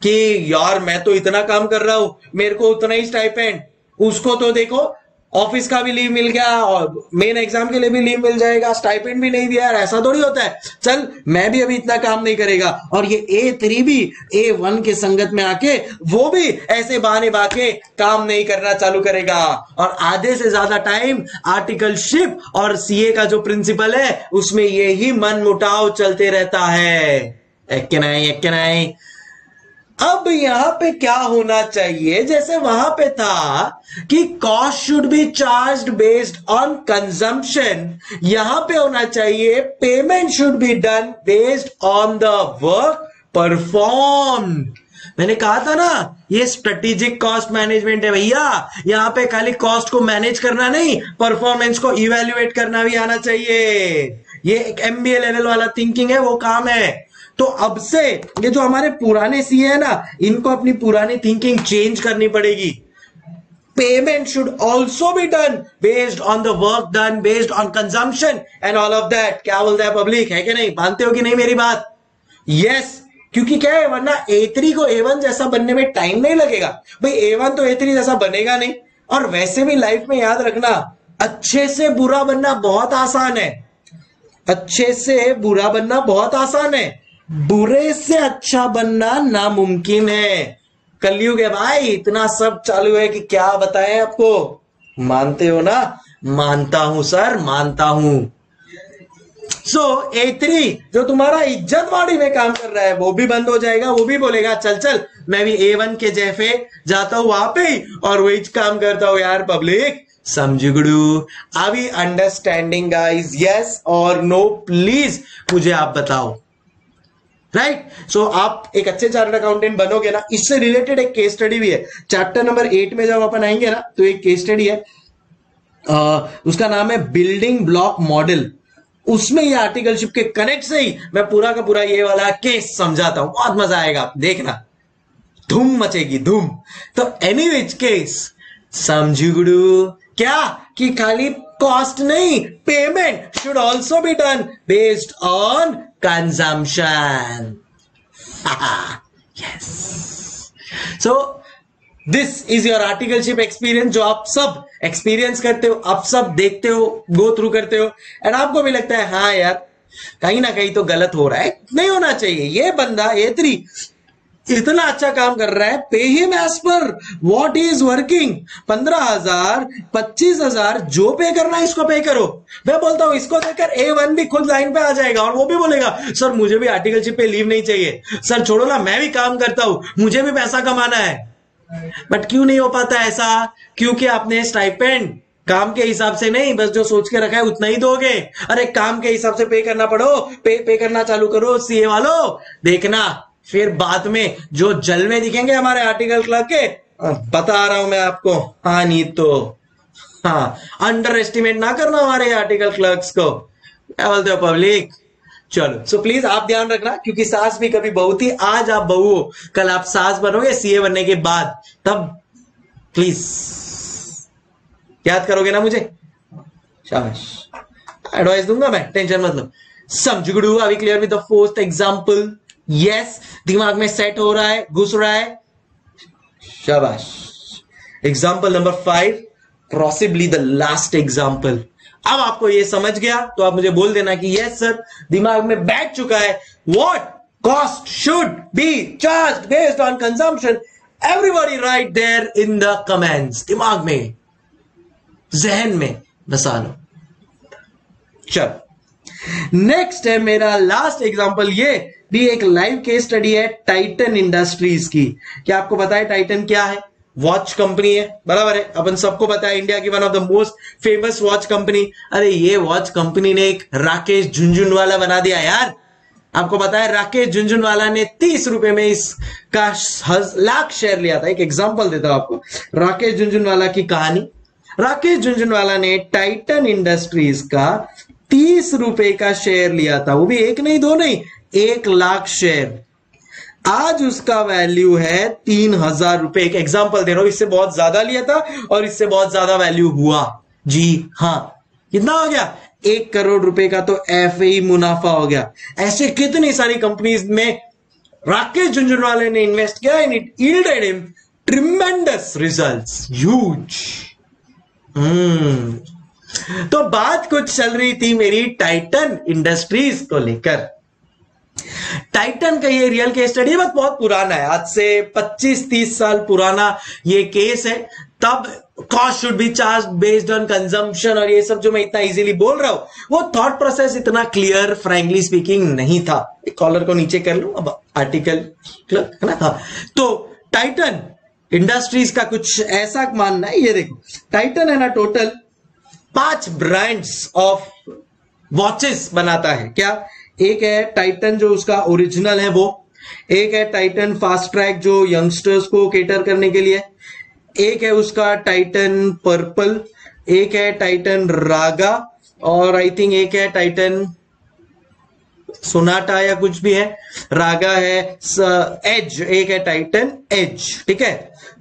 A: कि यार, मैं तो इतना काम कर रहा हूँ, मेरे को उतना ही स्टाइपेंड उसको तो देखो ऑफ़िस का भी लीव मिल गया और मेन एग्ज़ाम के लिए भी लीव मिल जाएगा। स्टाइपेंड भी नहीं दिया यार ऐसा थोड़ी होता है। चल, मैं भी अभी इतना काम नहीं करेगा। और ये ए थ्री भी ए वन के संगत में आके, वो भी ऐसे बहाने बाके काम नहीं करना चालू करेगा। और आधे से ज़्यादा टाइम आर्टिकल शिप और सीए का जो प्रिंसिपल है, उसमें ये ही मन मुटाव चलते रहता है। एक नहीं एक नहीं। अब यहाँ पे क्या होना चाहिए? जैसे वहाँ पे था कि cost should be charge based on consumption यहाँ पे होना चाहिए payment should be done based on the work perform मैंने कहा था ना, ये स्ट्रेटेजिक कॉस्ट मैनेजमेंट है भैया। यहाँ पे खाली कॉस्ट को मैनेज करना नहीं परफॉर्मेंस को इवेल्युएट करना भी आना चाहिए। ये एक एमबीए लेवल वाला थिंकिंग है, वो काम है। तो अब से ये जो हमारे पुराने सी है ना इनको अपनी पुरानी थिंकिंग चेंज करनी पड़ेगी। Payment should also be done based on the work done based on consumption and all of that क्या बोलता है पब्लिक है कि नहीं? मानते हो कि नहीं मेरी बात? यस yes, क्योंकि क्या है वरना ए को ए जैसा बनने में टाइम नहीं लगेगा। भाई ए तो ए जैसा बनेगा नहीं। और वैसे भी लाइफ में याद रखना अच्छे से बुरा बनना बहुत आसान है। अच्छे से बुरा बनना बहुत आसान है। बुरे से अच्छा बनना नामुमकिन है। कलयुग है भाई, इतना सब चालू है कि क्या बताएँ आपको? मानते हो ना? मानता हूँ, सर, मानता हूँ। सो ए थ्री जो तुम्हारा इज़्ज़त वाड़ी में काम कर रहा है, वो भी बंद हो जाएगा, वो भी बोलेगा, चल चल, मैं भी ए वन के जैफे जाता हूँ वहाँ पे और वही काम करता हूँ यार पब्लिक समझगड़ू। अभी अंडरस्टैंडिंग गाइज़ यस और नो प्लीज़ मुझे आप बताओ। Right right? सो so, आप एक अच्छे चार्ट अकाउंटेंट बनोगे ना इससे रिलेटेड एक केस स्टडी भी है। चैप्टर नंबर एट में जब अपन आएँगे ना तो एक केस स्टडी है। आ, उसका नाम है बिल्डिंग ब्लॉक मॉडल उसमें ये आर्टिकलशिप के कनेक्ट से ही मैं पूरा का पूरा ये वाला केस समझाता हूँ। बहुत मज़ा आएगा देखना। धूम मचेगी धूम। तो एनी विच केस समझुगड़ू। क्या? कि खाली कॉस्ट नहीं payment should also be done based on consumption. yes. So, this is your articleship experience जो आप सब एक्सपीरियंस करते हो आप सब देखते हो गो थ्रू करते हो एंड आपको भी लगता है हाँ यार कहीं ना कहीं तो गलत हो रहा है नहीं होना चाहिए ये बंदा ये थ्री इतना अच्छा काम कर रहा है pay him as per what is working पंद्रह हज़ार, पच्चीस हज़ार, जो पे करना है इसको पे करो। मैं बोलता हूँ, इसको देखकर ए वन भी खुद लाइन पे आ जाएगा और वो भी बोलेगा, सर, मुझे भी आर्टिकलशिप पे लीव नहीं चाहिए। सर, छोड़ो ना, मैं भी काम करता हूँ, मुझे भी पैसा कमाना है। बट क्यों नहीं हो पाता ऐसा? क्योंकि आपने स्टाइपेंड काम के हिसाब से नहीं, बस जो सोच के रखा है उतना ही दोगे। अरे, काम के हिसाब से पे करना पड़ो पे पे करना चालू करो सीए वालों। देखना फिर बाद में जो जल में दिखेंगे हमारे आर्टिकल क्लर्क के बता रहा हूँ मैं आपको। हाँ नहीं तो। हाँ अंडर एस्टिमेट ना करना हमारे आर्टिकल क्लर्क्स को। क्या बोलते हो पब्लिक चलो सो so प्लीज़ आप ध्यान रखना, क्योंकि सास भी कभी बहू थी, आज आप बहू हो। कल आप सास बनोगे सीए बनने के बाद। तब प्लीज़ याद करोगे ना मुझे? शाबाश। एडवाइस दूँगा मैं टेंशन मतलब समझ अभी clear with the fourth example yes दिमाग में सेट हो रहा है, घुस रहा है। शाबाश। Example number five possibly the last example अब आपको ये समझ गया तो आप मुझे बोल देना कि यस सर दिमाग में बैठ चुका है। What cost should be charge based on consumption everybody right there in the comments दिमाग में, जहन में, बसा लो। चल। नेक्स्ट है मेरा लास्ट एग्ज़ाम्पल ये। भी एक लाइव केस स्टडी है टाइटन इंडस्ट्रीज़ की। क्या आपको है टाइटन क्या है? वॉच कंपनी है, बराबर है? अपन सबको है इंडिया की one of the most famous watch company अरे ये वॉच कंपनी ने एक राकेश झुंझुनवाला बना दिया यार। आपको पता है राकेश झुंझुनवाला ने तीस रुपए में इसका लाख शेयर लिया था। एक एग्जांपल देता हूँ आपको। राकेश झुंझुनवाला की कहानी। राकेश झुंझुनवाला ने टाइटन इंडस्ट्रीज़ का तीस रुपए का शेयर लिया था। वो भी एक नहीं, दो नहीं। एक लाख शेयर आज उसका वैल्यू है तीन हज़ार रुपए. एक एग्ज़ाम्पल दे रहा हूँ, इससे बहुत ज़्यादा लिया था और इससे बहुत ज़्यादा वैल्यू हुआ। जी हाँ कितना हो गया? एक करोड़ रुपए का तो एफ़ ही मुनाफा हो गया। ऐसे कितनी सारी कंपनीज़ में राकेश झुंझुनवाले ने इन्वेस्ट किया in it yielded him tremendous results huge तो बात कुछ चल रही थी मेरी टाइटन इंडस्ट्रीज़ को लेकर। टाइटन का ये रियल केस स्टडी बस बहुत पुराना है। आज से 25-30 साल पुराना ये केस है। तब cost should be charge based on consumption और ये सब जो मैं इतना इजीली बोल रहा हूँ, वो थॉट प्रोसेस इतना क्लियर फ्रेंकली स्पीकिंग नहीं था। कॉलर को नीचे कर लू, अब आर्टिकल है ना? हाँ। तो टाइटन इंडस्ट्रीज़ का कुछ ऐसा मानना है, ये देखो। टाइटन है ना टोटल पाँच ब्रांड्स ऑफ़ वॉचेस बनाता है। क्या? एक है टाइटन जो उसका ओरिजिनल है वो। एक है टाइटन फास्ट ट्रैक जो यंगस्टर्स को केटर करने के लिए। एक है उसका टाइटन पर्पल एक है टाइटन रागा और आई थिंक एक है टाइटन सोनाटा या कुछ भी है। रागा है एज एक है टाइटन एज ठीक है?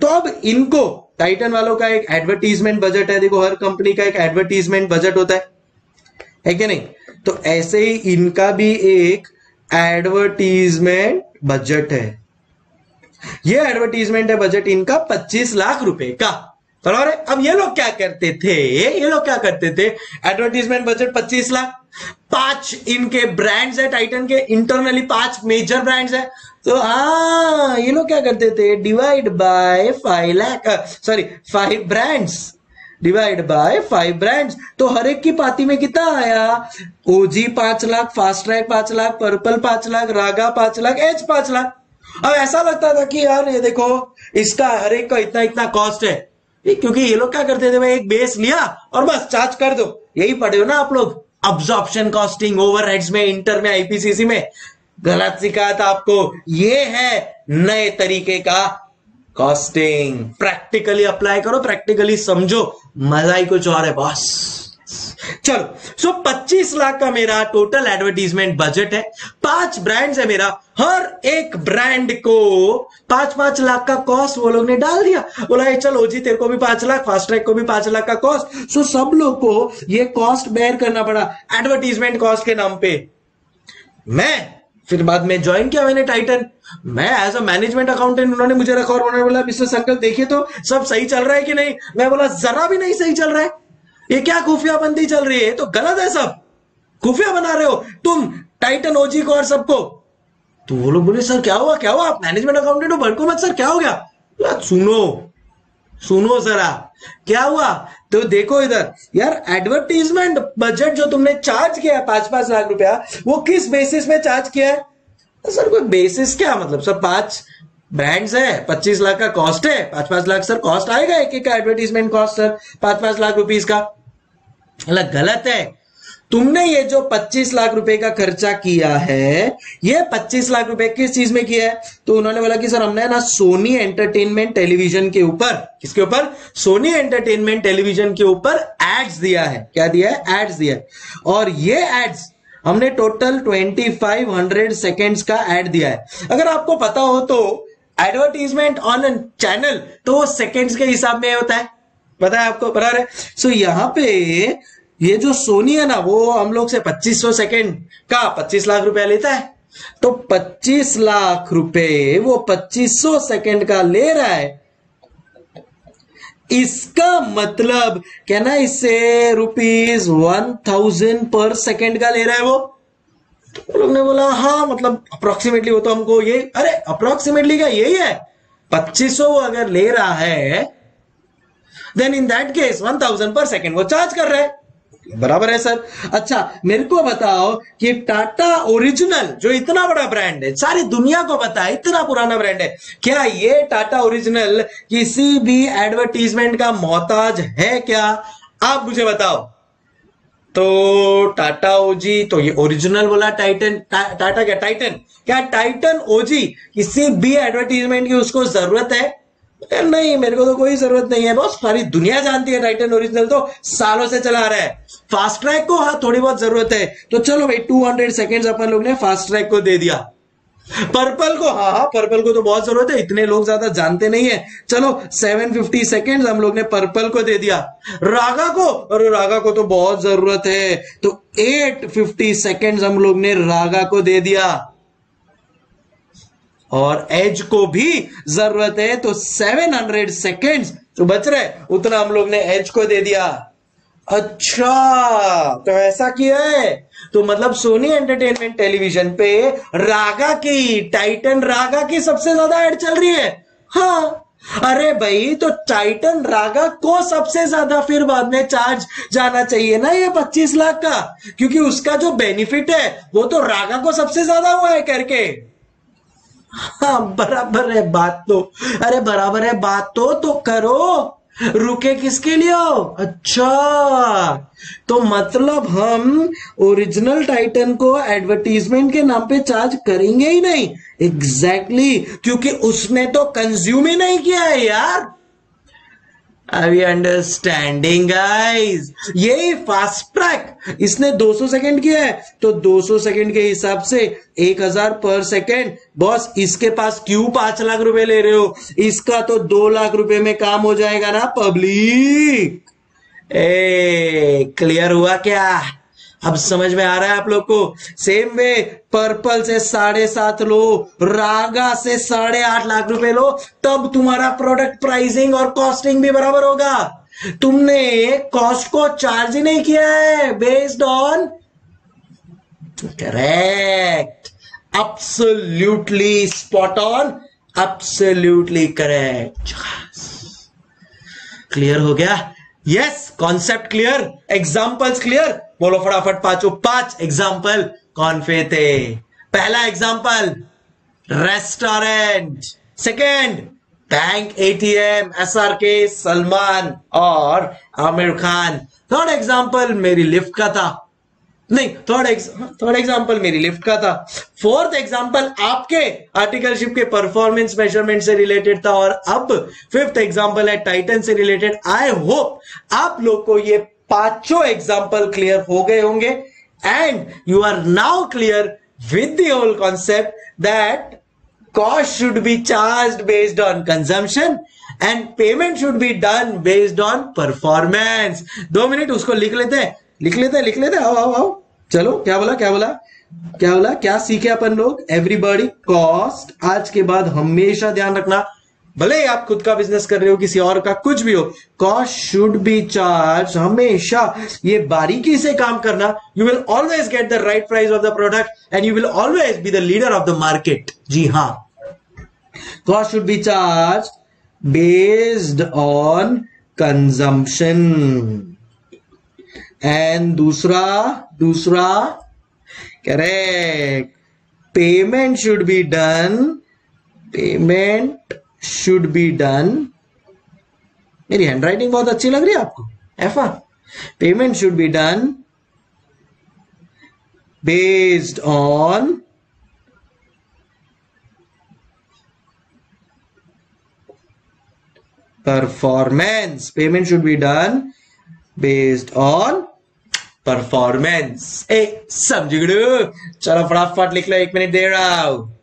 A: तो अब इनको टाइटन वालों का एक एडवर्टीजमेंट बजट है। देखो, हर कंपनी का एक एडवर्टीजमेंट बजट होता है। है क्या नहीं? तो ऐसे ही इनका भी एक एडवर्टीजमेंट बजट है। ये एडवर्टीजमेंट है बजट इनका 25 लाख रुपए का। बराबर है अब ये लोग क्या करते थे? ये लोग क्या करते थे? Advertisement budget 25 lakh. पाँच इनके ब्रांड्स है टाइटन के। इंटरनली पाँच मेजर ब्रांड्स है। तो हाँ ये लोग क्या करते थे? Divide by five lakh sorry five brands divide by five brands तो हर एक की पाती में कितना आया? ओजी पाँच लाख फास्ट ट्रैक पाँच लाख पर्पल पाँच लाख रागा पाँच लाख एच पाँच लाख। अब ऐसा लगता था कि यार, ये देखो, इसका हर एक का इतना इतना कॉस्ट है। क्योंकि ये लोग क्या करते थे भाई? एक बेस लिया और बस चार्ज कर दो। यही पढ़े हो ना आप लोग? अब्जॉर्प्शन कॉस्टिंग ओवर में इंटर में आईपीसीसी में। गलत सिखाया था आपको ये है नए तरीके का कॉस्टिंग प्रैक्टिकली अप्लाई करो प्रैक्टिकली समझो। मज़ा ही कुछ और है, बॉस। चलो सो 25 लाख का मेरा टोटल एडवर्टीजमेंट बजट है। पाँच ब्रांड्स है मेरा। हर एक ब्रांड को पाँच पाँच लाख का कॉस्ट वो लोग ने डाल दिया। बोला चल ओजी तेरे को भी पाँच लाख फास्ट ट्रैक को भी पाँच लाख का कॉस्ट सो सब लोग को ये कॉस्ट बेयर करना पड़ा। एडवर्टीजमेंट कॉस्ट के नाम पे। मैं फिर बाद में ज्वाइन किया मैंने टाइटन मैं एज अ मैनेजमेंट अकाउंटेंट उन्होंने मुझे रखा और उन्होंने बोला मिस्टर संकल देखिए तो सब सही चल रहा है कि नहीं? मैं बोला, जरा भी नहीं सही चल रहा है। ये क्या खुफिया बंदी चल रही है? तो गलत है सब। खुफिया बना रहे हो। तुम टाइटन ओजी को और सबको। तो वो लोग बोले, सर, क्या हुआ? क्या हुआ? आप मैनेजमेंट अकाउंटेंट हो, भड़को मत, सर। क्या हो गया? सुनो सुनो जरा। क्या हुआ? तो देखो इधर। यार एडवर्टीजमेंट बजट जो तुमने चार्ज किया है पाँच पाँच लाख रुपया, वो किस बेसिस में चार्ज किया है? सर, कोई बेसिस क्या मतलब? सर, पाँच ब्रांड्स है, पच्चीस लाख का कॉस्ट है पाँच पाँच लाख सर कॉस्ट आएगा एक एक एडवर्टीजमेंट कॉस्ट सर पाँच पाँच लाख रुपीज़ का। अलग गलत है। तुमने ये जो 25 लाख रुपए का खर्चा किया है ये 25 लाख रुपए किस चीज़ में किया है? तो उन्होंने बोला कि सर हमने ना सोनी एंटरटेनमेंट टेलीविज़न के ऊपर किसके ऊपर? सोनी एंटरटेनमेंट टेलीविज़न के ऊपर एड्स दिया है। क्या दिया है? एड्स दिया है। और ये एड्स हमने टोटल 2500 सेकेंड्स का एड दिया है। अगर आपको पता हो तो एडवर्टीजमेंट ऑन चैनल तो सेकेंड्स के हिसाब में होता है। पता है आपको? बराबर है। सो so, यहाँ पे ये जो सोनी है ना, वो हम लोग से 2500 सेकेंड का 25 लाख रुपया लेता है। तो 25 लाख रुपए वो 2500 सेकेंड का ले रहा है। इसका मतलब क्या ना इससे रुपीज़ वन थाउज़ेंड पर सेकेंड का ले रहा है वो। तो लोग ने बोला हाँ मतलब अप्रोक्सीमेटली वो तो हमको ये, अरे अप्रोक्सीमेटली का यही है। 2500 वो अगर ले रहा है then in that case one thousand पर सेकेंड वो चार्ज कर रहे हैं। बराबर है सर? अच्छा मेरे को बताओ कि टाटा ओरिजिनल, जो इतना बड़ा ब्रांड है, सारी दुनिया को पता है, इतना पुराना ब्रांड है, क्या ये टाटा ओरिजिनल किसी भी एडवर्टीजमेंट का मोहताज है क्या? आप मुझे बताओ। तो टाटा ओजी तो ये ओरिजिनल बोला टाइटन टाटा क्या? टाइटन क्या टाइटन ओजी किसी भी एडवर्टीजमेंट की उसको ज़रूरत है? नहीं, मेरे को तो कोई ज़रूरत नहीं है, बॉस सारी दुनिया जानती है टाइटन ओरिजिनल तो सालों से चला रहा है। फास्ट ट्रैक को हाँ थोड़ी बहुत ज़रूरत है। तो चलो भाई 200 सेकेंड अपन लोग ने फास्ट ट्रैक को दे दिया। पर्पल को हाँ हाँ पर्पल को तो बहुत ज़रूरत है, इतने लोग ज़्यादा जानते नहीं है। चलो 750 सेकेंड हम लोग ने पर्पल को दे दिया। रागा को और रागा को तो बहुत ज़रूरत है। तो 850 सेकेंड हम लोग ने रागा को दे दिया। और एज को भी ज़रूरत है तो 700 सेकेंड्स जो बच रहे उतना हम लोग ने एज को दे दिया। अच्छा तो ऐसा किया है। तो मतलब सोनी एंटरटेनमेंट टेलीविज़न पे रागा की टाइटन रागा की सबसे ज़्यादा एड चल रही है। हाँ। अरे भाई तो टाइटन रागा को सबसे ज़्यादा फिर बाद में चार्ज जाना चाहिए ना ये 25 लाख का? क्योंकि उसका जो बेनिफिट है, वो तो रागा को सबसे ज़्यादा हुआ है करके। हाँ बराबर है बात तो। अरे बराबर है बात तो तो करो। रुके किसके लिए हो? अच्छा तो मतलब हम ओरिजिनल टाइटन को एडवर्टीजमेंट के नाम पे चार्ज करेंगे ही नहीं। एग्जैक्टली exactly, क्योंकि उसने तो कंज्यूम ही नहीं किया है यार। आई अंडरस्टैंडिंग गाइस ये फास्ट ट्रैक इसने 200 सेकंड किया है। तो 200 सेकंड के हिसाब से 1000 पर सेकंड बॉस, इसके पास क्यों पाँच लाख रुपए ले रहे हो? इसका तो दो लाख रुपए में काम हो जाएगा ना, पब्लिक। ए क्लियर हुआ क्या? अब समझ में आ रहा है आप लोग को? सेम वे पर्पल से साढ़े सात लो रागा से साढ़े आठ लाख रुपए लो, तब तुम्हारा प्रोडक्ट प्राइसिंग और कॉस्टिंग भी बराबर होगा। तुमने कॉस्ट को चार्ज ही नहीं किया है based on correct absolutely spot on absolutely correct clear हो गया? Yes concept clear examples clear बोलो फटाफट पाँचों, पाँच एग्ज़ाम्पल कौन फे थे पहला example restaurant second bank ATM S R K Salman और आमिर खान थर्ड एग्ज़ाम्पल मेरी लिफ्ट का था. नहीं थर्ड थर्ड एग्जांपल मेरी लिफ्ट का था। फोर्थ एग्जांपल आपके आर्टिकलशिप के परफॉर्मेंस मेज़रमेंट से रिलेटेड था और अब फिफ्थ एग्जांपल है टाइटन से रिलेटेड आई होप आप लोग को ये पाँचों एग्जांपल क्लियर हो गए होंगे। And you are now clear with the whole concept that cost should be charge based on consumption and payment should be done based on performance दो मिनट उसको लिख लेते हैं। लिख लेते हैं, लिख लेते हैं। आओ आओ आओ। चलो, क्या बोला क्या बोला? क्या बोला? क्या सीखे अपन लोग? एवरीबॉडी कॉस्ट आज के बाद हमेशा ध्यान रखना। भले ही आप खुद का बिज़नेस कर रहे हो, किसी और का, कुछ भी हो कॉस्ट शुड बी चार्ज हमेशा। ये बारीकी से काम करना। You will always get the right price of the product and you will always be the leader of the market जी हाँ। Cost should be charge based on consumption and दूसरा दूसरा correct payment should be done payment should be done मेरी handwriting बहुत अच्छी लग रही है आपको? एफ़ एफा payment should be done based on performance payment should be done based on performance ए समझ चलो फटाफट लिख लो एक मिनट दे रहा हूँ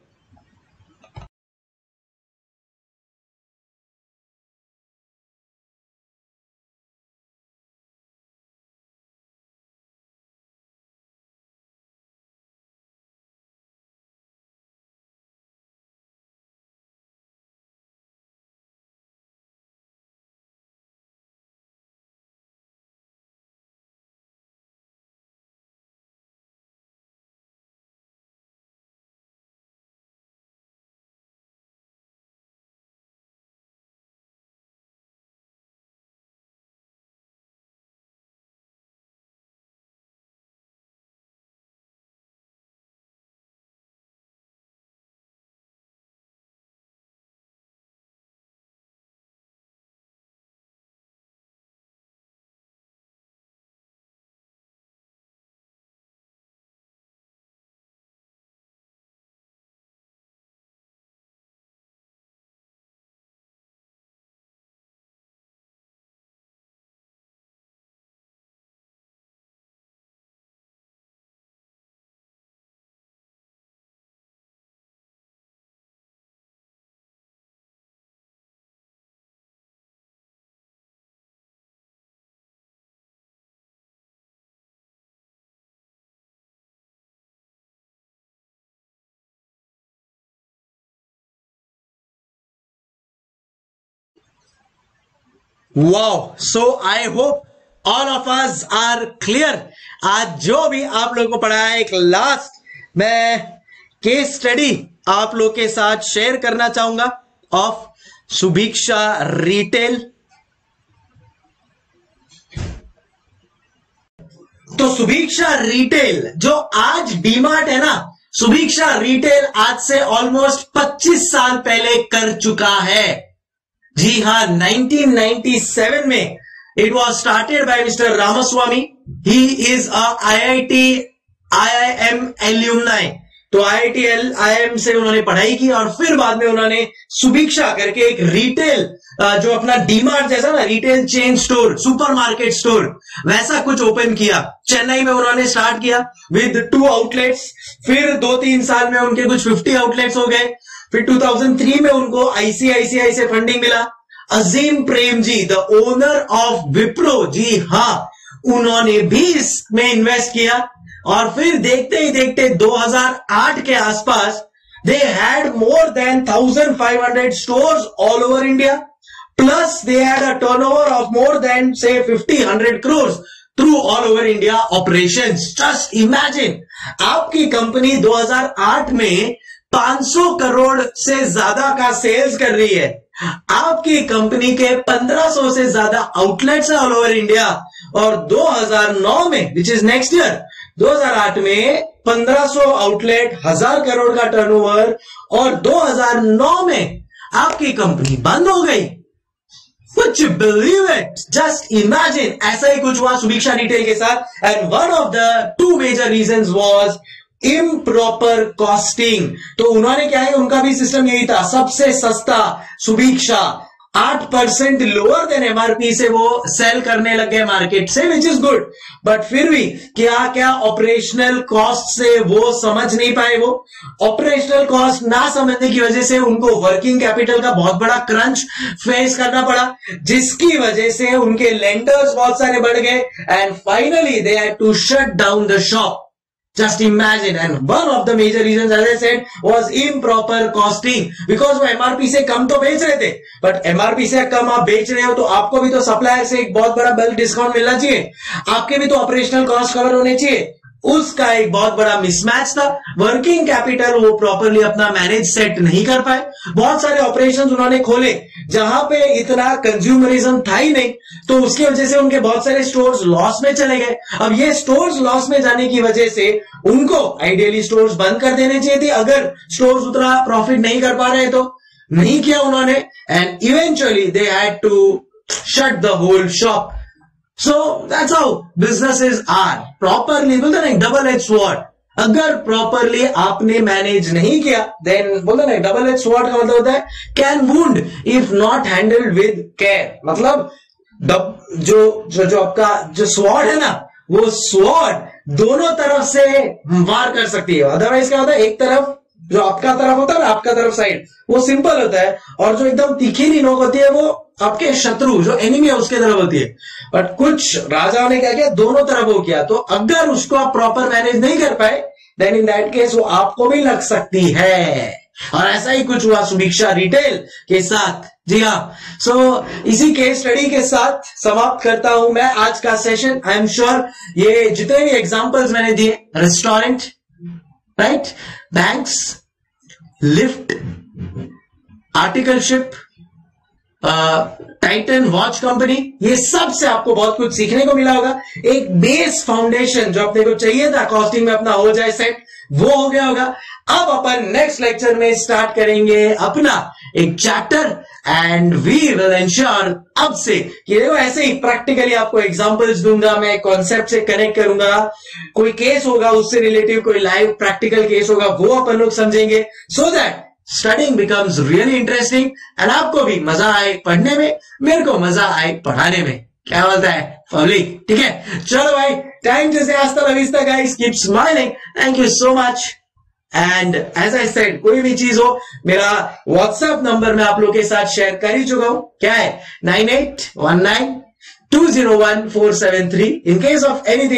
A: wow so I hope all of us are clear आज जो भी आप लोगों को पढ़ाया एक लास्ट मैं केस स्टडी आप लोग के साथ शेयर करना चाहूँगा ऑफ़ सुभिक्षा रिटेल तो सुभिक्षा रिटेल जो आज डीमार्ट है ना सुभिक्षा रिटेल आज से ऑलमोस्ट 25 साल पहले कर चुका है। जी हाँ 1997 में it was started by mister Ramaswamy he is a IIT IIM alumni तो आईआईटी आईएम से उन्होंने पढ़ाई की और फिर बाद में उन्होंने सुभिक्षा करके एक रिटेल जो अपना डीमार्ट जैसा ना retail chain store supermarket store वैसा कुछ ओपन किया। चेन्नई में उन्होंने स्टार्ट किया विद टू आउटलेट्स फिर दो तीन साल में उनके कुछ फिफ्टी आउटलेट्स हो गए। फिर 2003 में उनको आईसीआईसीआई से फंडिंग मिला। Azim Premji the owner of Wipro जी हाँ उन्होंने भी इसमें इन्वेस्ट किया। और फिर देखते ही देखते 2008 के आसपास they had more than 1500 stores all over India plus they had a turnover of more than से 50 100 crores through all over India operation just imagine आपकी कंपनी 2008 में 500 करोड़ से ज़्यादा का सेल्स कर रही है। आपकी कंपनी के 1500 से ज़्यादा आउटलेट्स ऑल ओवर इंडिया और 2009 में विच इज़ नेक्स्ट ईयर 2008 में 1500 आउटलेट हज़ार करोड़ का टर्नओवर और 2009 में आपकी कंपनी बंद हो गई। कुछ बिलीव इट जस्ट इमेजिन ऐसा ही कुछ हुआ सुभिक्षा डिटेल के साथ। And one of the two major reason was improper costing तो उन्होंने क्या है, उनका भी सिस्टम यही था, सबसे सस्ता सुभिक्षा, आठ परसेंट लोअर देन एमआरपी से वो सेल करने लग गए मार्केट से विच इज़ गुड बट फिर भी क्या क्या ऑपरेशनल कॉस्ट से वो समझ नहीं पाए वो? ऑपरेशनल कॉस्ट ना समझने की वजह से उनको वर्किंग कैपिटल का बहुत बड़ा क्रंच फेस करना पड़ा, जिसकी वजह से उनके लेंडर्स बहुत सारे बढ़ गए and finally they had to shut down the shop Just imagine. And one of the major reasons, as I said, was improper costing. Because वो MRP से कम तो बेच रहे थे बट MRP से कम आप बेच रहे हो तो आपको भी तो सप्लायर से एक बहुत बड़ा बल्क डिस्काउंट मिलना चाहिए आपके भी तो ऑपरेशनल कॉस्ट कवर होने चाहिए उसका एक बहुत बड़ा मिसमैच था। वर्किंग कैपिटल वो प्रॉपरली अपना मैनेज सेट नहीं कर पाए। बहुत सारे ऑपरेशंस उन्होंने खोले, जहाँ पे इतना कंज्यूमरिज्म था ही नहीं तो उसकी वजह से उनके बहुत सारे स्टोर्स लॉस में चले गए। अब ये स्टोर्स लॉस में जाने की वजह से उनको आइडियली स्टोर्स बंद कर देने चाहिए थे। अगर स्टोर्स उतना प्रॉफिट नहीं कर पा रहे तो नहीं किया उन्होंने। And eventually they had to shut the whole shop so that's how businesses are properly बोलते ना डबल एच स्वॉट अगर प्रॉपरली आपने मैनेज नहीं किया देन बोलते ना डबल एच स्वॉट का मतलब होता है can wound if not handled with care मतलब जो जो जो आपका, जो स्वॉर्ड है ना, वो स्वॉर्ड दोनों तरफ़ से वार कर सकती है। अदरवाइज़ क्या होता है? एक तरफ़ जो आपका तरफ़ होता है ना आपका तरफ़ साइड वो सिंपल होता है और जो एकदम तीखी नी नोक होती है वो आपके शत्रु जो एनिमी है उसके तरफ़ होती है। बट कुछ राजाओं ने क्या किया? दोनों तरफ़ वो किया। तो अगर उसको आप प्रॉपर मैनेज नहीं कर पाए देन इन दैट केस वो आपको भी लग सकती है। और ऐसा ही कुछ हुआ सुभिक्षा रिटेल के साथ। जी हाँ। सो so, इसी केस स्टडी के साथ समाप्त करता हूँ मैं आज का सेशन आई एम श्योर ये जितने भी एग्जांपल्स मैंने दिए restaurant right banks lift articleship Titan watch company ये सबसे आपको बहुत कुछ सीखने को मिला होगा। एक बेस फाउंडेशन जो अपने को चाहिए था कॉस्टिंग में अपना हो जाए सेट वो हो गया होगा। अब अपन नेक्स्ट लेक्चर में स्टार्ट करेंगे अपना एक chapter and we will ensure अब से कि देखो, ऐसे ही प्रैक्टिकली आपको एग्जांपल्स दूँगा, मैं कॉन्सेप्ट से कनेक्ट करूँगा। कोई केस होगा, उससे रिलेटिव कोई लाइव प्रैक्टिकल केस होगा, वो अपन लोग समझेंगे। So that studying becomes really interesting and आपको भी मज़ा आए पढ़ने में, मेरे को मज़ा आए पढ़ाने में। क्या बोलता है पब्लिक ठीक है? चलो भाई टाइम जैसे आज तक guys keep smiling thank you so much and as I said कोई भी चीज़ हो, मेरा व्हाट्सएप नंबर मैं आप लोग के साथ शेयर कर ही चुका हूँ। क्या है? Nine eight one nine two zero one four seven three. In case of anything